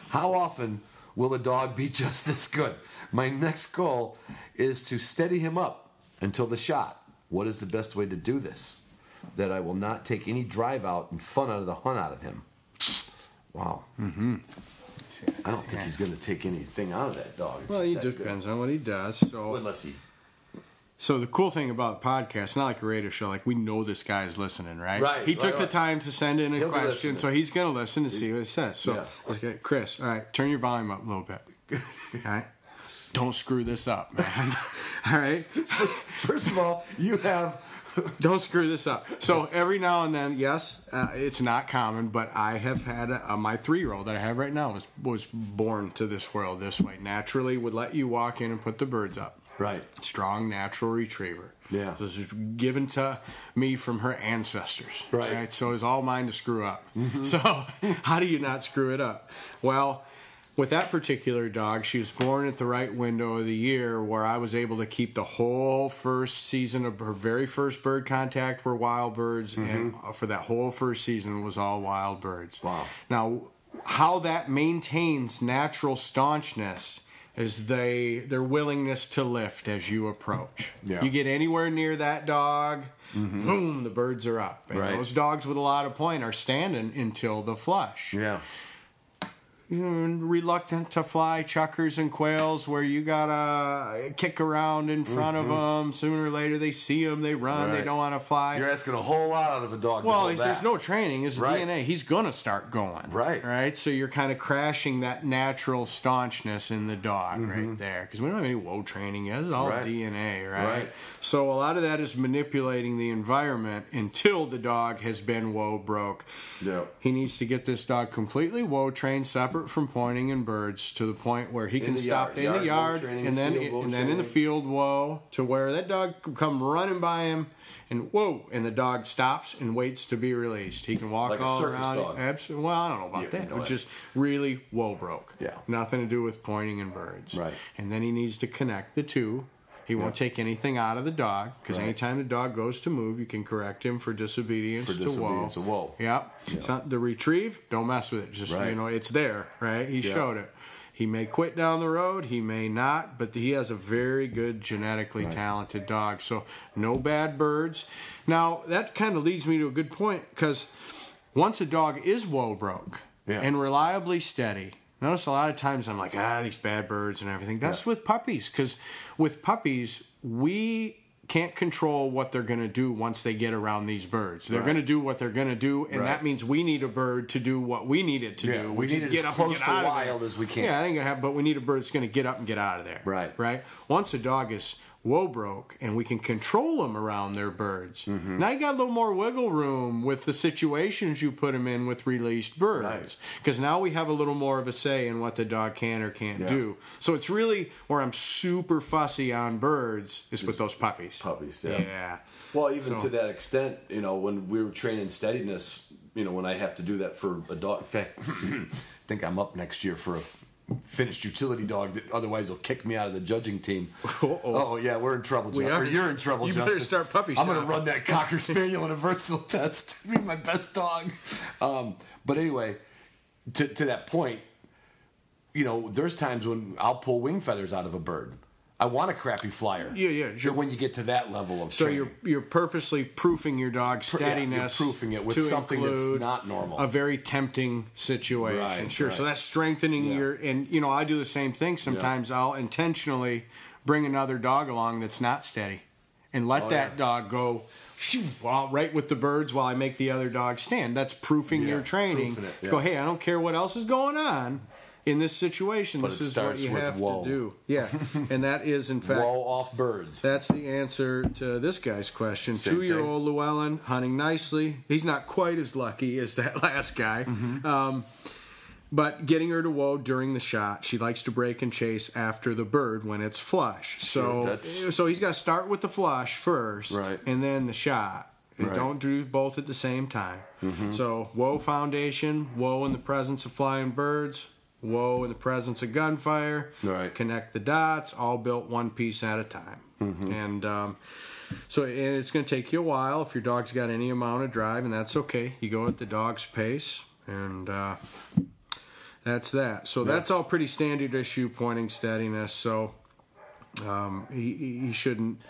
how often will a dog be just as good? My next goal is to steady him up until the shot. What is the best way to do this? That I will not take any drive out and fun out of the hunt out of him. Wow. Mm-hmm. I don't think he's going to take anything out of that dog. Well, it that good. depends on what he does. So, Unless he so the cool thing about the podcast, not like a radio show. Like we know this guy is listening, right? Right, He took right, the time to send in a He'll question, so he's gonna listen to see what it says. So, Yeah. let's get Chris. All right, turn your volume up a little bit. All right. Don't screw this up, man. all right. First of all, you have Don't screw this up. So every now and then, yes, uh, it's not common, but I have had a, uh, my three-year-old that I have right now was was born to this world this way. Naturally, would let you walk in and put the birds up. Right. Strong natural retriever. Yeah. This is given to me from her ancestors. Right. So it's all mine to screw up. Mm-hmm. So how do you not screw it up? Well, with that particular dog, she was born at the right window of the year where I was able to keep the whole first season of her very first bird contact were wild birds, and mm-hmm. uh, for that whole first season was all wild birds. Wow. Now, how that maintains natural staunchness is they their willingness to lift as you approach. Yeah. You get anywhere near that dog, mm-hmm. boom, the birds are up. And Right. those dogs with a lot of point are standing until the flush Yeah. Mm, reluctant to fly chukars and quails where you gotta kick around in front of 'em. of them. Sooner or later they see them, they run, they Mm-hmm. Don't want to fly. You're asking a whole lot out of a dog. well, there's no training. His Right. DNA. He's gonna start going. Right. Right. So you're kind of crashing that natural staunchness in the dog right there because we don't have any whoa training yet. It's all Mm-hmm. DNA. Right? Right. So a lot of that is manipulating the environment until the dog has been whoa broke. Yeah. He needs to get this dog completely whoa trained, separate from pointing and birds, to the point where he can stop yard. in the yard and then field and then in the field whoa to where that dog can come running by him and whoa, and the dog stops and waits to be released. He can walk Like all around. dog. Absolutely. Well, I don't know about Yeah, that. no way. just really whoa broke. Yeah. Nothing to do with pointing and birds. Right. And then he needs to connect the two. He won't take anything out of the dog because Right. anytime the dog goes to move, you can correct him for disobedience For to disobedience to whoa. Yep. It's not the retrieve. Don't mess with it. Just Right. you know, it's there, right? He showed it. He may quit down the road. He may not, but he has a very good genetically talented dog. So no bad birds. Now that kind of leads me to a good point because once a dog is whoa broke Yeah. and reliably steady. Notice a lot of times I'm like, ah, these bad birds and everything. That's with puppies because with puppies we can't control what they're going to do once they get around these birds. They're Right. going to do what they're going to do, and Right. that means we need a bird to do what we need it to Yeah, do, which need is it get as up close and get to wild as we can. Yeah, I ain't gonna have, but we need a bird that's going to get up and get out of there. Right. Right. Once a dog is whoa broke and we can control them around their birds. Mm-hmm. Now you got a little more wiggle room with the situations you put them in with released birds. Right. Because now we have a little more of a say in what the dog can or can't Yeah. do. So it's really where I'm super fussy on birds is with those puppies. Puppies, yeah. Yeah. Well, even So- to that extent, you know, when we were training steadiness, you know, when I have to do that for a dog. In fact, I think I'm up next year for a finished utility dog that otherwise will kick me out of the judging team. Oh yeah, we're in trouble. We Justin. Or you're in trouble. You better start puppy I'm gonna run that cocker spaniel in a versatile test. Be my best dog. Um, but anyway, to to that point, you know, there's times when I'll pull wing feathers out of a bird. I want a crappy flyer. Yeah, yeah, sure. When you get to that level of So training. you're you're purposely proofing your dog's yeah, steadiness, proofing it with something that's not normal. a very tempting situation. Right, sure. So that's strengthening Yeah. your and you know I do the same thing. Sometimes I'll intentionally bring another dog along that's not steady, and let Oh, that yeah. dog go. shoo, right with the birds, while I make the other dog stand. That's proofing Yeah, your training. proofing it, Go, hey, I don't care what else is going on in this situation. But this is what you have whoa. to do. Yeah, and that is in fact Wall off birds. that's the answer to this guy's question. Same Two year old Llewellyn hunting nicely. He's not quite as lucky as that last guy. Mm-hmm. Um, but getting her to whoa during the shot. She likes to break and chase after the bird when it's flush. So, that's- so he's got to start with the flush first, Right. and then the shot. Right. Mm-hmm. Don't do both at the same time. So, whoa foundation, whoa in the presence of flying birds, whoa in the presence of gunfire. Right. Connect the dots, all built one piece at a time. And um, so, and it's going to take you a while if your dog's got any amount of drive, and that's okay. You go at the dog's pace, and uh, that's that. So that's all pretty standard issue pointing steadiness. So um, he, he shouldn't.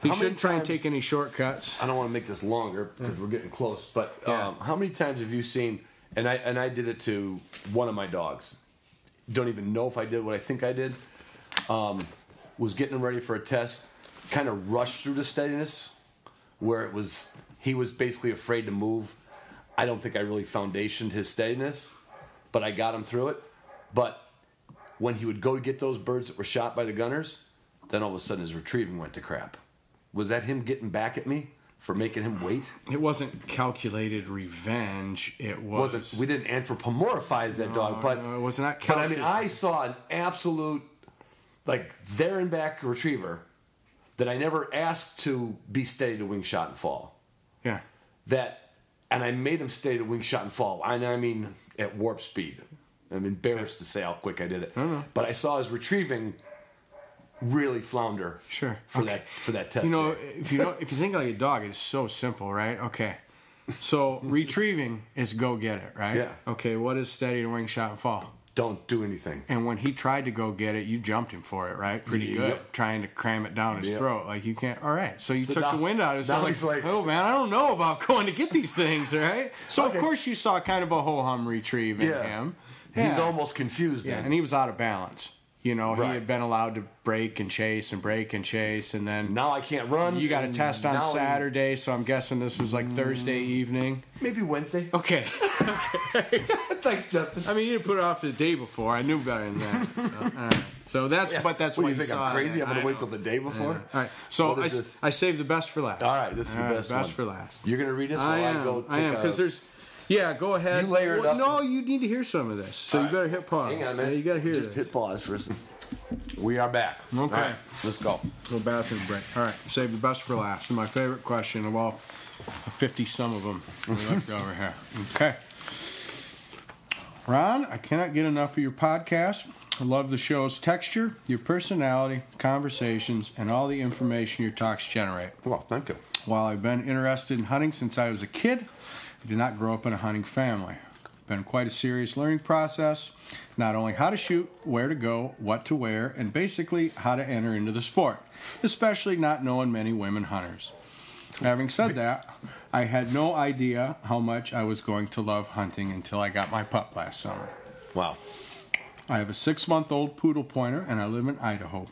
He shouldn't try and take any shortcuts. I don't want to make this longer because we're getting close. But um, how many times have you seen? And I and I did it to one of my dogs. Don't even know if I did what I think I did. Um, was getting him ready for a test. Kind of rushed through the steadiness, where it was he was basically afraid to move. I don't think I really foundationed his steadiness, but I got him through it. But when he would go to get those birds that were shot by the gunners, then all of a sudden his retrieving went to crap. Was that him getting back at me for making him wait? It wasn't calculated revenge. It was. Wasn't we didn't anthropomorphize that dog, but no, it was not But I mean. I saw an absolute like there and back retriever that I never asked to be steady to wing shot and fall. yeah. That and I made him steady to wing shot and fall. And I mean at warp speed. I'm embarrassed to say how quick I did it. But I saw his retrieving really flounder. Sure. For Okay. that for that test. You know, if you know, if you think like a dog, it's so simple, right? Okay. So retrieving is go get it, right? Yeah. Okay. What is steady to wing shot and fall? don't do anything. And when he tried to go get it, you jumped him for it, right? Pretty Yep. good, trying to cram it down his Yep. throat. Like you can't. All right, so you So took now- the wind out of his. he's like- oh man, I don't know about going to get these things, right? So Okay. of course you saw kind of a ho hum retrieve in Yeah. him. He's almost confused Yeah, then. and he was out of balance. You know, he had been allowed to break and chase and break and chase, and then now I can't run. you got a test on now he- Saturday, so I'm guessing this was like Thursday evening. Maybe Wednesday. Okay. Thanks, Justin. I mean, you didn't put it off to the day before. I knew better than that. So, all right. So that's, but that's what why do you think? saw I'm crazy. it. I'm gonna I wait know. till the day before. All right. So I, is? I saved the best for last. All right, this is the best, best one. for last. You're gonna read this while I I, go. Take I am a- because there's. Yeah, go ahead. You layer it Well, up. No, you need to hear some of this. So All you right. better hit pause. Hang on, Yeah, man. you got to hear Just this. hit pause for a second. We are back. Okay. All right, let's go. Go bathroom break. All right, save the best for last. My favorite question of all, fifty some of them we left over here. Okay. Ron, I cannot get enough of your podcast. I love the show's texture, your personality, conversations, and all the information your talks generate. Well, thank you. While I've been interested in hunting since I was a kid, I did not grow up in a hunting family. Been quite a serious learning process. Not only how to shoot, where to go, what to wear, and basically how to enter into the sport, especially not knowing many women hunters. Having said that, I had no idea how much I was going to love hunting until I got my pup last summer. Wow. I have a six month old pudel pointer and I live in Idaho.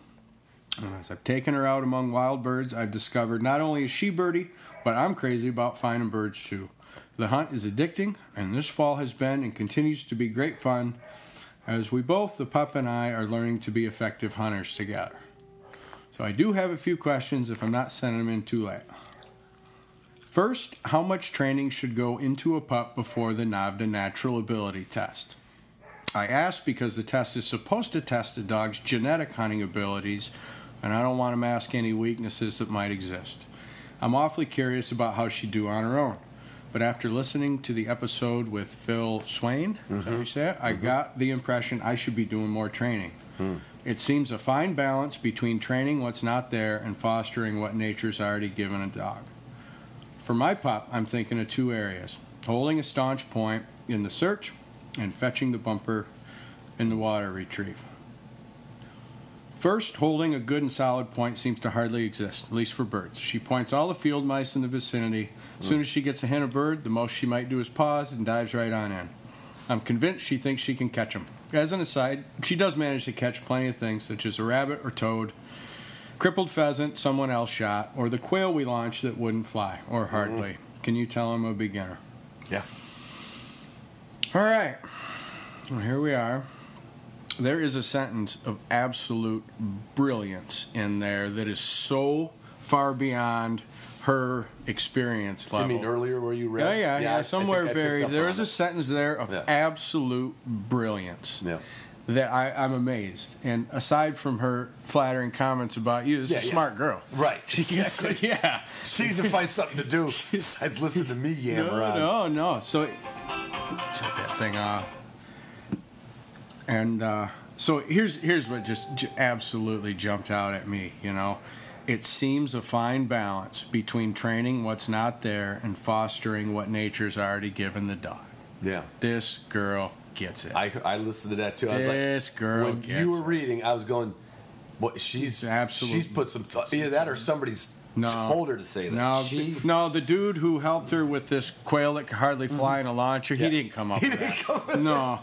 And as I've taken her out among wild birds, I've discovered not only is she birdie, but I'm crazy about finding birds too. The hunt is addicting, and this fall has been and continues to be great fun as we both, the pup and I, are learning to be effective hunters together. So I do have a few questions if I'm not sending them in too late. First, how much training should go into a pup before the NAVHDA natural ability test? I ask because the test is supposed to test a dog's genetic hunting abilities, and I don't want to mask any weaknesses that might exist. I'm awfully curious about how she'd do on her own. But after listening to the episode with Phil Swain, is that how you say it? I mm-hmm. got the impression I should be doing more training. Hmm. It seems a fine balance between training what's not there and fostering what nature's already given a dog. For my pup, I'm thinking of two areas holding a staunch point in the search and fetching the bumper in the water retrieve. First, holding a good and solid point seems to hardly exist, at least for birds. She points all the field mice in the vicinity. As soon as she gets a hint of bird, the most she might do is pause and dives right on in. I'm convinced she thinks she can catch them. As an aside, she does manage to catch plenty of things, such as a rabbit or toad, crippled pheasant someone else shot, or the quail we launched that wouldn't fly, or hardly. Can you tell I'm a beginner? Yeah. All right. Well, here we are. There is a sentence of absolute brilliance in there that is so far beyond her experience level. I mean, earlier where you read. yeah, yeah, yeah. I somewhere think I picked buried. There on is a it. sentence there of Yeah. absolute brilliance. Yeah. That I, I'm amazed. And aside from her flattering comments about you, this Yeah, is a yeah. smart girl. Right. She gets Exactly. yeah. She needs to find something to do besides listen to me yammer on. No, no, no. So shut that thing off. And uh, so here's here's what just j- absolutely jumped out at me. You know, it seems a fine balance between training what's not there and fostering what nature's already given the dog. Yeah. This girl gets it. I, I listened to that too. I was like, This girl when you were it. reading, I was going, "What? She's It's absolute- She's put some thought. Either that or somebody's No. told her to say that. no, she. the, no, the dude who helped her with this quail that could hardly fly in a launcher, Mm-hmm. Yeah. he didn't come up He with didn't that. come with no.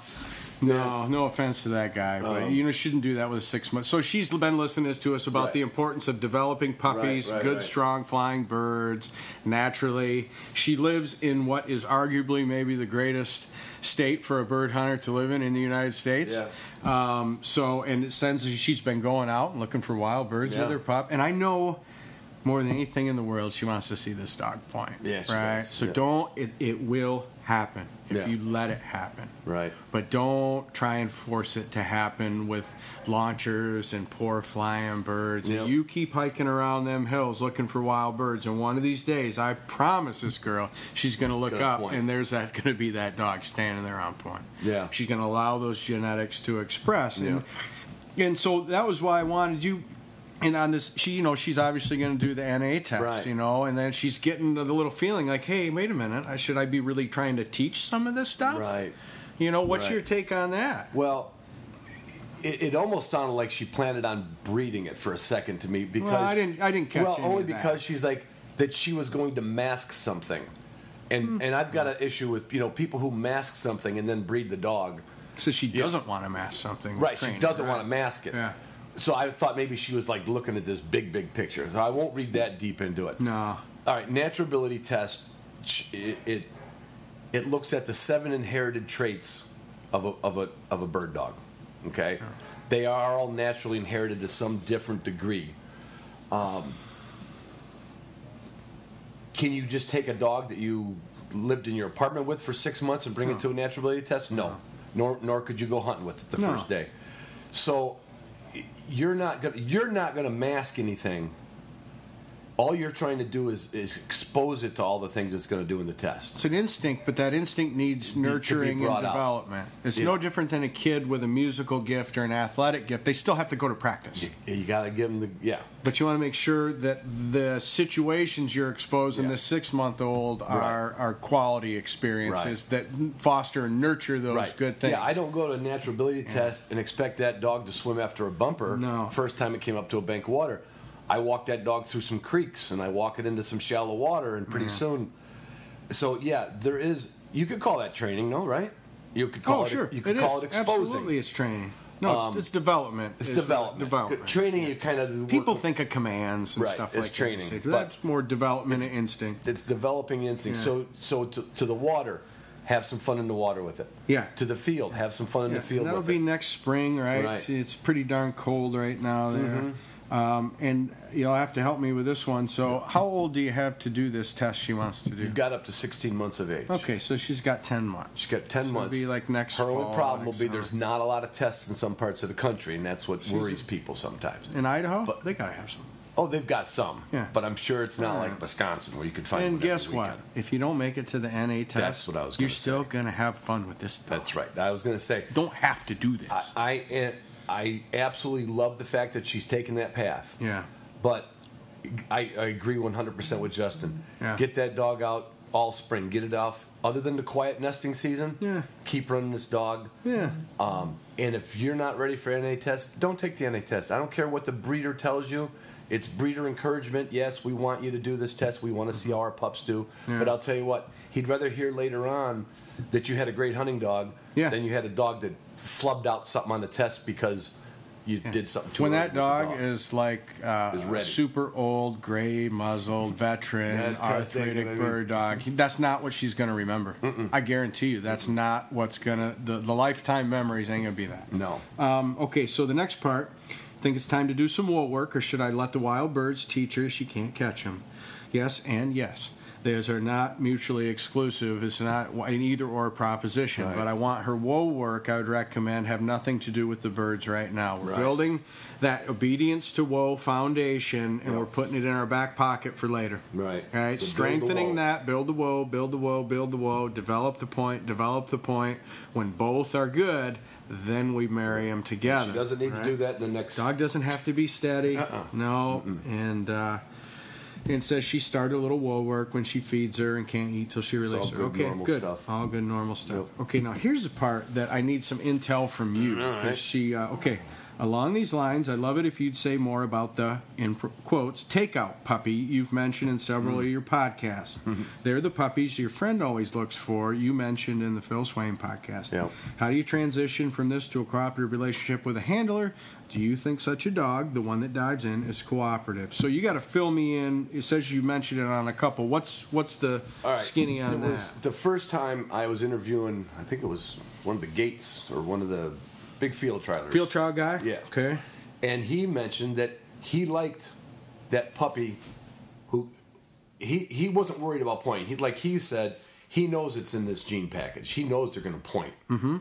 No, no offense to that guy, but Oh. you know shouldn't do that with a six month. So she's been listening to us about Right. the importance of developing puppies, Right, right, good, strong flying birds naturally. She lives in what is arguably maybe the greatest state for a bird hunter to live in in the United States. Yeah. Um, so, and it sends she's been going out and looking for wild birds Yeah. with her pup, and I know more than anything in the world, she wants to see this dog point. Yeah, right. So Yeah. don't. It, it will happen if Yeah. you let it happen. Right. But don't try and force it to happen with launchers and poor flying birds. Yep. And you keep hiking around them hills looking for wild birds, and one of these days, I promise this girl, she's going to look Gonna up, point. and there's that going to be that dog standing there on point. Yeah. She's going to allow those genetics to express. And, and so that was why I wanted you. And on this, she, you know, she's obviously going to do the NA test, Right. you know, and then she's getting the little feeling like, hey, wait a minute, I- should I be really trying to teach some of this stuff? Right. You know, what's Right. your take on that? Well, it, it almost sounded like she planned on breeding it for a second to me because Well, I didn't- I didn't catch Well, only because she's like that she was going to mask something, and Hmm. and I've got an issue with you know people who mask something and then breed the dog. So she doesn't want to mask something. Right, she doesn't right? want to mask it. Yeah. So I thought maybe she was like looking at this big, big picture. So I won't read that deep into it. No. All right, natural ability test. It it, it looks at the seven inherited traits of a of a of a bird dog. Okay, they are all naturally inherited to some different degree. Um, can you just take a dog that you lived in your apartment with for six months and bring it to a natural ability test? No. Nor nor could you go hunting with it the No. first day. So you're not gonna you're not gonna mask anything. All you're trying to do is, is expose it to all the things it's going to do in the test. It's an instinct, but that instinct needs nurturing and brought out. development. It's Yeah. no different than a kid with a musical gift or an athletic gift. They still have to go to practice. You, you got to give them the yeah. But you want to make sure that the situations you're exposing Yeah. the six month old are, are quality experiences that foster and nurture those right. good things. Yeah, I don't go to a natural ability test and expect that dog to swim after a bumper. No. First time it came up to a bank of water, I walk that dog through some creeks and I walk it into some shallow water, and pretty soon. So yeah, there is. You could call that training, no? Right? You could call oh, it. sure. You could call is. it exposing. Absolutely, it's training. No, it's, Um, it's development. It's development. Development. Training, you kind of People think of commands and Right, stuff it's like training, that. but That's more development and instinct. it's developing instinct. Yeah. So so to, to the water, have some fun in the water with it. Yeah. To the field, have some fun in Yeah, the field that'll with be it. next spring, right? Right. See, it's pretty darn cold right now there. Mm-hmm. Um, and you'll have to help me with this one. So, how old do you have to do this test she wants to do? You've got up to 16 months of age. okay, so she's got 10 months. She's got 10 So it'll be like next Her fall, only problem will be summer. there's not a lot of tests in some parts of the country, and that's what worries people sometimes. In Idaho? But- they got to have some. Oh, they've got some, Yeah. but I'm sure it's not Yeah. like Wisconsin where you could find And guess what? If you don't make it to the NA test, That's what I was you're gonna still going to have fun with this stuff. That's right. I was going to say, Don't have to do this. I, I, I absolutely love the fact that she's taken that path. yeah. But I, I agree 100% with Justin. Yeah. Get that dog out all spring. Get it off. Other than the quiet nesting season, Yeah. keep running this dog. Yeah. Um, and if you're not ready for NA test, don't take the NA test. I don't care what the breeder tells you. It's breeder encouragement. Yes, we want you to do this test. We want to see how our pups do. But I'll tell you what, he'd rather hear later on that you had a great hunting dog Yeah. than you had a dog that flubbed out something on the test because you did something too when that the dog, is like uh, Is a super old, gray muzzled, veteran, Yeah, arthritic bird dog, that's not what she's going to remember. I guarantee you, that's not what's going to, the, the lifetime memories ain't going to be that. No. Um, okay, so the next part, I think it's time to do some whoa work, or should I let the wild birds teach her she can't catch them? Yes, and yes. Those are not mutually exclusive. It's not an either or proposition. Right. But I want her whoa work, I would recommend, have nothing to do with the birds right now. We're Right. building that obedience to whoa foundation, and Yeah. we're putting it in our back pocket for later. Right. All right. So Strengthening whoa. that, build the whoa, build the whoa, build the whoa, develop the point, develop the point. When both are good, then we marry them together. She doesn't need right? to do that in the next. Dog doesn't have to be steady. Uh-uh. No. And uh, and says she started a little whoa work when she feeds her and can't eat till she releases her. good, Okay, normal good. stuff. All good normal stuff. Yep. Okay, now here's the part that I need some intel from you. All 'cause right. She uh, okay. Along these lines, I'd love it if you'd say more about the, in quotes, takeout puppy you've mentioned in several Mm-hmm. of your podcasts. They're the puppies your friend always looks for, you mentioned in the Phil Swain podcast. Yep. How do you transition from this to a cooperative relationship with a handler? Do you think such a dog, the one that dives in, is cooperative? So you got to fill me in. It says you mentioned it on a couple. What's what's the right. skinny on There that? was the first time I was interviewing. I think it was one of the Gates or one of the big field trialers. Field trial guy. Yeah. Okay. and he mentioned that he liked that puppy who he he wasn't worried about pointing. He like he said he knows it's in this gene package. He knows they're going to point. Mm-hmm.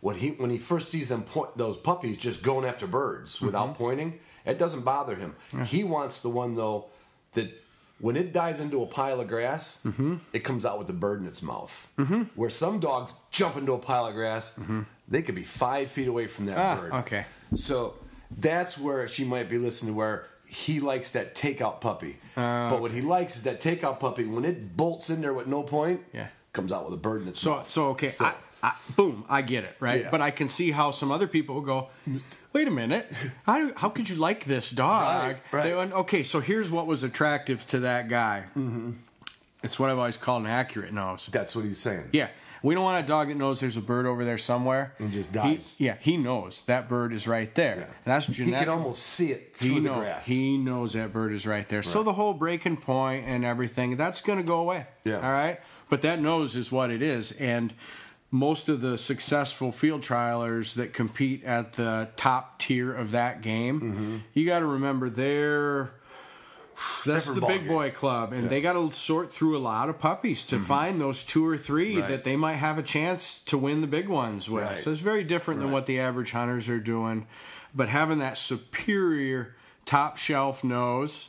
When he when he first sees them point those puppies just going after birds without pointing, it doesn't bother him. He wants the one though that when it dives into a pile of grass, it comes out with the bird in its mouth. Mm-hmm. Where some dogs jump into a pile of grass, they could be five feet away from that Ah, bird. okay. So that's where she might be listening to where he likes that takeout puppy. Ah, but what he likes is that takeout puppy when it bolts in there with no point, Yeah. comes out with a bird in its So mouth. so okay, So- I, I, boom, I get it, right? Yeah. But I can see how some other people will go, wait a minute, how do, how could you like this dog? Right, right. Went, okay, so here's what was attractive to that guy. Mm-hmm. It's what I've always called an accurate nose. That's what he's saying. Yeah. We don't want a dog that knows there's a bird over there somewhere. And just He- yeah, he knows that bird is right there. Yeah. That's He genetic. can almost see it through he the know- grass. He knows that bird is right there. So the whole breaking point and everything, that's going to go away. Yeah. All right. But that nose is what it is. And most of the successful field trialers that compete at the top tier of that game, Mm-hmm. you got to remember they're. That's Different the big game. boy club, and they got to sort through a lot of puppies to find those two or three Mm-hmm. Right. that they might have a chance to win the big ones with. Right. So it's very different than what the average hunters are doing. But having that superior top shelf nose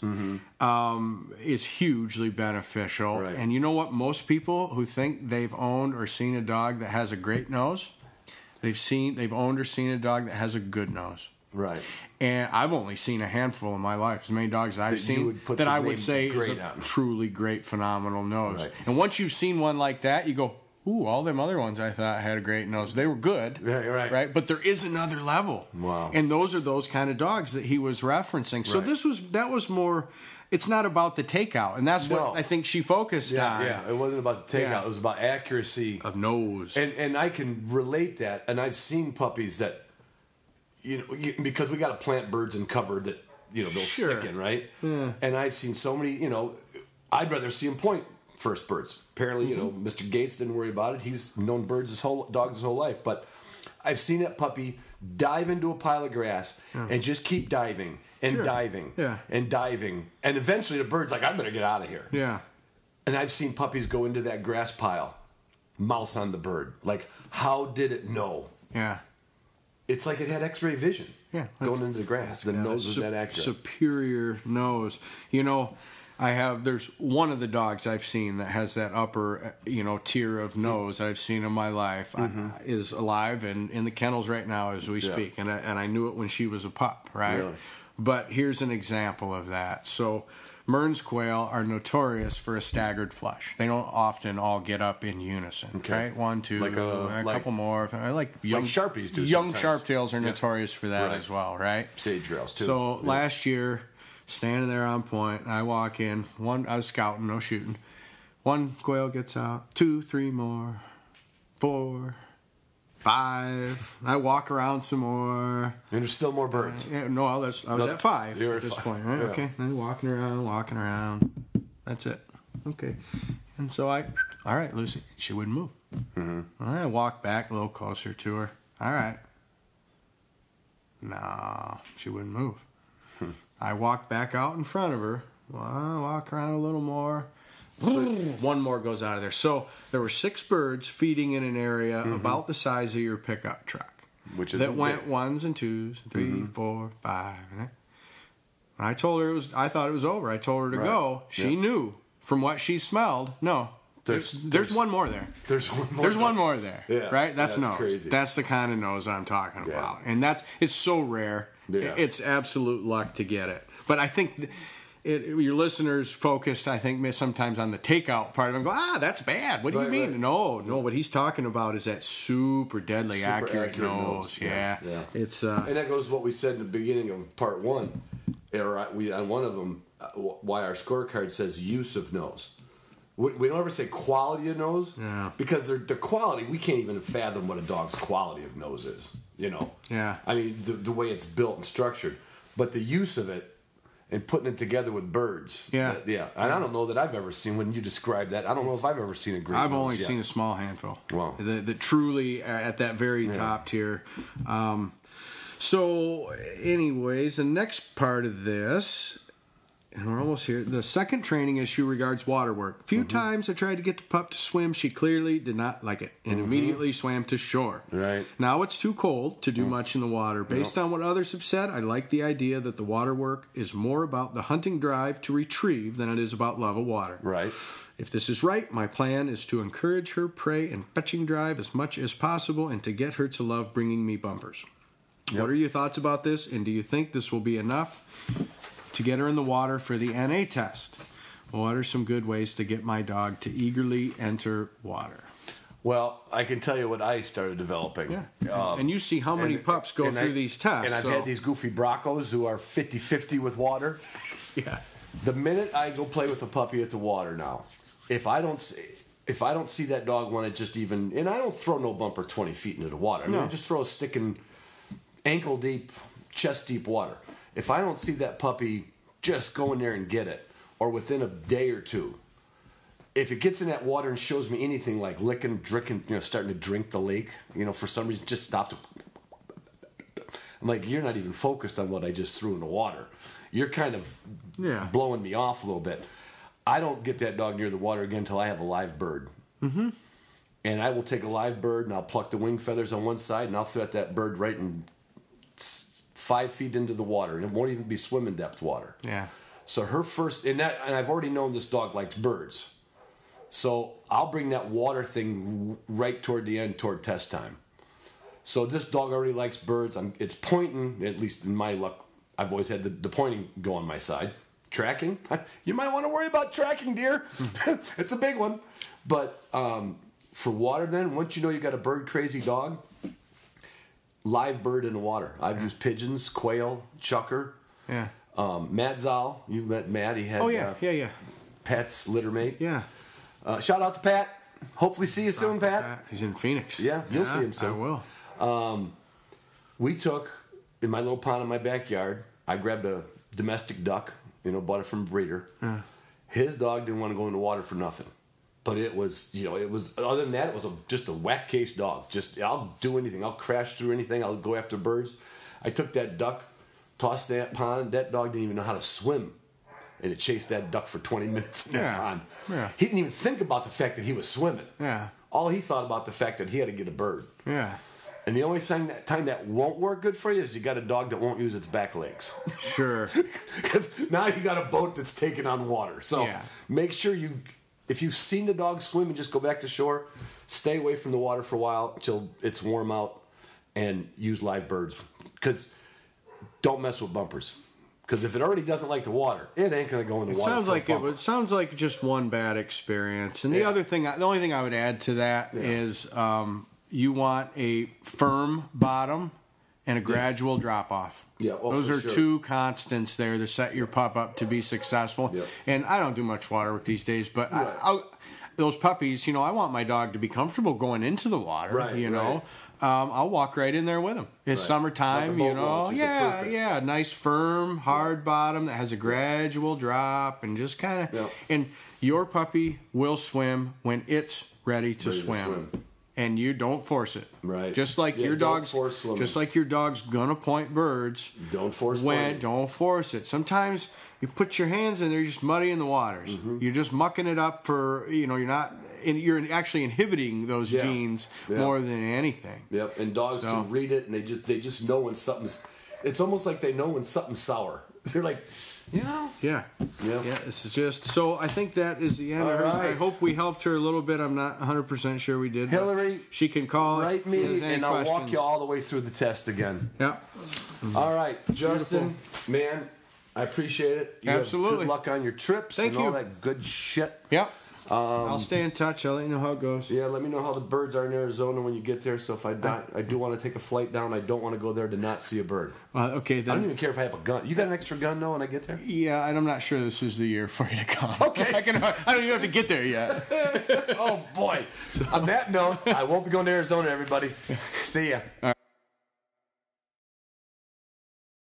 um, is hugely beneficial. Right. And you know what? Most people who think they've owned or seen a dog that has a great nose, they've seen they've owned or seen a dog that has a good nose. Right. And I've only seen a handful in my life, as many dogs I've That seen that I would say is a on. truly great, phenomenal nose. Right. And once you've seen one like that, you go, "Ooh, all them other ones I thought had a great nose. They were good, Right, right. right? But there is another level. Wow. And those are those kind of dogs that he was referencing. So Right. this was that was more. It's not about the takeout, and that's No. what I think she focused Yeah, on. yeah. It wasn't about the takeout. Yeah. It was about accuracy. Of nose. And and I can relate that. And I've seen puppies that, you know, you, because we got to plant birds in cover that you know they'll Sure. stick in, right? And I've seen so many. You know, I'd rather see them point first birds. Apparently, you know, mm-hmm. Mr. Gates didn't worry about it. He's known birds his whole dogs his whole life. But I've seen that puppy dive into a pile of grass and just keep diving and Sure. diving Yeah. and diving, and eventually the bird's like, "I better get out of here." yeah. And I've seen puppies go into that grass pile, mouse on the bird. Like, how did it know? Yeah. It's like it had X-ray vision. Yeah. going into the grass. The nose was Sup- that accurate. Superior nose. You know, I have. There's one of the dogs I've seen that has that upper, you know, tier of nose I've seen in my life I- is alive and in the kennels right now as we Mm-hmm. Yeah. speak, and I, and I knew it when she was a pup, right? Really? But here's an example of that. So. Mearns quail are notorious for a staggered flush. They don't often all get up in unison. Okay. Right, one, two, Like a- a like- couple more. I like young Sharpies do Young sometimes. sharp tails are Yeah. notorious for that Right. as well, right? Sage grouse too. So Yeah. last year, standing there on point, I walk in. One, I was scouting, no shooting. One quail gets out. Two, three more. Four, five. I walk around some more. and there's still more birds. Yeah, no, I was, I was No, at five at this five, point, right? yeah. Okay, and walking around, walking around. That's it. Okay, and so I, all right, Lucy, she wouldn't move. Mm-hmm. I walked back a little closer to her. All right. No, she wouldn't move. I walked back out in front of her. Well, walk around a little more. One more goes out of there. So there were six birds feeding in an area mm-hmm. about the size of your pickup truck Which is that big. went ones and twos, and 3 mm-hmm. four, five. And I- told her it was. I thought it was over. I told her to Right. go. She Yeah. knew from what she smelled. No, there's There's- there's, there's- one more there. There's one more. There's one more there. Yeah, right. That's, that's nose. crazy. That's the kind of nose I'm talking Yeah. about, and that's it's so rare. Yeah. It's absolute luck to get it. But I think. It, your listeners focused, I think, sometimes on the takeout part of it. and Go, ah, that's bad. What do Right, you mean? right. No, no. What he's talking about is that super deadly Super accurate, accurate nose. nose. Yeah. Yeah, yeah. it's uh, And that goes to what we said in the beginning of part one. Or we on one of them, uh, why our scorecard says use of nose. We, we don't ever say quality of nose Yeah. because they're, the quality we can't even fathom what a dog's quality of nose is. You know. Yeah. I mean the, the way it's built and structured, but the use of it and putting it together with birds. Yeah. that- yeah. And I don't know that I've ever seen when you describe that. I don't know if I've ever seen a great. I've only yet. seen a small handful. Wow. The, the truly uh, at that very top tier. Um, so, anyways, the next part of this and we're almost here. The second training issue regards water work. A few Mm-hmm. times I tried to get the pup to swim. She clearly did not like it and immediately swam to shore. Mm-hmm. Right. Now it's too cold to do much in the water. Based on what others have said, I like the idea that the water work is more about the hunting drive to retrieve than it is about love of water. Right. If this is right, my plan is to encourage her prey and fetching drive as much as possible and to get her to love bringing me bumpers. What are your thoughts about this, and do you think this will be enough to get her in the water for the NA test? What are some good ways to get my dog to eagerly enter water? Well, I can tell you what I started developing. Yeah. Um, and you see how many and- pups go through I- these tests. And I've so- had these goofy Braccos who are 50 50 with water. Yeah. The minute I go play with a puppy at the water now, if I don't see, if I don't see that dog want to just even, and I don't throw no bumper 20 feet into the water. I mean, No. I just throw a stick in ankle deep, chest deep water. If I don't see that puppy just go in there and get it, or within a day or two, if it gets in that water and shows me anything like licking, drinking, you know, starting to drink the lake, you know, for some reason just stops. I'm like, you're not even focused on what I just threw in the water. You're kind of Yeah. blowing me off a little bit. I don't get that dog near the water again until I have a live bird. Mm-hmm. And I will take a live bird and I'll pluck the wing feathers on one side and I'll threat that bird right in five feet into the water, and it won't even be swimming depth water. Yeah. So her first, and that, and I've already known this dog likes birds. So I'll bring that water thing right toward the end, toward test time. So this dog already likes birds. I'm, it's pointing, at least in my luck. I've always had the, the pointing go on my side. Tracking, you might want to worry about tracking, deer. it's a big one. But um, for water, then once you know you got a bird crazy dog, live bird in the water. I've used pigeons, quail, chukar, Yeah. um, Matt Zal. You met Matt. He had Oh yeah. uh, Yeah. Yeah. Pat's litter mate. Yeah. Uh, shout out to Pat. Hopefully see you soon, Pat. He's in Phoenix. Yeah, you'll see him soon. I will. We took in my little pond in my backyard. I grabbed a domestic duck, you know, bought it from a breeder. His dog didn't want to go in the water for nothing, but it was, you know, it was. Other than that, it was a, just a whack case dog. Just I'll do anything. I'll crash through anything. I'll go after birds. I took that duck, tossed that pond. That dog didn't even know how to swim. And it chased that duck for 20 minutes in that Yeah, pond. yeah. He didn't even think about the fact that he was swimming. Yeah. All he thought about the fact that he had to get a bird. Yeah. And the only time that, time that won't work good for you is you got a dog that won't use its back legs. Sure. Because now you got a boat that's taking on water. So Yeah. make sure you, if you've seen the dog swim and just go back to shore, stay away from the water for a while until it's warm out and use live birds. Because don't mess with bumpers. Because if it already doesn't like the water, it ain't going to go in the It water. sounds like it would, sounds like just one bad experience. And the Yeah. other thing, the only thing I would add to that is um, you want a firm bottom and a gradual drop off. Yeah, oh, those are sure. two constants there to set your pup up to be successful. Yeah. And I don't do much water work these days, but I, I'll, those puppies, you know, I want my dog to be comfortable going into the water. Right, you know. Um, I'll walk right in there with him. It's Right. summertime, Like you know. Yeah, yeah, nice firm, hard bottom that has a gradual drop and just kind of. Yeah. And your puppy will swim when it's ready to Ready to swim. And you don't force it. Right. Just like Yeah, your dog's force just like your dog's gonna point birds. Don't force when don't force it. Sometimes you put your hands in there, you're just muddying the waters. Mm-hmm. You're just mucking it up for you know, you're not and you're actually inhibiting those Yeah. genes Yeah. more than anything. Yep, and dogs So- can read it, and they just they just know when something's. It's almost like they know when something's sour. They're like, you know, Yeah. Yeah. Yeah. This is just so. I think that is the end. All of hers. I hope we helped her a little bit. I'm not 100 percent sure we did. Hillary, she can call. write if she has me, and I'll walk you all the way through the test again. Yeah. Mm-hmm. All right, Justin, man, I appreciate it. You have Absolutely. good luck on your trips Thank and all that good shit. Yep. I'll stay in touch. I'll let you know how it goes. Yeah, let me know how the birds are in Arizona when you get there. So if I die, I do want to take a flight down. I don't want to go there to not see a bird. Uh, okay I don't even care if I have a gun. You got an extra gun though when I get there? yeah, and I'm not sure this is the year for you to come. Okay. I, can, I don't even have to get there yet. Oh boy. On that note, I won't be going to Arizona, everybody. See ya.